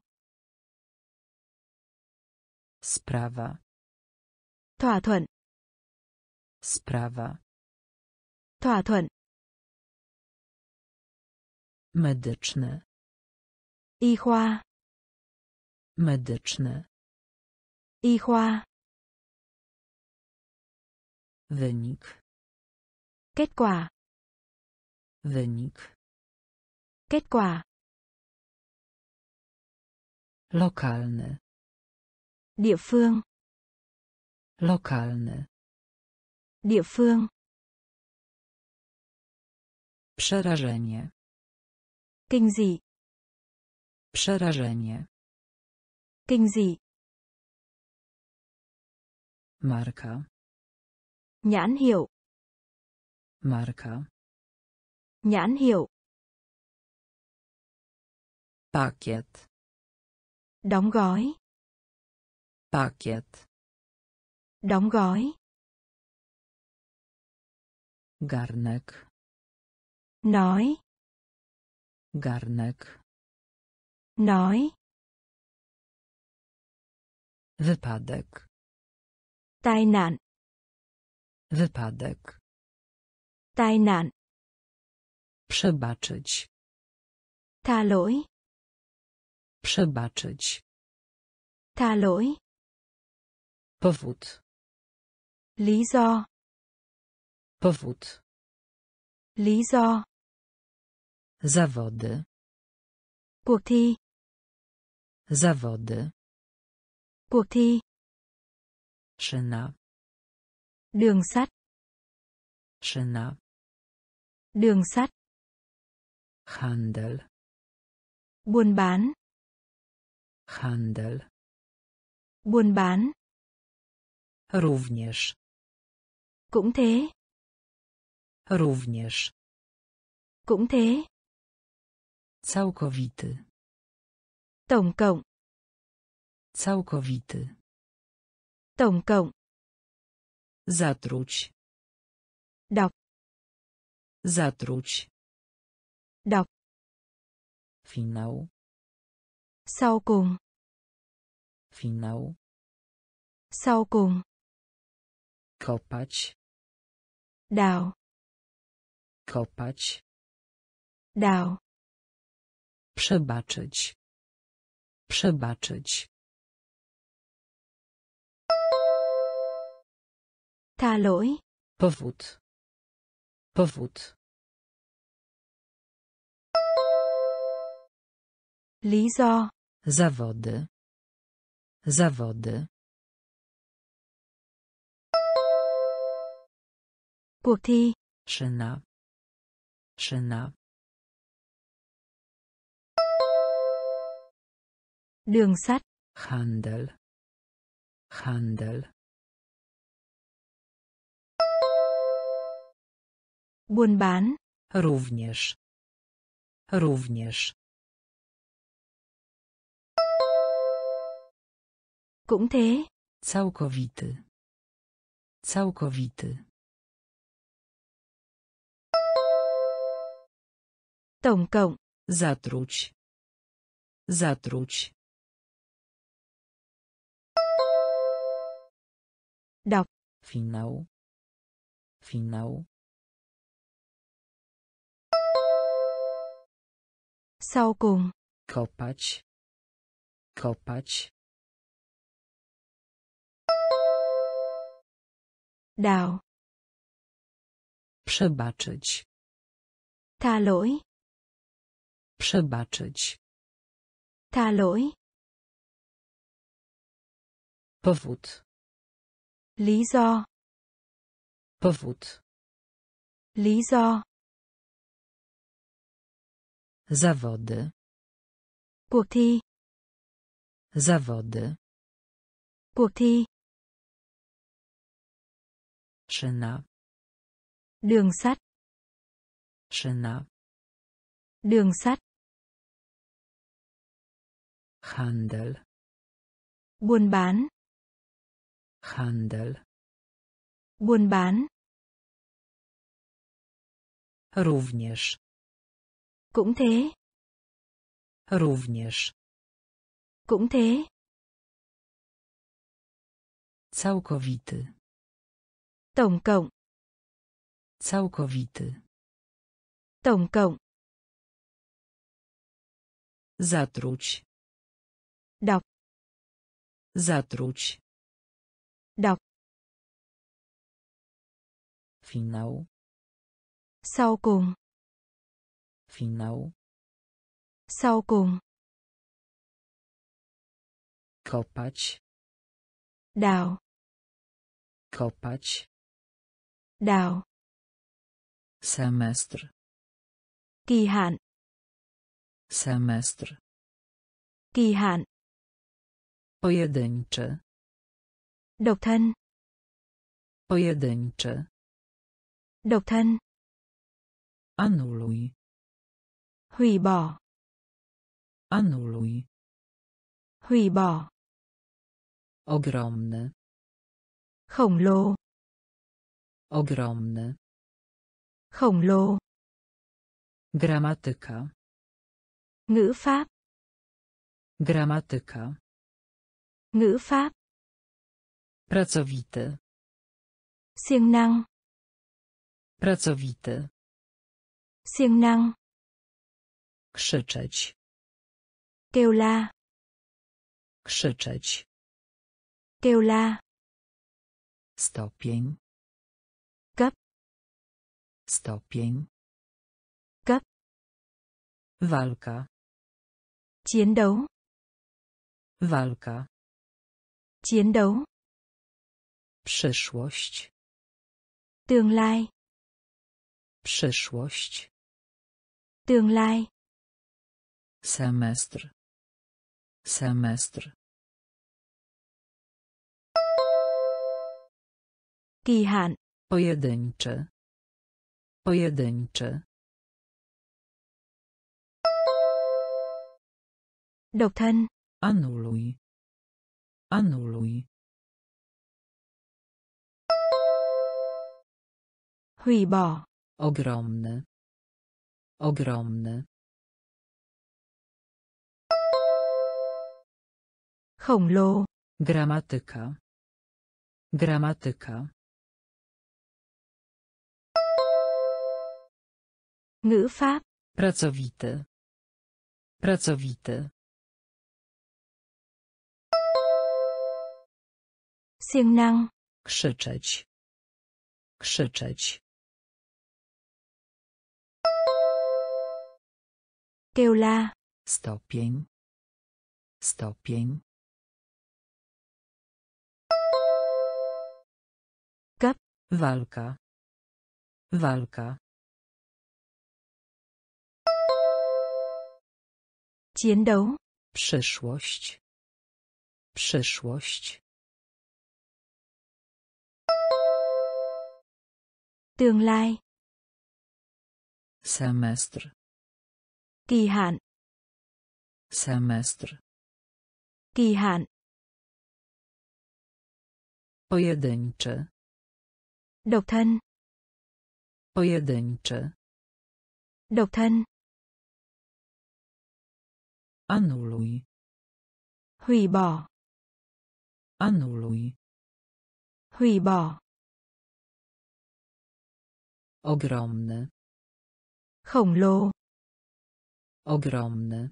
Sprawa. Thỏa thuận. Sprawa. Thỏa thuận. Medyczny. Y khoa. Medyczny. Y khoa. Wynik. Kết quả. Wynik. Kết quả. Lokalny. Địa phương. Lokalny. Địa phương. Przerażenie. Kinh dị. Przerażenie. Kinh dị. Marka. Nhãn hiệu. Marka. Nhãn hiệu. Pakiet. Đóng gói. Pakiet. Đóng gói. Garnek. Nói. Garnek. Nói. Wypadek. Tai nạn. Wypadek. Tai nạn. Przebaczyć. Tha lỗi. Przebaczyć. Tha lỗi. Powód. Lý do. Powód. Lý do. Zawody. Cuộc thi. Zawody. Cuộc thi. Szyna. Đường sắt. Szyna. Đường sắt. Handel. Buôn bán. Handel. Buôn bán. Również. Cũng thế. Również. Cũng thế. Całkowity. Tổng cộng. Całkowity. Tổng cộng. Zatruć. Đọc. Zatruć. Đọc. Finał. Sau cùng. Finał. Sau cùng. Kopać. Đào. Kopać. Đào. Przebaczyć. Przebaczyć. Lỗi. Powód. Powód. Lý do. Zawody. Zawody. Cuộc thi. Szyna. Szyna. Đường sắt. Handel. Handel. Buôn bán. Również. Również. Cũng thế. Całkowity. Całkowity. Tổng cộng. Zatruć. Zatruć. Đọc. Finał. Finał. Sau cùng. Kopać. Kopać. Đào. Przebaczyć. Tha lỗi. Przebaczyć. Tha lỗi. Powód. Lý do. Powód. Lý do. Zawody. Cuộc thi. Zawody. Cuộc thi. Szyna. Đường sắt. Szyna. Đường sắt. Handel. Buôn bán. Handel. Buôn bán. Również. Cũng thế. Również. Cũng thế. Całkowity. Tổng cộng. Całkowity. Tổng cộng. Zatruć. Đọc. Zatruć. Đọc. Finał. Sau cùng. Finał. Sau cùng. Kopać. Đào. Kopać. Đào. Semestr. Kỳ hạn. Semestr. Kỳ hạn. Pojedynczy. Độc thân. Pojedynczy. Độc thân. Anuluj. Hủy bỏ. Anuluj. Hủy bỏ. Ogromny. Khổng lồ. Ogromny. Khổng lồ. Gramatyka. Ngữ pháp. Gramatyka. Ngữ pháp. Pracowity. Siêng năng. Pracowity. Siêng năng. Krzyczeć. Kêu la. Krzyczeć. Kêu la. Stopień. Cấp. Stopień. Cấp. Walka. Chiến đấu. Walka. Chiến đấu. Przyszłość. Tương lai. Przyszłość. Tương lai. Semestr. Semestr. Kỳ hạn. Pojedynczy. Pojedynczy. Độc thân. Anuluj. Anuluj. Bỏ. Ogromny. Ogromny. Khổng lồ. Gramatyka. Gramatyka. Ngữ pháp. Pracowity. Pracowity. Siêng năng. Krzyczeć. Krzyczeć. Kêu la. Stopień. Stopień. Cấp. Walka. Walka. Chiến đấu. Przyszłość. Przyszłość. Tương lai. Semestr. Kỳ hạn. Semestr. Kỳ hạn. Pojedynczy. Độc thân. Pojedynczy. Độc thân. Anuluj. Hủy bỏ. Anuluj. Hủy bỏ. Ogromny. khổng lồ Ogromny.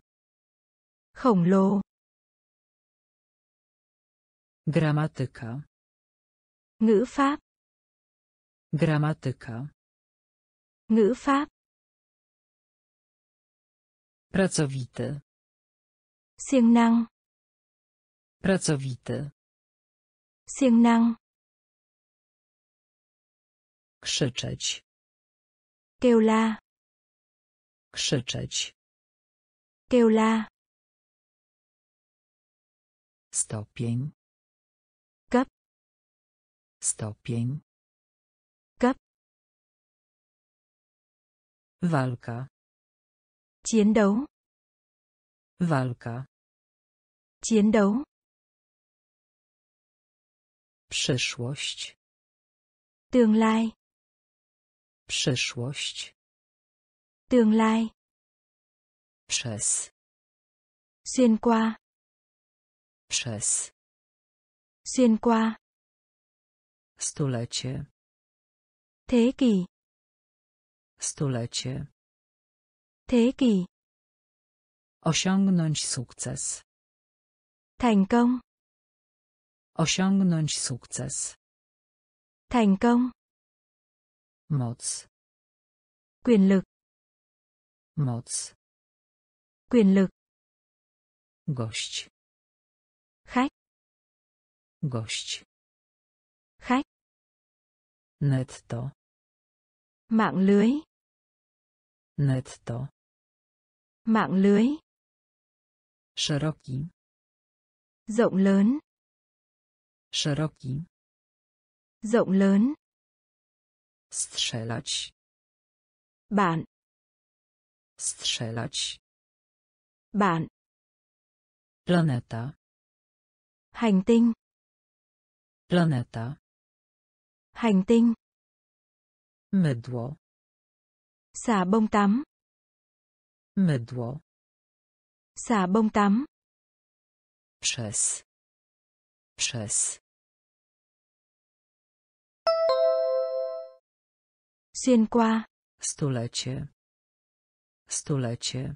khổng lồ Gramatyka. ngữ pháp Gramatyka. ngữ pháp Pracowity. siêng năng Pracowity. siêng năng Krzyczeć. kêu la Krzyczeć. Kêu la Stopień. Cấp. Stopień. Cấp. Walka. chiến đấu Walka. chiến đấu Przyszłość. tương lai Przyszłość. tương lai Przez. xuyên qua Przez. xuyên qua Stulecie. thế kỷ Stulecie. thế kỷ Osiągnąć sukces. thành công Osiągnąć sukces. thành công Moc. quyền lực Moc. Quyền lực Gość. khách Gość. khách Netto. mạng lưới Netto. mạng lưới Szeroki. rộng lớn Szeroki. rộng lớn Strzelać. bạn Strzelać. Bạn Planeta. hành tinh Planeta. hành tinh Mydło. xà bông tắm Mydło. xà bông tắm Przez. Przez. xuyên qua Stulecie. Stulecie.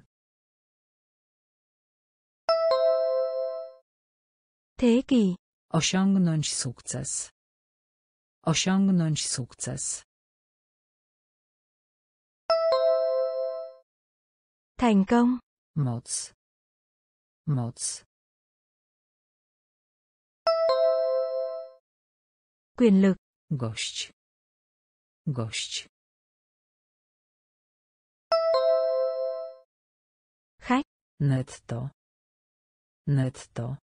Kỷ Osiągnąć sukces. Osiągnąć sukces. thành công Moc. Moc. quyền lực Gość. Gość. khách Netto. Netto.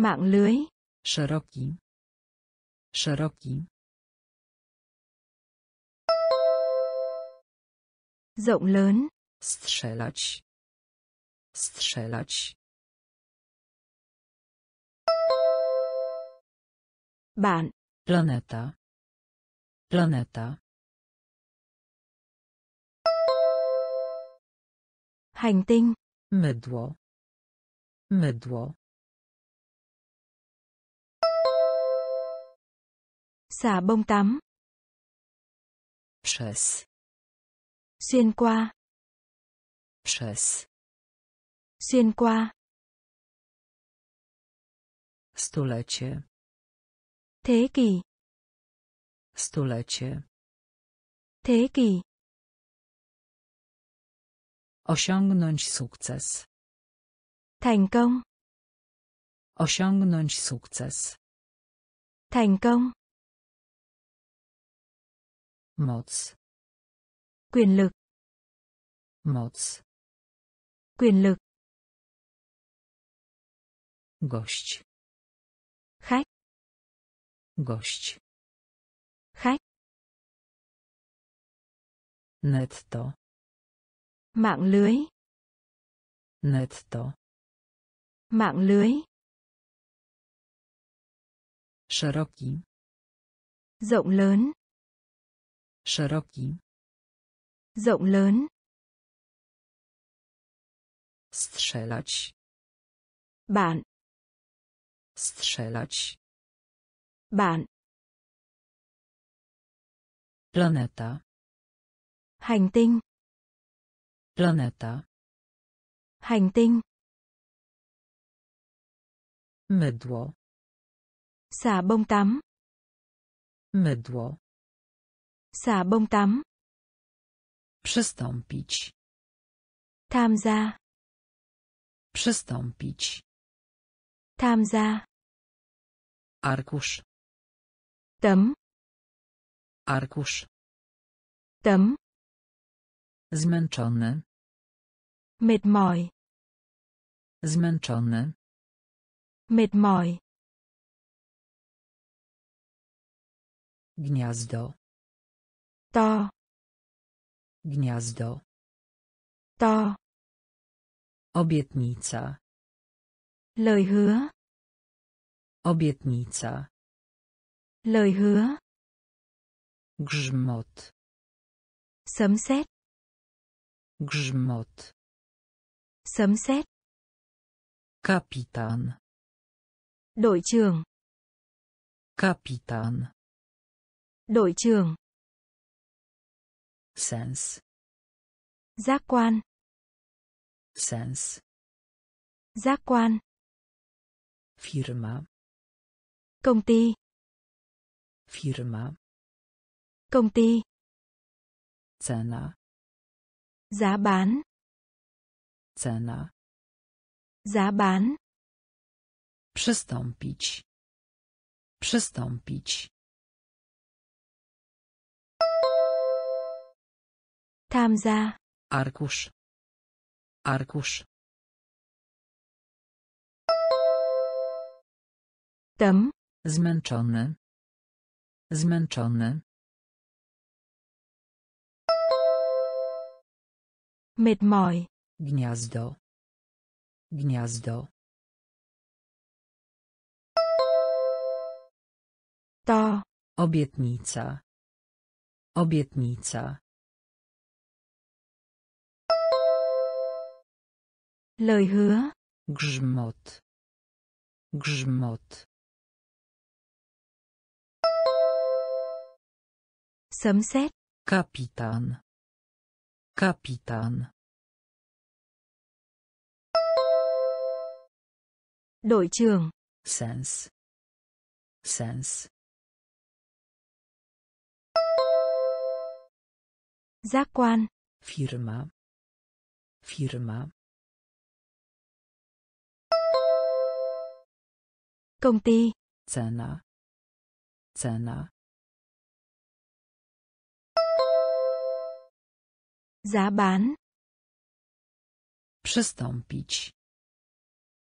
Mạng lưới Szeroki. Szeroki. rộng lớn Strzelać. Strzelać. bạn Planeta. Planeta. hành tinh Mydło. Mydło. Xà bông tắm Przez. xuyên qua Przez. xuyên qua Stulecie. thế kỷ Stulecie. thế kỷ Osiągnąć sukces. thành công Osiągnąć sukces. thành công Moc. quyền lực Moc. quyền lực Gość. khách Gość. khách Netto. mạng lưới Netto. mạng lưới Szeroki. rộng lớn Szeroki. rộng lớn Strzelać. bạn Strzelać. Bạn. Planeta. Hành tinh. Planeta. Hành tinh. Mydło. Xà bông tắm. Mydło. Xà bông tắm. Przystąpić. Tham gia. Przystąpić. Tham gia. Arkusz. Tấm. Arkusz. Tấm. Zmęczony. Mệt mỏi. Zmęczony. Mệt mỏi. Gniazdo. To. Gniazdo. To. Obietnica. Lời hứa. Obietnica. Lời hứa. Grzmot. Sấm sét. Grzmot. Sấm sét. Kapitan. Đội trưởng. Kapitan. Đội trưởng. Sens. Giác quan. Sens. Giác quan. Firma. Công ty. Firma. Công ty. Cena. Giá bán. Cena. Giá bán. Przystąpić. Przystąpić. Tham gia. Arkusz. Arkusz. Tấm. Zmęczony. Zmęczony. Mệt mỏi. Gniazdo. Gniazdo. To. Obietnica. Obietnica. Lời hứa. Grzmot. Grzmot. Sấm sét. Kapitan. Kapitan. Đội trưởng. Sens. Sens. Giác quan. Firma. Firma. Công ty. Cena. Cena. Giá bán. Przystąpić.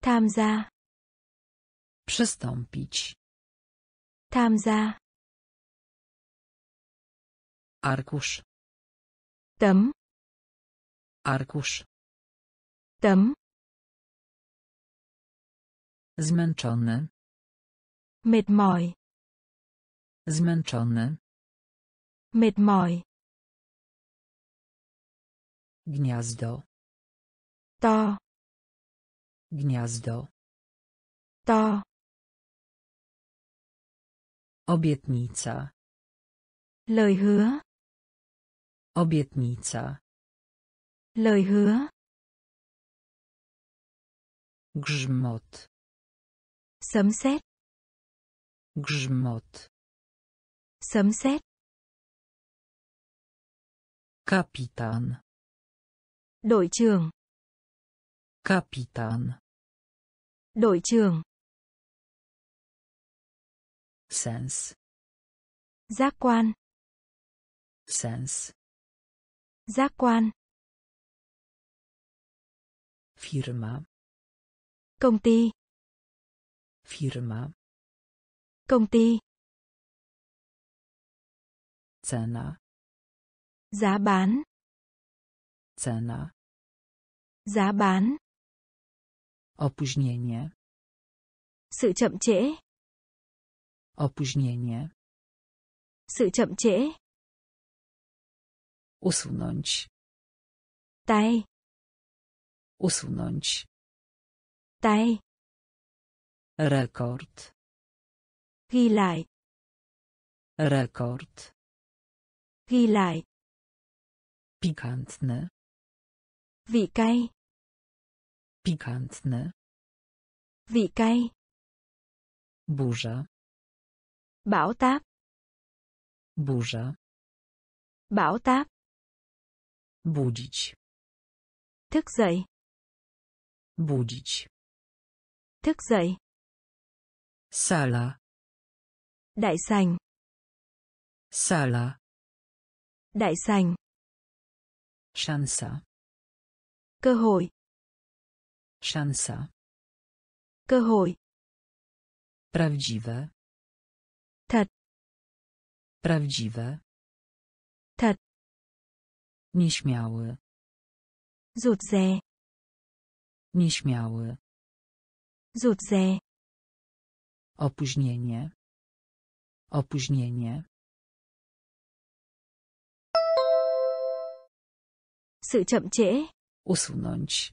Tham gia. Przystąpić. Tham gia. Arkusz. Tấm. Arkusz. Tấm. Zmęczony. Mệt mỏi. Zmęczony. Mệt mỏi. Gniazdo. To. Gniazdo. To. Obietnica. Lời hứa. Obietnica. Lời hứa. Grzmot. Sấm sét. Grzmot. Sấm sét. Kapitan. Đội trưởng. Kapitan. Đội trưởng. Sens. Giác quan. Sens. Giác quan. Firma. Công ty. Firma. Công ty. Cena. Giá bán. Cena. Giá bán. Opóźnienie. Sự chậm trễ. Opóźnienie. Sự chậm trễ. Usunąć. Tay. Usunąć. Tay. Rekord. Ghi lại. Rekord. Ghi lại. Pikantny. Vị cay. Pikantny. Vị cay. Burza. Bão táp. Burza. Bão táp. Budzić. Thức dậy. Budzić. Thức dậy. Sala. Đại sành. Sala. Đại sành. Szansa. Cơ hội. Szansa. Cơ hội. Prawdziwe. Thật. Prawdziwe. Thật. Nieśmiały. Rụt rè. Nieśmiały. Rụt rè. Opóźnienie. Opóźnienie. Sự chậm trễ. Usunąć.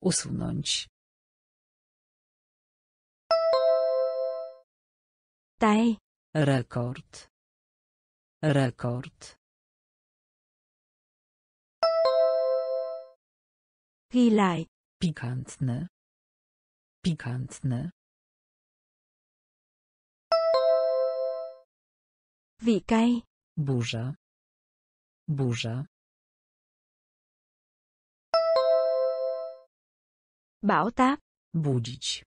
Usunąć. Tay. Rekord. Rekord. Ghi lại. Pikantny. Pikantny. Vị cay. Burza. Burza. Bão táp. Budzić.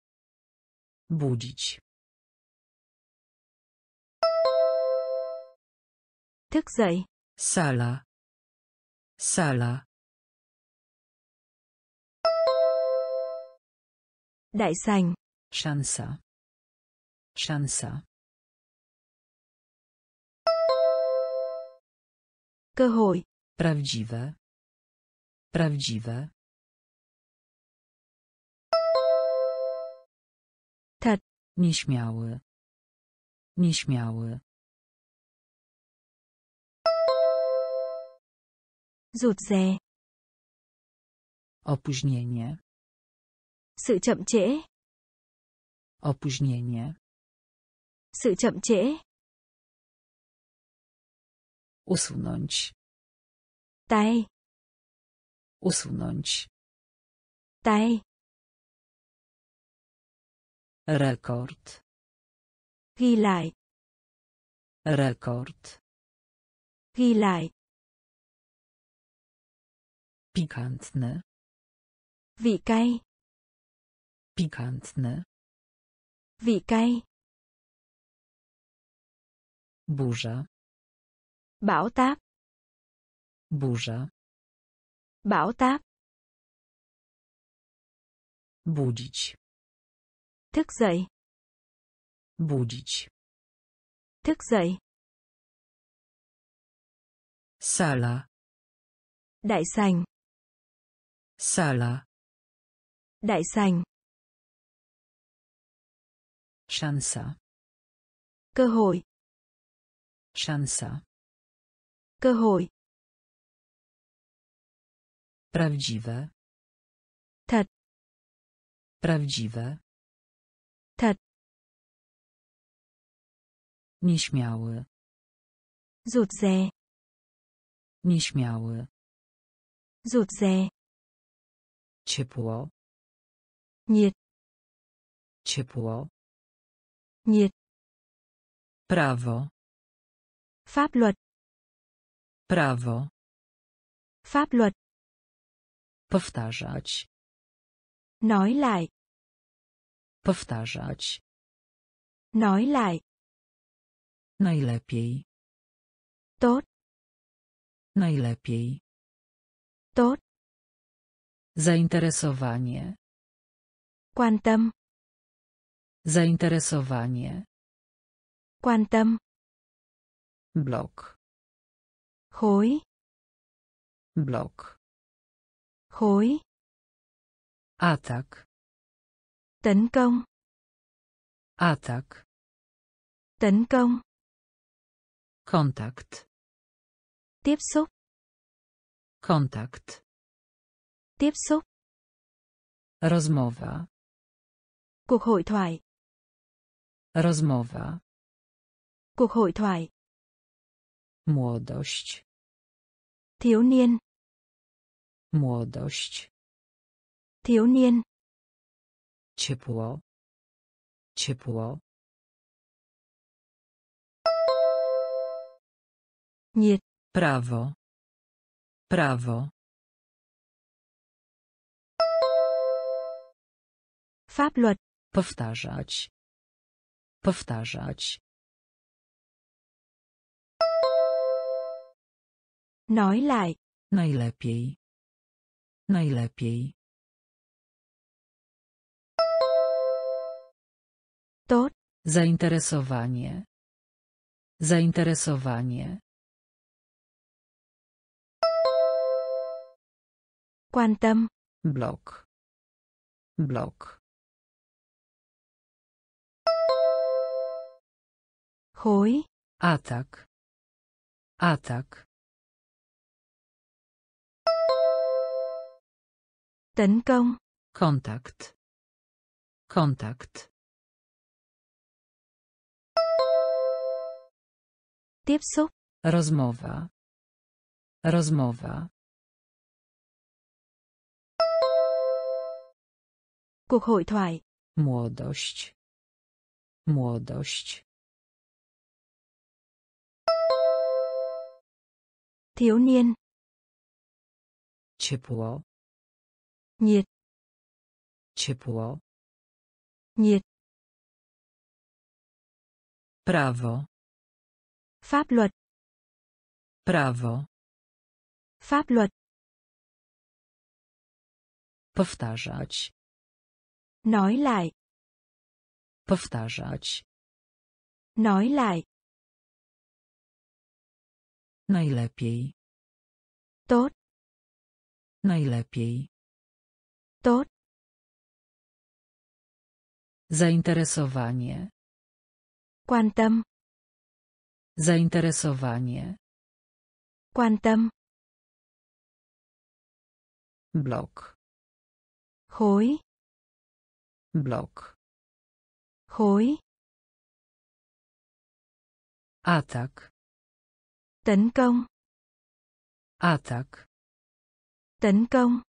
Budzić. Thức dậy. Sala. Sala. Đại sành. Szansa. Szansa. Cơ hội. Prawdziwe. Prawdziwe. Thật. Nieśmiały. Nieśmiały. Rụt rè. Opóźnienie. Sự chậm trễ. Opóźnienie. Sự chậm trễ. Usunąć. Tay. Usunąć. Tay. Rekord. Ghi lại. Rekord. Ghi lại. Pikantny. Vị cay. Pikantny. Vị cay. Burza. Bão táp. Burza. Bão táp. Budzić. Thức dậy. Budzić. Thức dậy. Sala. Đại sành. Sala. Đại sành. Szansa. Cơ hội. Szansa. Cơ hội. Prawdziwe. Thật. Prawdziwe. Thật. Nieśmiały. Rụt rè. Nieśmiały. Rụt rè. Ciepło. Nhiệt. Ciepło. Nhiệt. Prawo. Pháp luật. Prawo. Pháp luật. Powtarzać. Nói lại. Powtarzać. Nói lại. Najlepiej. Tốt. Najlepiej. Tốt. Zainteresowanie. Quan tâm. Zainteresowanie. Quan tâm. Blok. Khối. Blok. Khối. Atak. Tấn công. Atak. Tấn công. Kontakt. Tiếp xúc. Kontakt. Tiếp xúc. Rozmowa. Cuộc hội thoại. Rozmowa. Cuộc hội thoại. Młodość. Thiếu niên. Młodość. Thiếu niên. Ciepło. Ciepło. Nhiệt. Prawo. Prawo. Pháp luật. Powtarzać. Powtarzać. Nói lại. Najlepiej. Najlepiej. Tốt. Zainteresowanie. Zainteresowanie. Quan tâm. Blok. Blok. Khối. Atak. Atak. Tấn công. Kontakt. Kontakt. Tiếp xúc. Rozmowa. Rozmowa. Cuộc hội thoại. Młodość. Młodość. Thiếu niên. Ciepło. Nhiệt. Ciepło. Nhiệt. Prawo. Pháp luật. Prawo. Pháp luật. Powtarzać. Nói lại. Powtarzać. Nói lại. Najlepiej. Tốt. Najlepiej. Tốt. Zainteresowanie. Quan tâm. Zainteresowanie. Quan tâm. Blok. Khối. Blok. Khối. Atak. Tấn công. Atak. Tấn công.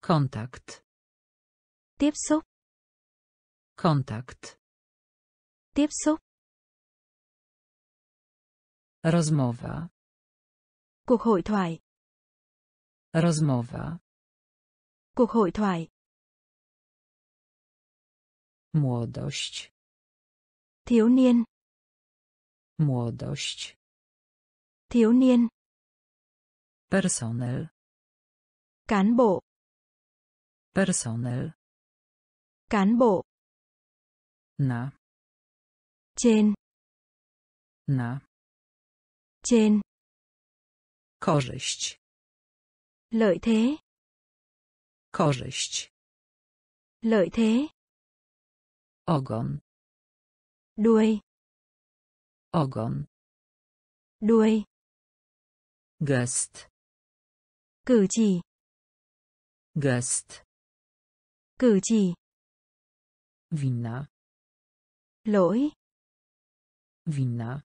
Kontakt. Tiếp xúc. Kontakt. Tiếp xúc. Rozmowa. Cuộc hội thoại. Rozmowa. Cuộc hội thoại. Młodość. Thiếu niên. Młodość. Thiếu niên. Personel. Cán bộ. Personel. Cán bộ. Na. Trên. Na. Trên. Korzyść. Lợi thế. Korzyść. Lợi thế. Ogon. Đuôi. Ogon. Đuôi. Gest. Cử chỉ. Gest. Cử chỉ. Wina. Lỗi. Wina.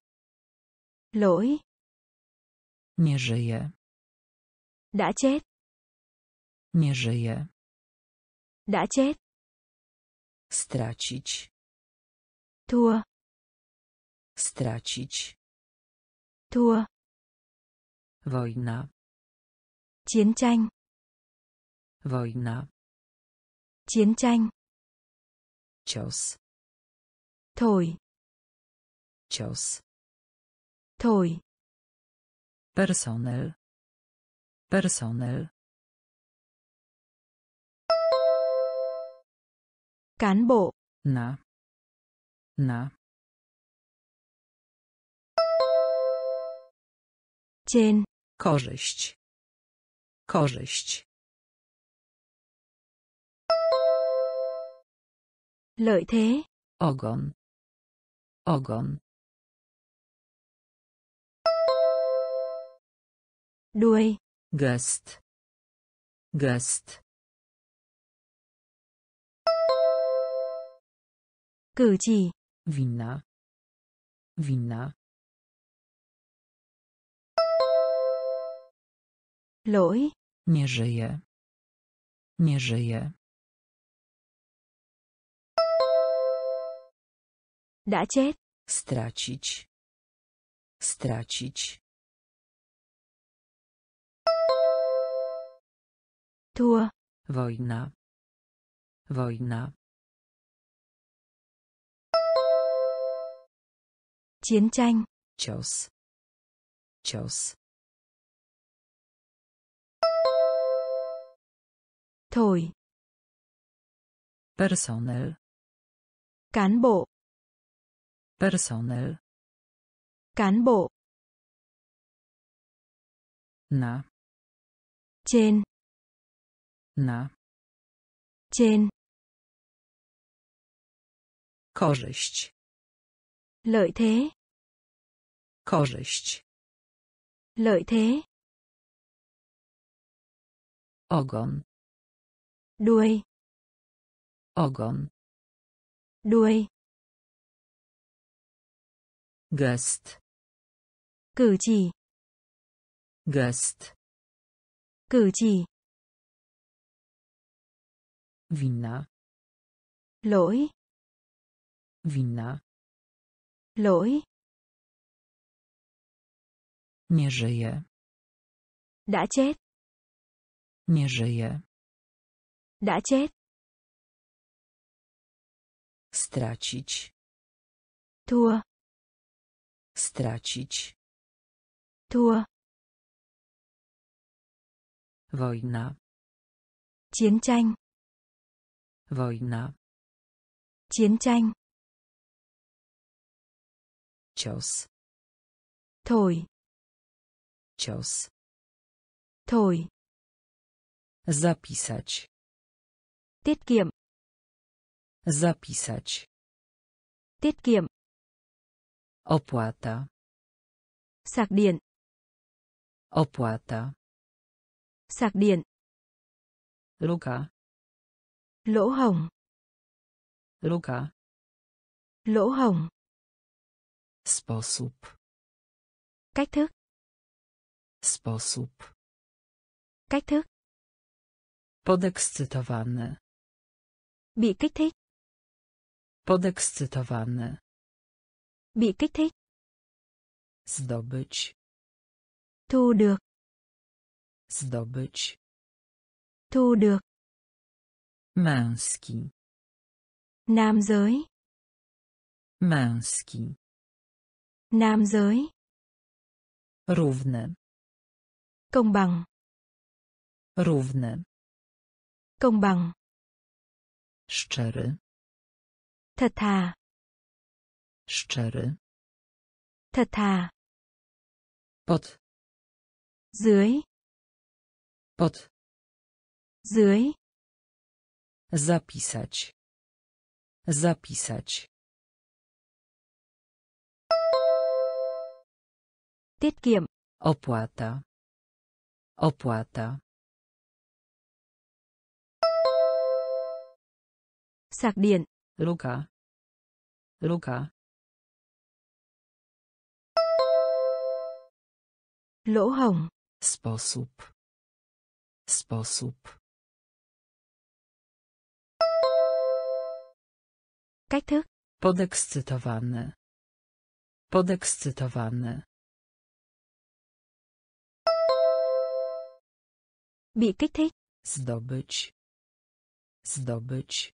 Lỗi. Nie żyje. Đã chết. Nie żyje. Đã chết. Stracić. Thua. Stracić. Thua. Wojna. Chiến tranh. Wojna. Chiến tranh. Cios. Thổi. Cios. Thổi. Personel. Personel. Cán bộ. Na. Na. Trên. Korzyść. Korzyść. Lợi thế. Ogon. Ogon. Đuôi. Gest. Gest. Cử chỉ. Winna. Winna. Lỗi. Nie żyje. Nie żyje. Đã chết. Stracić. Stracić. Thua. Wojna. Wojna. Chiến tranh. Cios. Cios. Thổi. Personel. Cán bộ. Personel. Cán bộ. Na. Trên. Na. Trên. Korzyść. Lợi thế. Korzyść. Lợi thế. Ogon. Đuôi. Ogon. Đuôi. Gest. Cử chỉ. Gest. Cử chỉ. Winna. Lỗi. Winna. Lỗi. Nie żyje. Đã chết. Nie żyje. Đã chết. Stracić. Thua. Stracić. Thua. Wojna. Chiến tranh. Wojna. Chiến tranh. Cios. Thổi. Cios. Thổi. Zapisać. Tiết kiệm. Zapisać. Tiết kiệm. Opłata. Sạc điện. Opłata. Sạc điện. Luka. Lỗ hổng. Luka. Lỗ hổng. Sposób. Cách thức. Sposób. Cách thức. Podekscytowany. Bị kích thích. Podekscytowany. Bị kích thích. Zdobyć. Thu được. Zdobyć. Thu được. Męski. Nam giới. Męski. Nam giới. Równy. Công bằng. Równy. Công bằng. Szczery. Thật thà. Szczery. Thật thà. Pod. Dưới. Pod. Dưới. Zapisać. Zapisać. Tiết kiệm. Opłata. Opłata. Sạc điện. Luka. Luka. Lỗ hổng. Sposób. Sposób. Cách thức. Podekscytowany. Podekscytowany. Bị kích thích. Zdobyć. Zdobyć.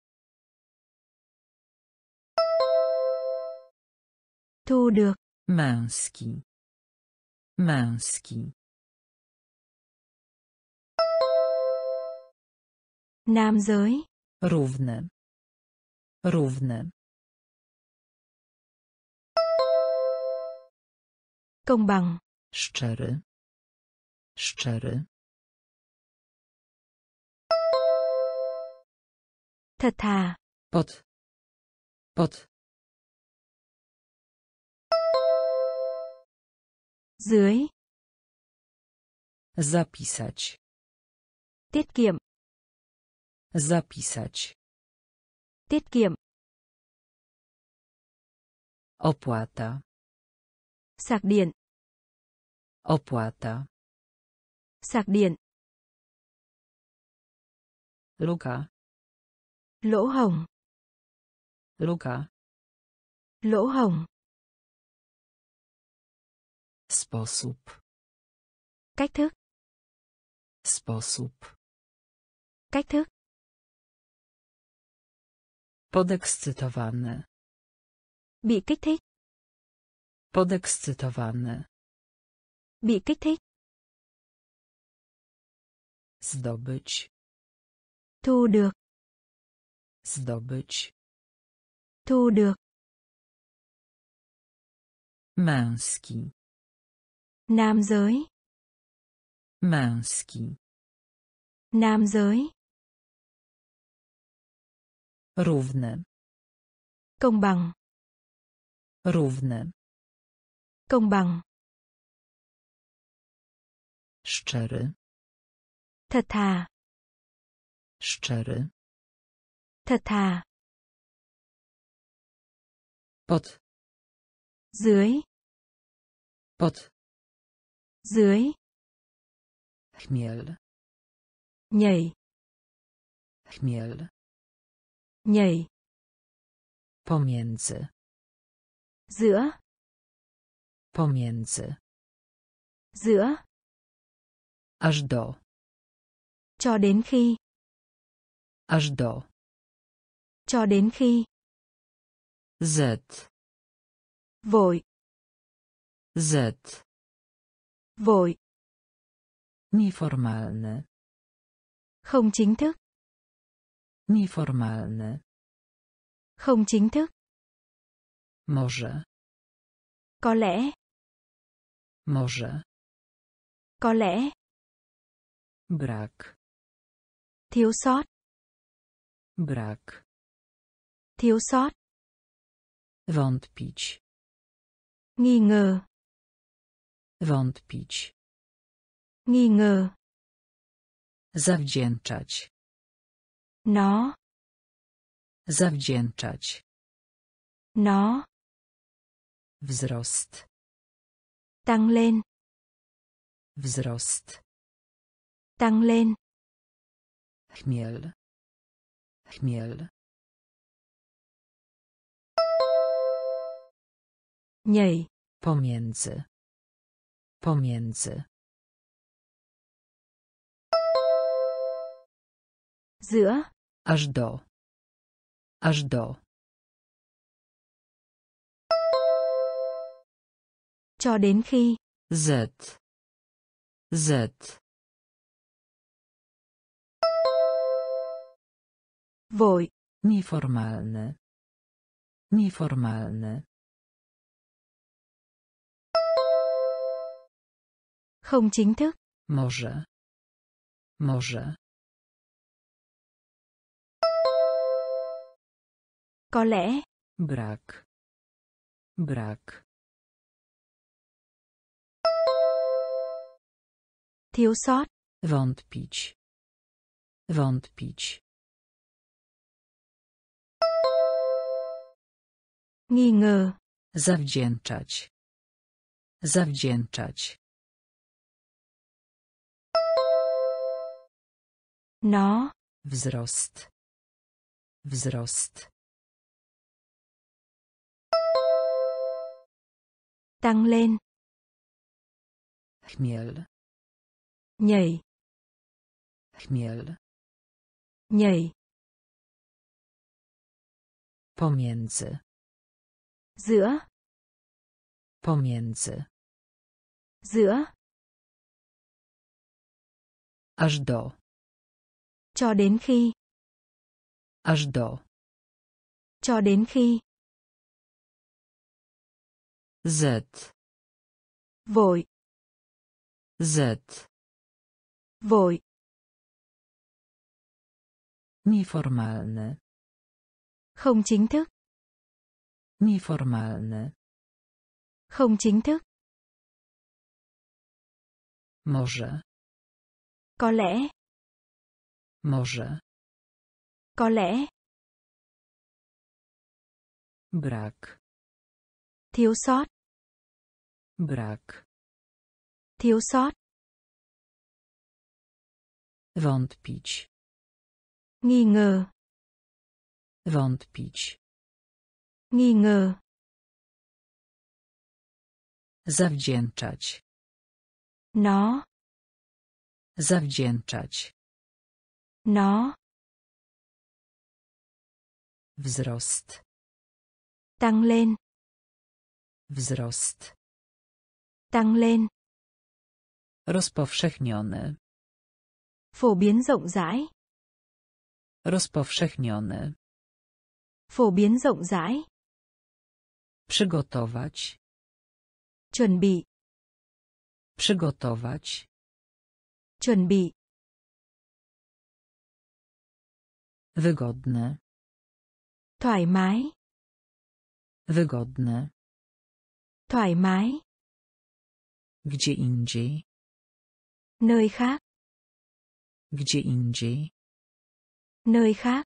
Thu được. Męski. Męski. Nam giới. Równy. Równy. Công bằng. Szczery. Szczery. Thật thà. Pod. Pod. Dưới. Zapisać. Tiết kiệm. Zapisać. Tiết kiệm. Opłata. Sạc điện. Opłata. Sạc điện. Luka. Lỗ hổng. Luka. Lỗ hổng. Sposób. Cách thức. Sposób. Cách thức. Podekscytowany. Bị kích thích. Podekscytowany. Bị kích thích. Zdobyć. Thu được. Zdobyć. Thu được. Męski. Nam giới. Męski. Nam giới. Równy. Công bằng. Równy. Công bằng. Szczery. Thật thà. Szczery. Thật thà. Pod. Dưới. Pod. Dưới. Chmiel. Nhảy. Chmiel. Nhảy. Pomiędzy. Giữa. Pomiędzy. Giữa. Aż do. Cho đến khi. Aż do. Cho đến khi. Z. Vội. Z. Vội. Nieformalny. Không chính thức. Nieformalny. Không chính thức. Może. Có lẽ. Może. Có lẽ. Brak. Thiếu sót. Brak. Thiếu sót. Wątpić. Nghi ngờ. Wątpić. Nghi ngờ. Zawdzięczać. Nó. Zawdzięczać. Nó. Wzrost. Tăng lên. Wzrost. Tăng lên. Chmiel. Chmiel. Nhảy. Pomiędzy. Pomiędzy. Giữa. Aż do. Aż do. Cho đến khi. Z. Z. Vội. Nieformalny. Nieformalny. Không chính thức. Może. Może. Có lẽ. Brak. Brak. Thiếu sót. Wątpić. Wątpić. Nghi ngờ. Zawdzięczać. Zawdzięczać. Nó. Wzrost. Wzrost. Tăng lên. Chmiel. Nhảy. Chmiel. Nhảy. Pomiędzy. Giữa. Pomiędzy. Giữa. Aż do. Cho đến khi. Aż do. Cho đến khi. Z. Vội. Z. Vội. Nieformalny. Không chính thức. Nieformalny. Không chính thức. Może. Có lẽ. Może. Có lẽ. Brak. Thiếu sót. Brak. Thiếu sót. Wątpić. Nghi ngờ. Wątpić. Nghi ngờ. Zawdzięczać. Nó. Zawdzięczać. Nó. Wzrost. Tăng lên. Wzrost. Tăng lên. Rozpowszechniony. Phổ biến rộng rãi. Rozpowszechniony. Phổ biến rộng rãi. Przygotować. Chuẩn bị. Przygotować. Chuẩn bị. Wygodne. Thoải mái. Wygodne. Thoải mái. Gdzie indziej. Nơi khác. Gdzie indziej. Nơi khác.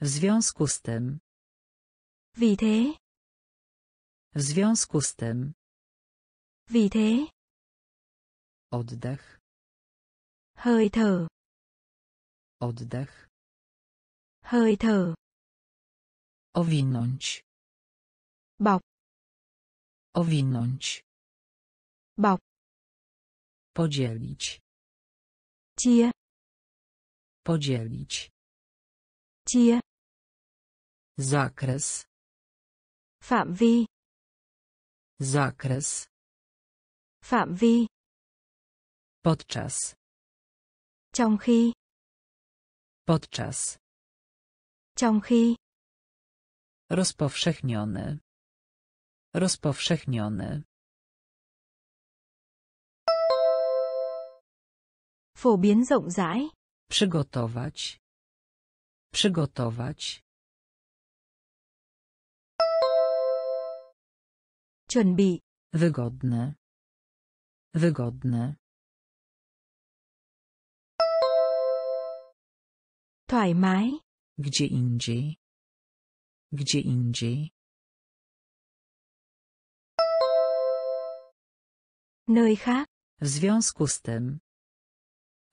W związku z tym. Vì thế. W związku z tym. Vì thế. Oddech. Hơi thở. Oddech. Hơi thở. Owinąć. Bọc. Owinąć. Bọc. Podzielić. Chia. Podzielić. Chia. Zakres. Phạm vi. Zakres. Phạm vi. Podczas. Trong khi. Podczas. Trong khi. Rozpowszechniony. Rozpowszechniony. Phổ biến rộng rãi. Przygotować. Przygotować. Chuẩn bị. Wygodne. Wygodne. Thoải mái. Gdzie indziej. Gdzie indziej. Nơi khác. W związku z tym.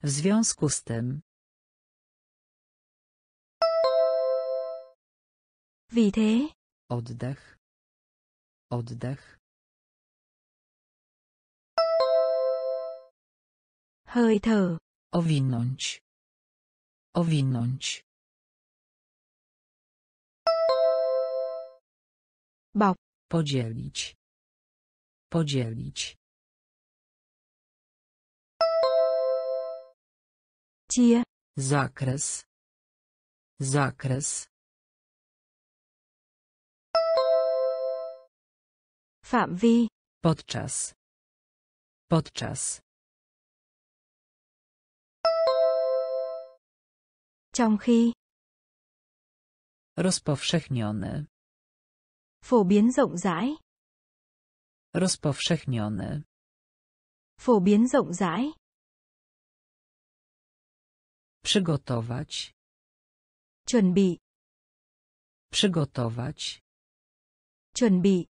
W związku z tym. Vì thế. Oddech. Oddech. Hơi thở. Owinąć. Owinąć. Bọc. Podzielić. Podzielić. Chia. Zakres. Zakres. Phạm vi. Podczas. Podczas. Trong khi. Rozpowszechniony. Phổ biến rộng rãi. Rozpowszechniony. Phổ biến rộng rãi. Przygotować. Chuẩn bị. Przygotować. Chuẩn bị.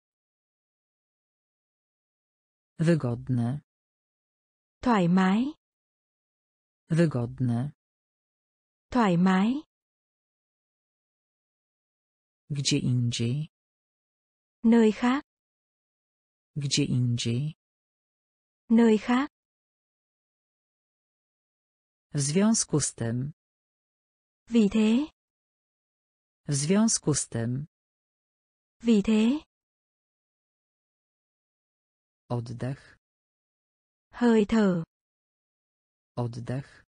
Wygodne. Thoải mái. Wygodne. Thoải mái. Gdzie indziej. Nơi khác. Gdzie indziej. Nơi khác. W związku z tym. Vì thế. W związku z tym. Vì thế. Oddech. Hơi thở. Oddech.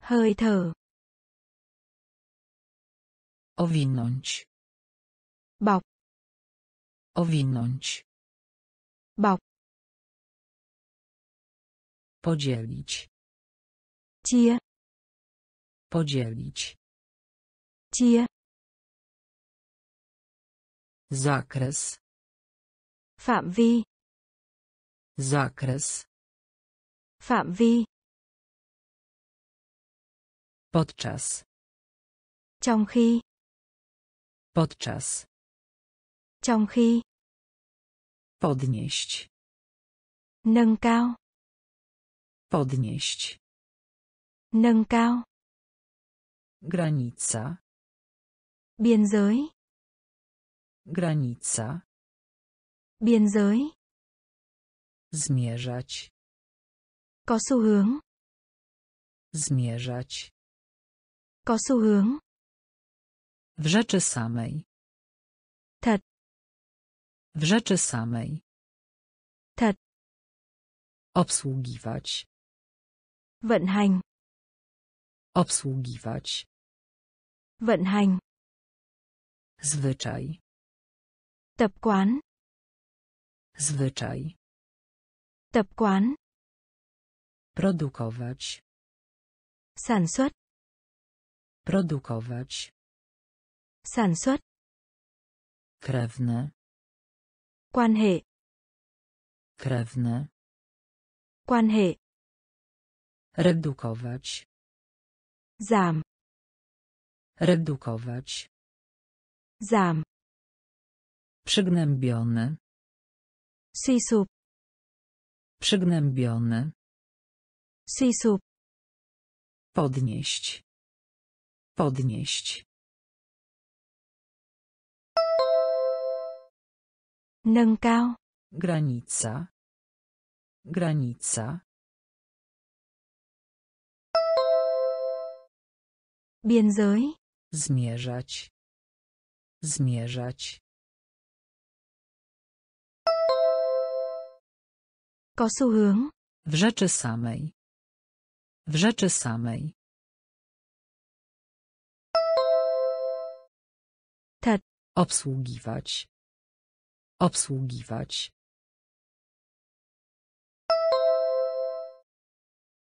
Hơi thở. Owinąć. Bọc. Owinąć. Bọc. Podzielić. Chia. Podzielić. Chia. Zakres. Phạm vi. Zakres. Phạm vi. Podczas. Trong khi. Podczas. Trong khi. Podnieść. Nâng cao. Podnieść. Nâng cao. Granica. Biên giới. Granica. Biên giới. Zmierzać. Có xu hướng. Zmierzać. Có xu hướng. W rzeczy samej. Thật. W rzeczy samej. Thật. Obsługiwać. Vận hành. Obsługiwać. Vận hành. Zwyczaj. Tập quán. Zwyczaj. Tập quán. Produkować. Sản xuất. Produkować. Sản xuất. Krewne. Quan hệ. Krewne. Quan hệ. Redukować. Giảm. Redukować. Giảm. Przygnębiony. Suy sụp. Przygnębiony. Suy sụp. Podnieść. Podnieść. Nâng cao. Granica. Granica. Biên giới. Zmierzać. Zmierzać. Có xu hướng. W rzeczy samej. W rzeczy samej. Obsługiwać. Obsługiwać.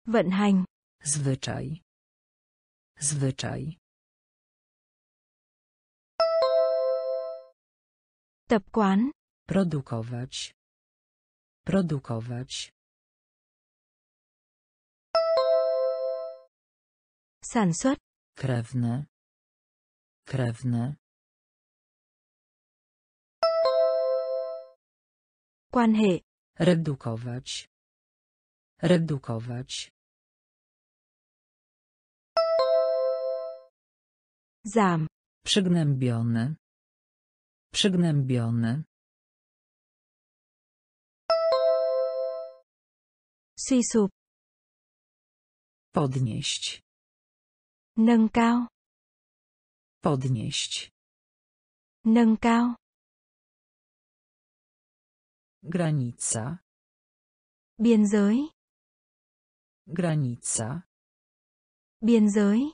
Vận hành. Zwyczaj. Zwyczaj. Tập quán. Produkować. Produkować. Sản xuất. Krewne. Krewne. Quan hệ. Redukować. Redukować. Giảm. Przygnębiony. Przygnębiony. Suy sụp. Podnieść. Nâng cao. Podnieść. Nâng cao. Granica. Biên giới. Granica. Biên giới.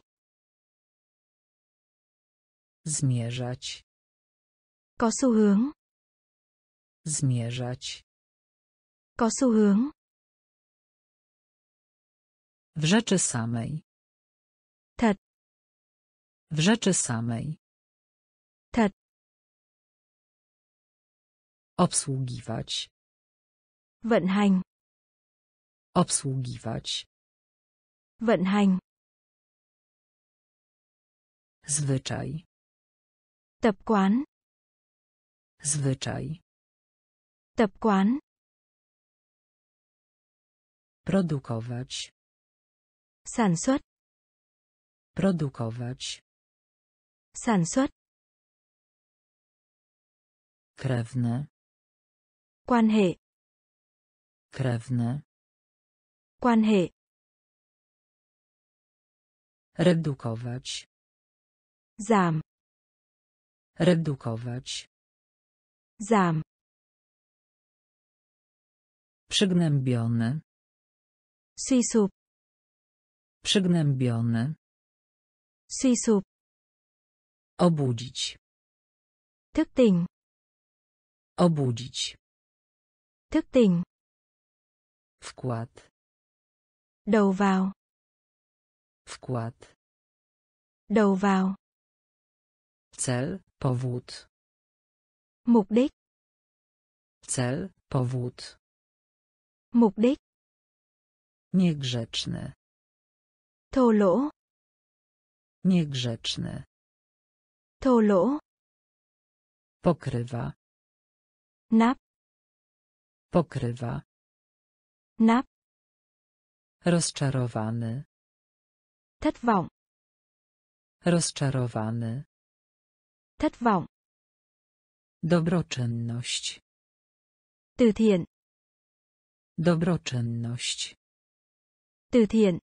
Zmierzać. Có xu hướng. Zmierzać. Có xu hướng. W rzeczy samej. Thật. W rzeczy samej. Obsługiwać. Vận hành. Obsługiwać. Vận hành. Zwyczaj. Tập quán. Zwyczaj. Tập quán. Produkować. Sản xuất. Produkować. Sản xuất. Krewne. Quan hệ. Krewne. Quan hệ. Redukować. Giảm. Redukować. Giảm. Przygnębiony. Suy sụp. Przygnębiony. Suy sụp. Obudzić. Thức tỉnh. Obudzić. Thức tỉnh. Wkład. Đầu vào. Wkład. Đầu vào. Cel, powód. Mục đích. Cel, powód. Mục đích. Niegrzeczny. Thô lỗ. Niegrzeczny. Thô lỗ. Pokrywa. nắp Pokrywa. nắp Rozczarowany. thất vọng Rozczarowany. thất vọng Dobroczynność. từ thiện Dobroczynność. từ thiện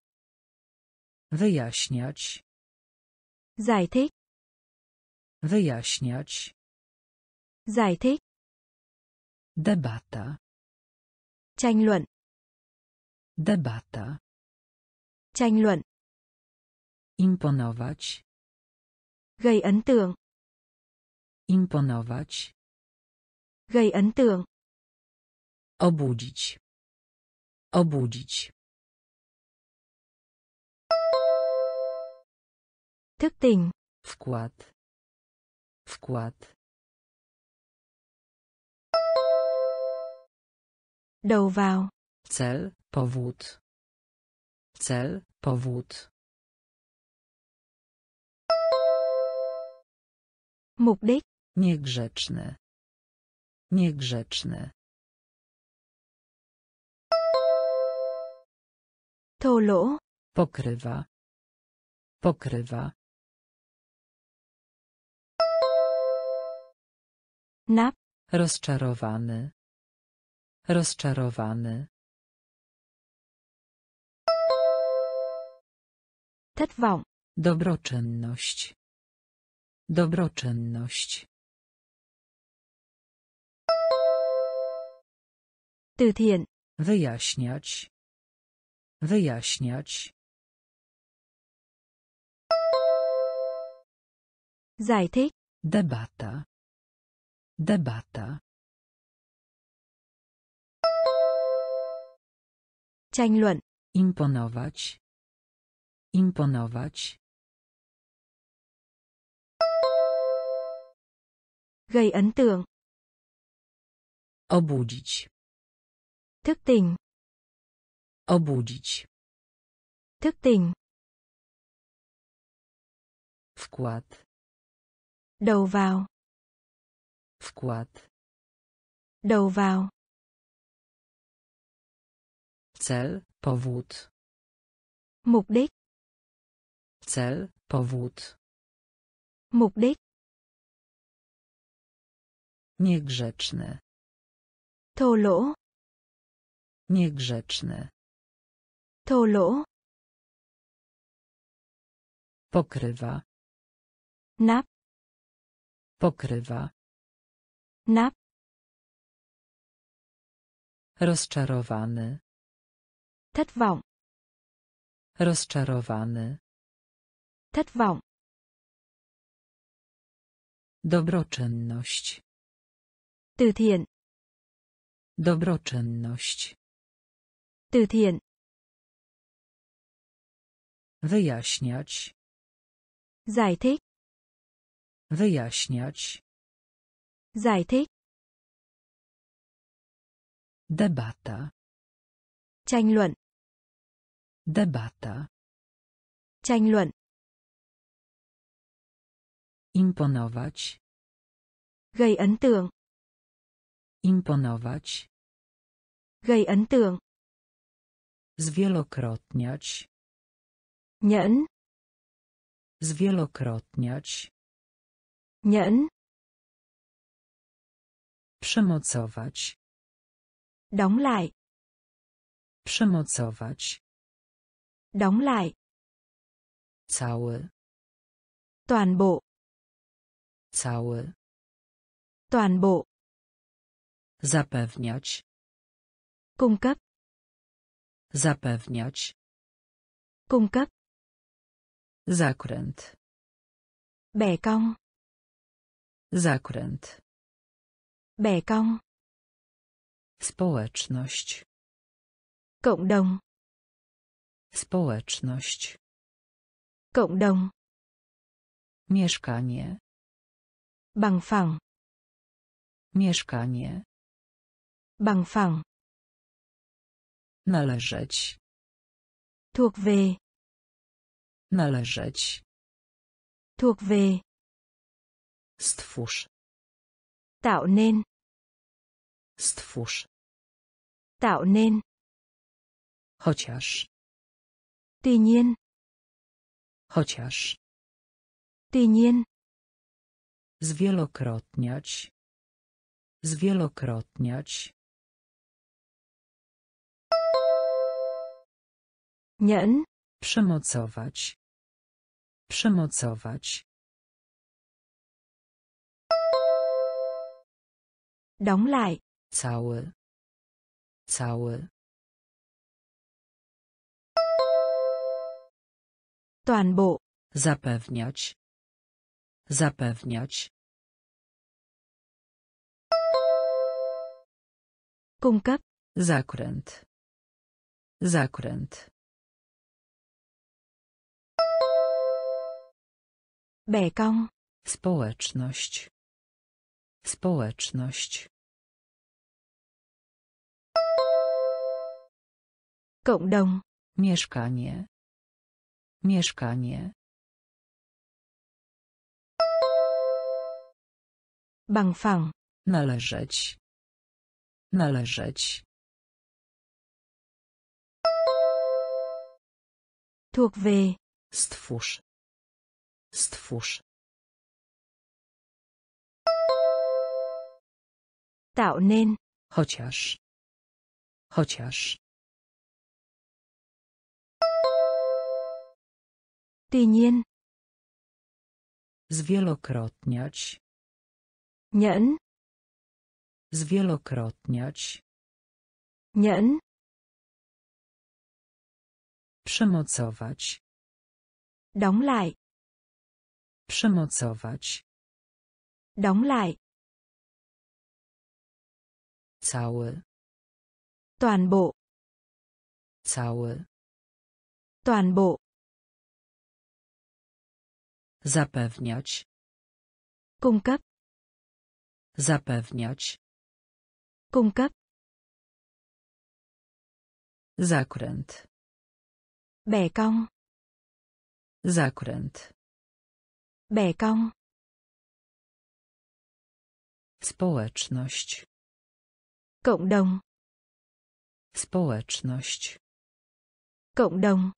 Wyjaśniać. giải thích Wyjaśniać. giải thích Debata. Tranh luận Debata. tranh luận Imponować. gây ấn tượng Imponować. gây ấn tượng Obudzić. Obudzić. thức tỉnh Wkład. Wkład. Đầu vào Cel, powód. Cel, powód. mục đích Niegrzeczny. Niegrzeczny. thô lỗ Pokrywa. Pokrywa. nắp Rozczarowany. Rozczarowany. thất vọng Dobroczynność. Dobroczynność. từ thiện Wyjaśniać. Wyjaśniać. giải thích Debata. Debata. Tranh luận Imponować. Imponować. gây ấn tượng Obudzić. thức tỉnh Obudzić. thức tỉnh Wkład. đầu vào Wkład. đầu vào Cel, powód. mục đích Cel, powód. mục đích Niegrzeczny. thô lỗ Niegrzeczny. thô lỗ Pokrywa. nắp Pokrywa. nắp Rozczarowany. Thất vọng Rozczarowany. thất vọng Dobroczynność. từ thiện Dobroczynność. từ thiện Wyjaśniać. giải thích Wyjaśniać. giải thích Debata. tranh luận Debata. tranh luận Imponować. gây ấn tượng Imponować. gây ấn tượng Zwielokrotniać. nhẫn Zwielokrotniać. nhẫn Przemocować. đóng lại Przemocować. Đóng lại Cały. toàn bộ Cały. toàn bộ Zapewniać. cung cấp Zapewniać. cung cấp Zakręt. bẻ cong Zakręt. bẻ cong Społeczność. cộng đồng Społeczność. cộng đồng Mieszkanie. bằng phẳng Mieszkanie. bằng phẳng Należeć. thuộc về Należeć. thuộc về Stwórz. tạo nên Stwórz. Tạo nên. Chociaż. Tuy nhiên. Chociaż. Tuy nhiên. Zwielokrotniać. Zwielokrotniać. Nhẫn. Przemocować. Przemocować. Đóng lại. Cały. Cały. Toàn bộ. Zapewniać. Zapewniać. Cung cấp. Zakręt. Zakręt. Bẻ cong. Społeczność. Społeczność. Cộng đồng. Mieszkanie. Mieszkanie. Bằng phẳng. Należeć. Należeć. Thuộc về. Stwórz. Stwórz. Tạo nên. Chociaż. Chociaż. Tuy. Zwielokrotniać. Nhẫn. Zwielokrotniać. Nhẫn. Przemocować. Đóng lại. Przemocować. Đóng lại. Cały. Toàn bộ. Cały. Toàn bộ. Zapewniać. Cung cấp. Zapewniać. Cung cấp. Zakręt. Bẻ cong. Zakręt. Bẻ cong. Społeczność. Cộng đồng. Społeczność. Cộng đồng.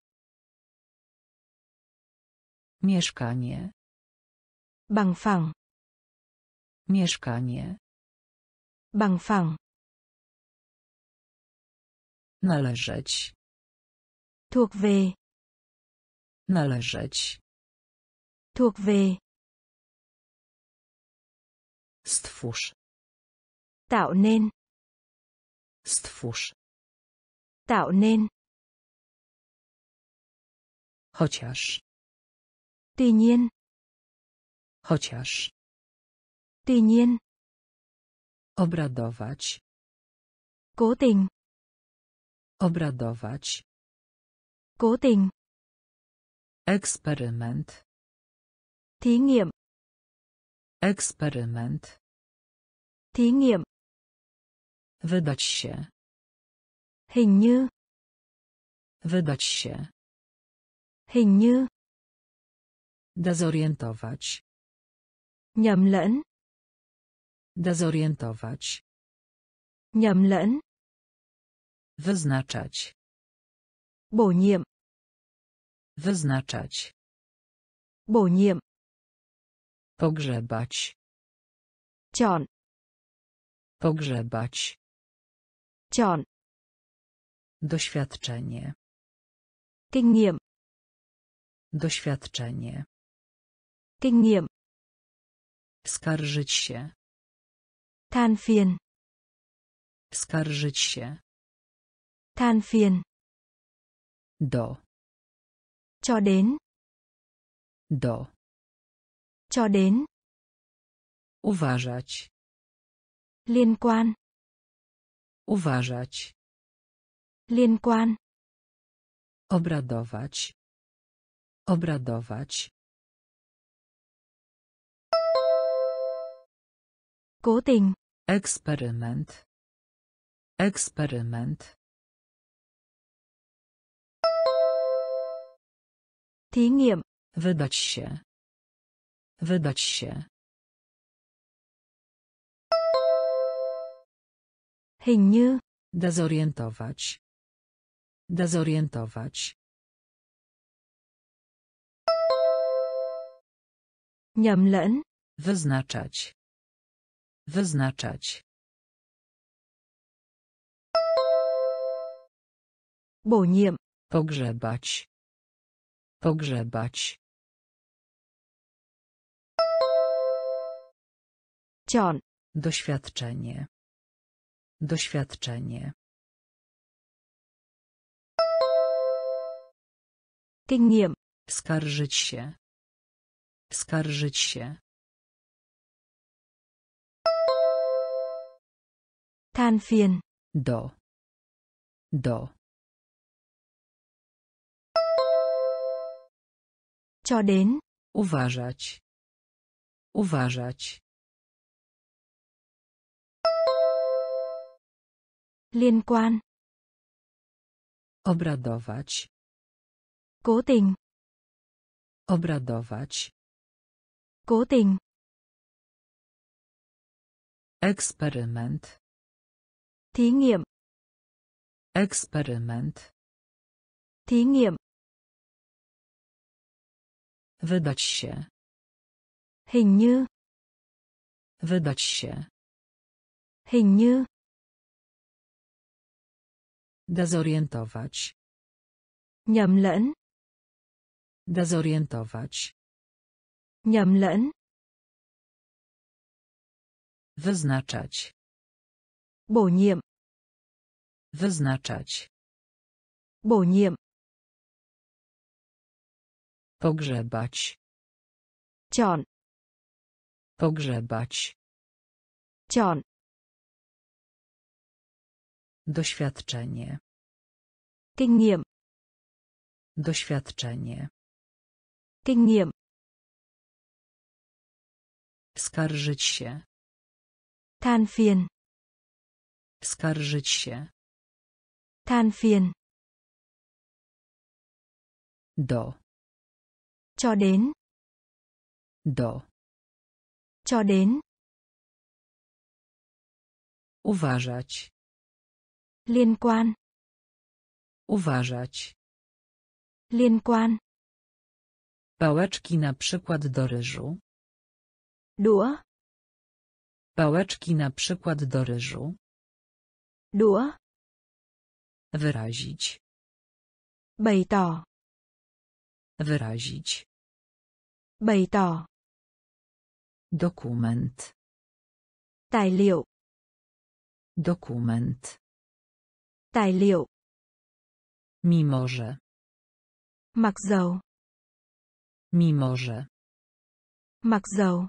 Mieszkanie. Bằng phẳng. Mieszkanie. Bằng phẳng. Należeć. Thuộc về. Należeć. Thuộc về. Stwórz. Tạo nên. Stwórz. Tạo nên. Chociaż. Tuy nhiên. Chociaż. Tuy nhiên. Obradować. Cố tình. Obradować. Cố tình. Eksperyment. Thí nghiệm. Eksperyment. Thí nghiệm. Wydać się. Hình như. Wydać się. Hình như. Dezorientować. Nhầm lẫn. Dezorientować. Nhầm lẫn. Wyznaczać. Bổ nhiệm. Wyznaczać. Bổ nhiệm. Pogrzebać. Chọn. Pogrzebać. Chọn. Doświadczenie. Kinh nghiệm. Doświadczenie. Kinh nghiệm. Skarżyć się. Than phiền. Skarżyć się. Than phiền. Do. Cho đến. Do. Cho đến. Uważać. Liên quan. Uważać. Liên quan. Obradować. Obradować. Cố tình. Eksperyment. Eksperyment. Thí nghiệm. Wydać się. Wydać się. Hình như. Dezorientować. Dezorientować. Nhầm lẫn. Wyznaczać. Wyznaczać. Bổ nhiệm. Pogrzebać. Pogrzebać. Chọn. Doświadczenie. Doświadczenie. Kinh nghiệm. Skarżyć się. Skarżyć się. Than phiền. Do. Do. Cho đến. Uważać. Uważać. Liên quan. Obradować. Cố tình. Obradować. Cố tình. Eksperyment. Thí nghiệm. Eksperyment. Thí nghiệm. Wydać się. Hình như. Wydać się. Hình như. Dezorientować. Nhầm lẫn. Dezorientować. Nhầm lẫn. Wyznaczać. Bổ nhiệm. Wyznaczać. Bổ nhiệm. Pogrzebać. Chọn. Pogrzebać. Chọn. Doświadczenie. Kinh nghiệm. Doświadczenie. Kinh nghiệm. Skarżyć się. Than phiền. Skarżyć się. Than phiền. Do. Cho đến. Do. Cho đến. Uważać. Liên quan. Uważać. Liên quan. Pałeczki na przykład do ryżu. Đũa. Pałeczki na przykład do ryżu. Đũa. Wyrazić. Bày tỏ. Wyrazić. Bày tỏ. Dokument. Tài liệu. Dokument. Tài liệu. Mimo że. Mặc dầu. Mimo że. Mặc dầu.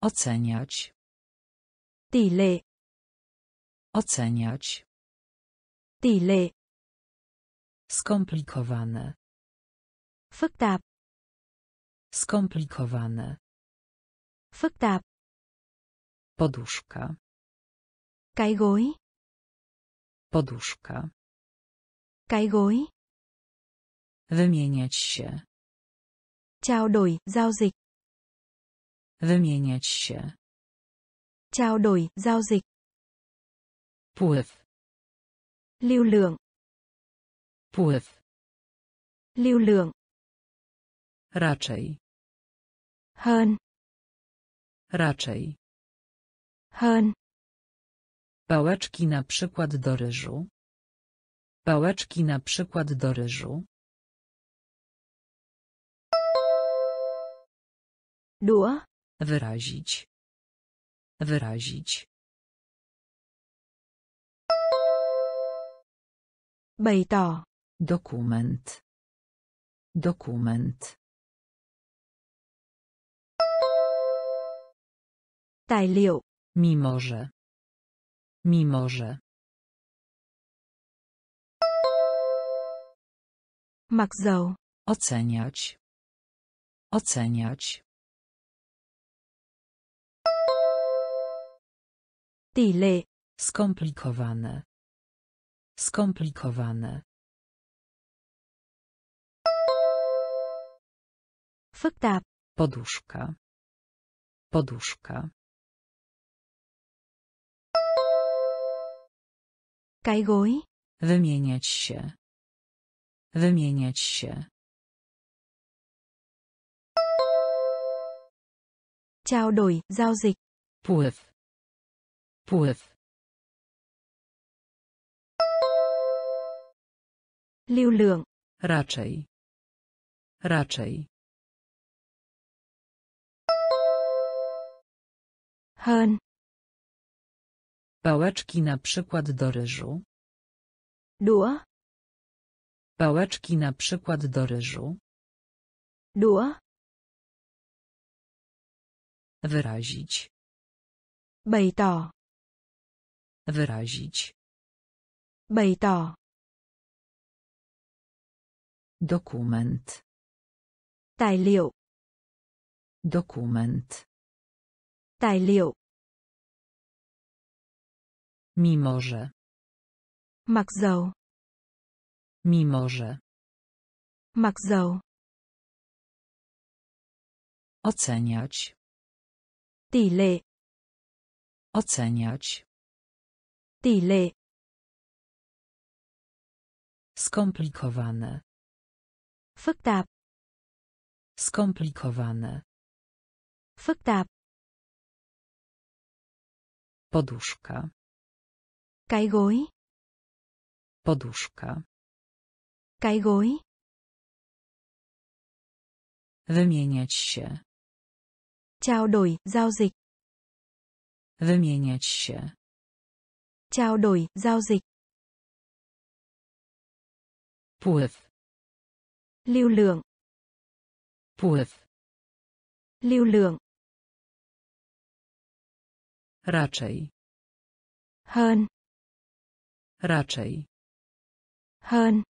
Oceniać. Tỷ lệ. Oceniać. Tỷ lệ. Skomplikowane. Phức tạp. Skomplikowane. Phức tạp. Poduszka. Cái gối. Poduszka. Cái gối. Wymieniać się. Trao đổi, giao dịch. Wymieniać się. Trao đổi, giao dịch. Pływ. Lưu lượng. Pływ. Lưu lượng. Raczej. Hơn. Raczej. Hơn. Pałeczki na przykład do ryżu. Pałeczki na przykład do ryżu. Đũa. Wyrazić. Wyrazić. Bày tỏ. Dokument. Dokument. Tài liệu. Mimo że. Mimo że. Mặc dầu. Oceniać. Oceniać. Tỷ lệ. Skomplikowane. Skomplikowane. Phức tạp. Poduszka. Poduszka. Cái gối. Wymieniać się. Wymieniać się. Trao đổi, giao dịch. Pływ. Pływ. Lưu lượng. Raczej. Raczej. Hơn. Pałeczki na przykład do ryżu. Đũa. Pałeczki na przykład do ryżu. Đũa. Wyrazić. Bày tỏ. Wyrazić. Bày tỏ. Dokument. Tài liệu. Dokument. Tài liệu. Mimo że. Mặc dầu. Mimo że. Mặc dầu. Oceniać. Tỷ lệ. Oceniać. Tỷ lệ. Skomplikowane. Phức tạp. Skomplikowane. Phức tạp. Poduszka. Cái gối. Poduszka. Cái gối. Wymieniać się. Trao đổi, giao dịch. Wymieniać się. Trao đổi, giao dịch. Pływ. lưu lượng Pływ. Lưu lượng. Raczej. Hơn. Raczej. Hơn.